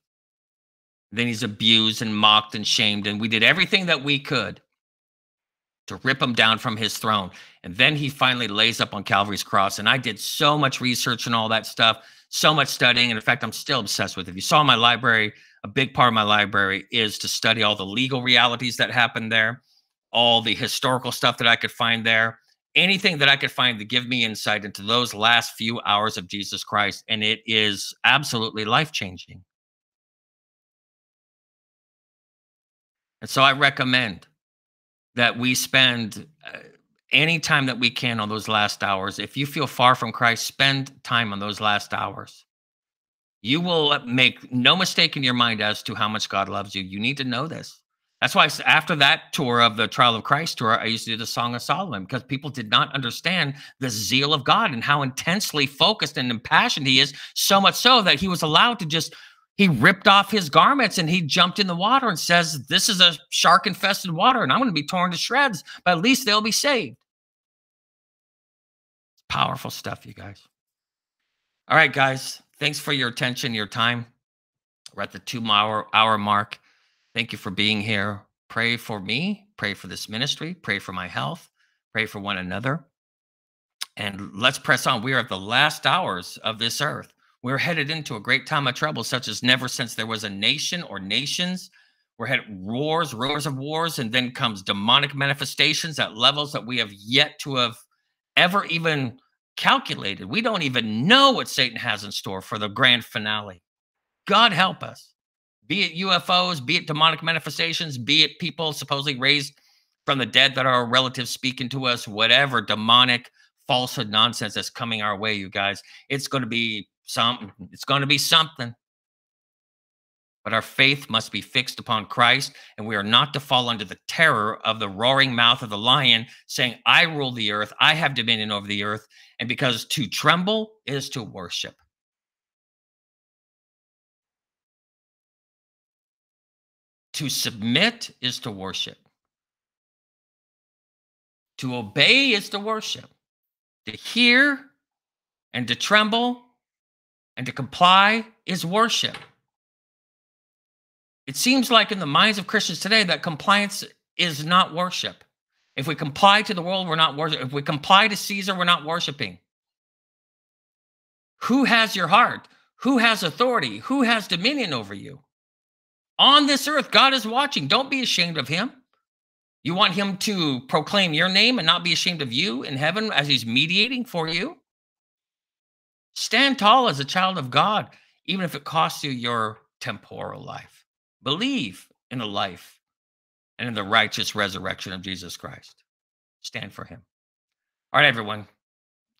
S1: Then he's abused and mocked and shamed. And we did everything that we could to rip him down from his throne. And then he finally lays up on Calvary's cross. And I did so much research and all that stuff, so much studying. And in fact, I'm still obsessed with it. If you saw my library, a big part of my library is to study all the legal realities that happened there, all the historical stuff that I could find there, anything that I could find to give me insight into those last few hours of Jesus Christ. And it is absolutely life changing. And so I recommend that we spend uh, any time that we can on those last hours. If you feel far from Christ, spend time on those last hours. You will uh, make no mistake in your mind as to how much God loves you. You need to know this. That's why after that tour of the Trial of Christ tour, I used to do the Song of Solomon because people did not understand the zeal of God and how intensely focused and impassioned he is, so much so that he was allowed to just he ripped off his garments and he jumped in the water and says, This is a shark infested water and I'm going to be torn to shreds, but at least they'll be saved. Powerful stuff, you guys. All right, guys. Thanks for your attention, your time. We're at the two hour, hour mark. Thank you for being here. Pray for me, pray for this ministry, pray for my health, pray for one another. And let's press on. We are at the last hours of this earth. We're headed into a great time of trouble, such as never since there was a nation or nations. We're headed wars, rumors of wars, and then comes demonic manifestations at levels that we have yet to have ever even calculated. We don't even know what Satan has in store for the grand finale. God help us. Be it UFOs, be it demonic manifestations, be it people supposedly raised from the dead that are relatives speaking to us, whatever demonic falsehood nonsense that's coming our way, you guys. It's going to be something. It's going to be something. But our faith must be fixed upon Christ, and we are not to fall under the terror of the roaring mouth of the lion, saying, I rule the earth, I have dominion over the earth. And because to tremble is to worship. To submit is to worship. To obey is to worship. To hear and to tremble and to comply is worship. It seems like in the minds of Christians today that compliance is not worship. If we comply to the world, we're not worshiping. If we comply to Caesar, we're not worshiping. Who has your heart? Who has authority? Who has dominion over you? On this earth, God is watching. Don't be ashamed of him. You want him to proclaim your name and not be ashamed of you in heaven as he's mediating for you? Stand tall as a child of God, even if it costs you your temporal life. Believe in the life and in the righteous resurrection of Jesus Christ. Stand for him. All right, everyone.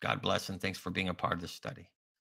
S1: God bless and thanks for being a part of this study.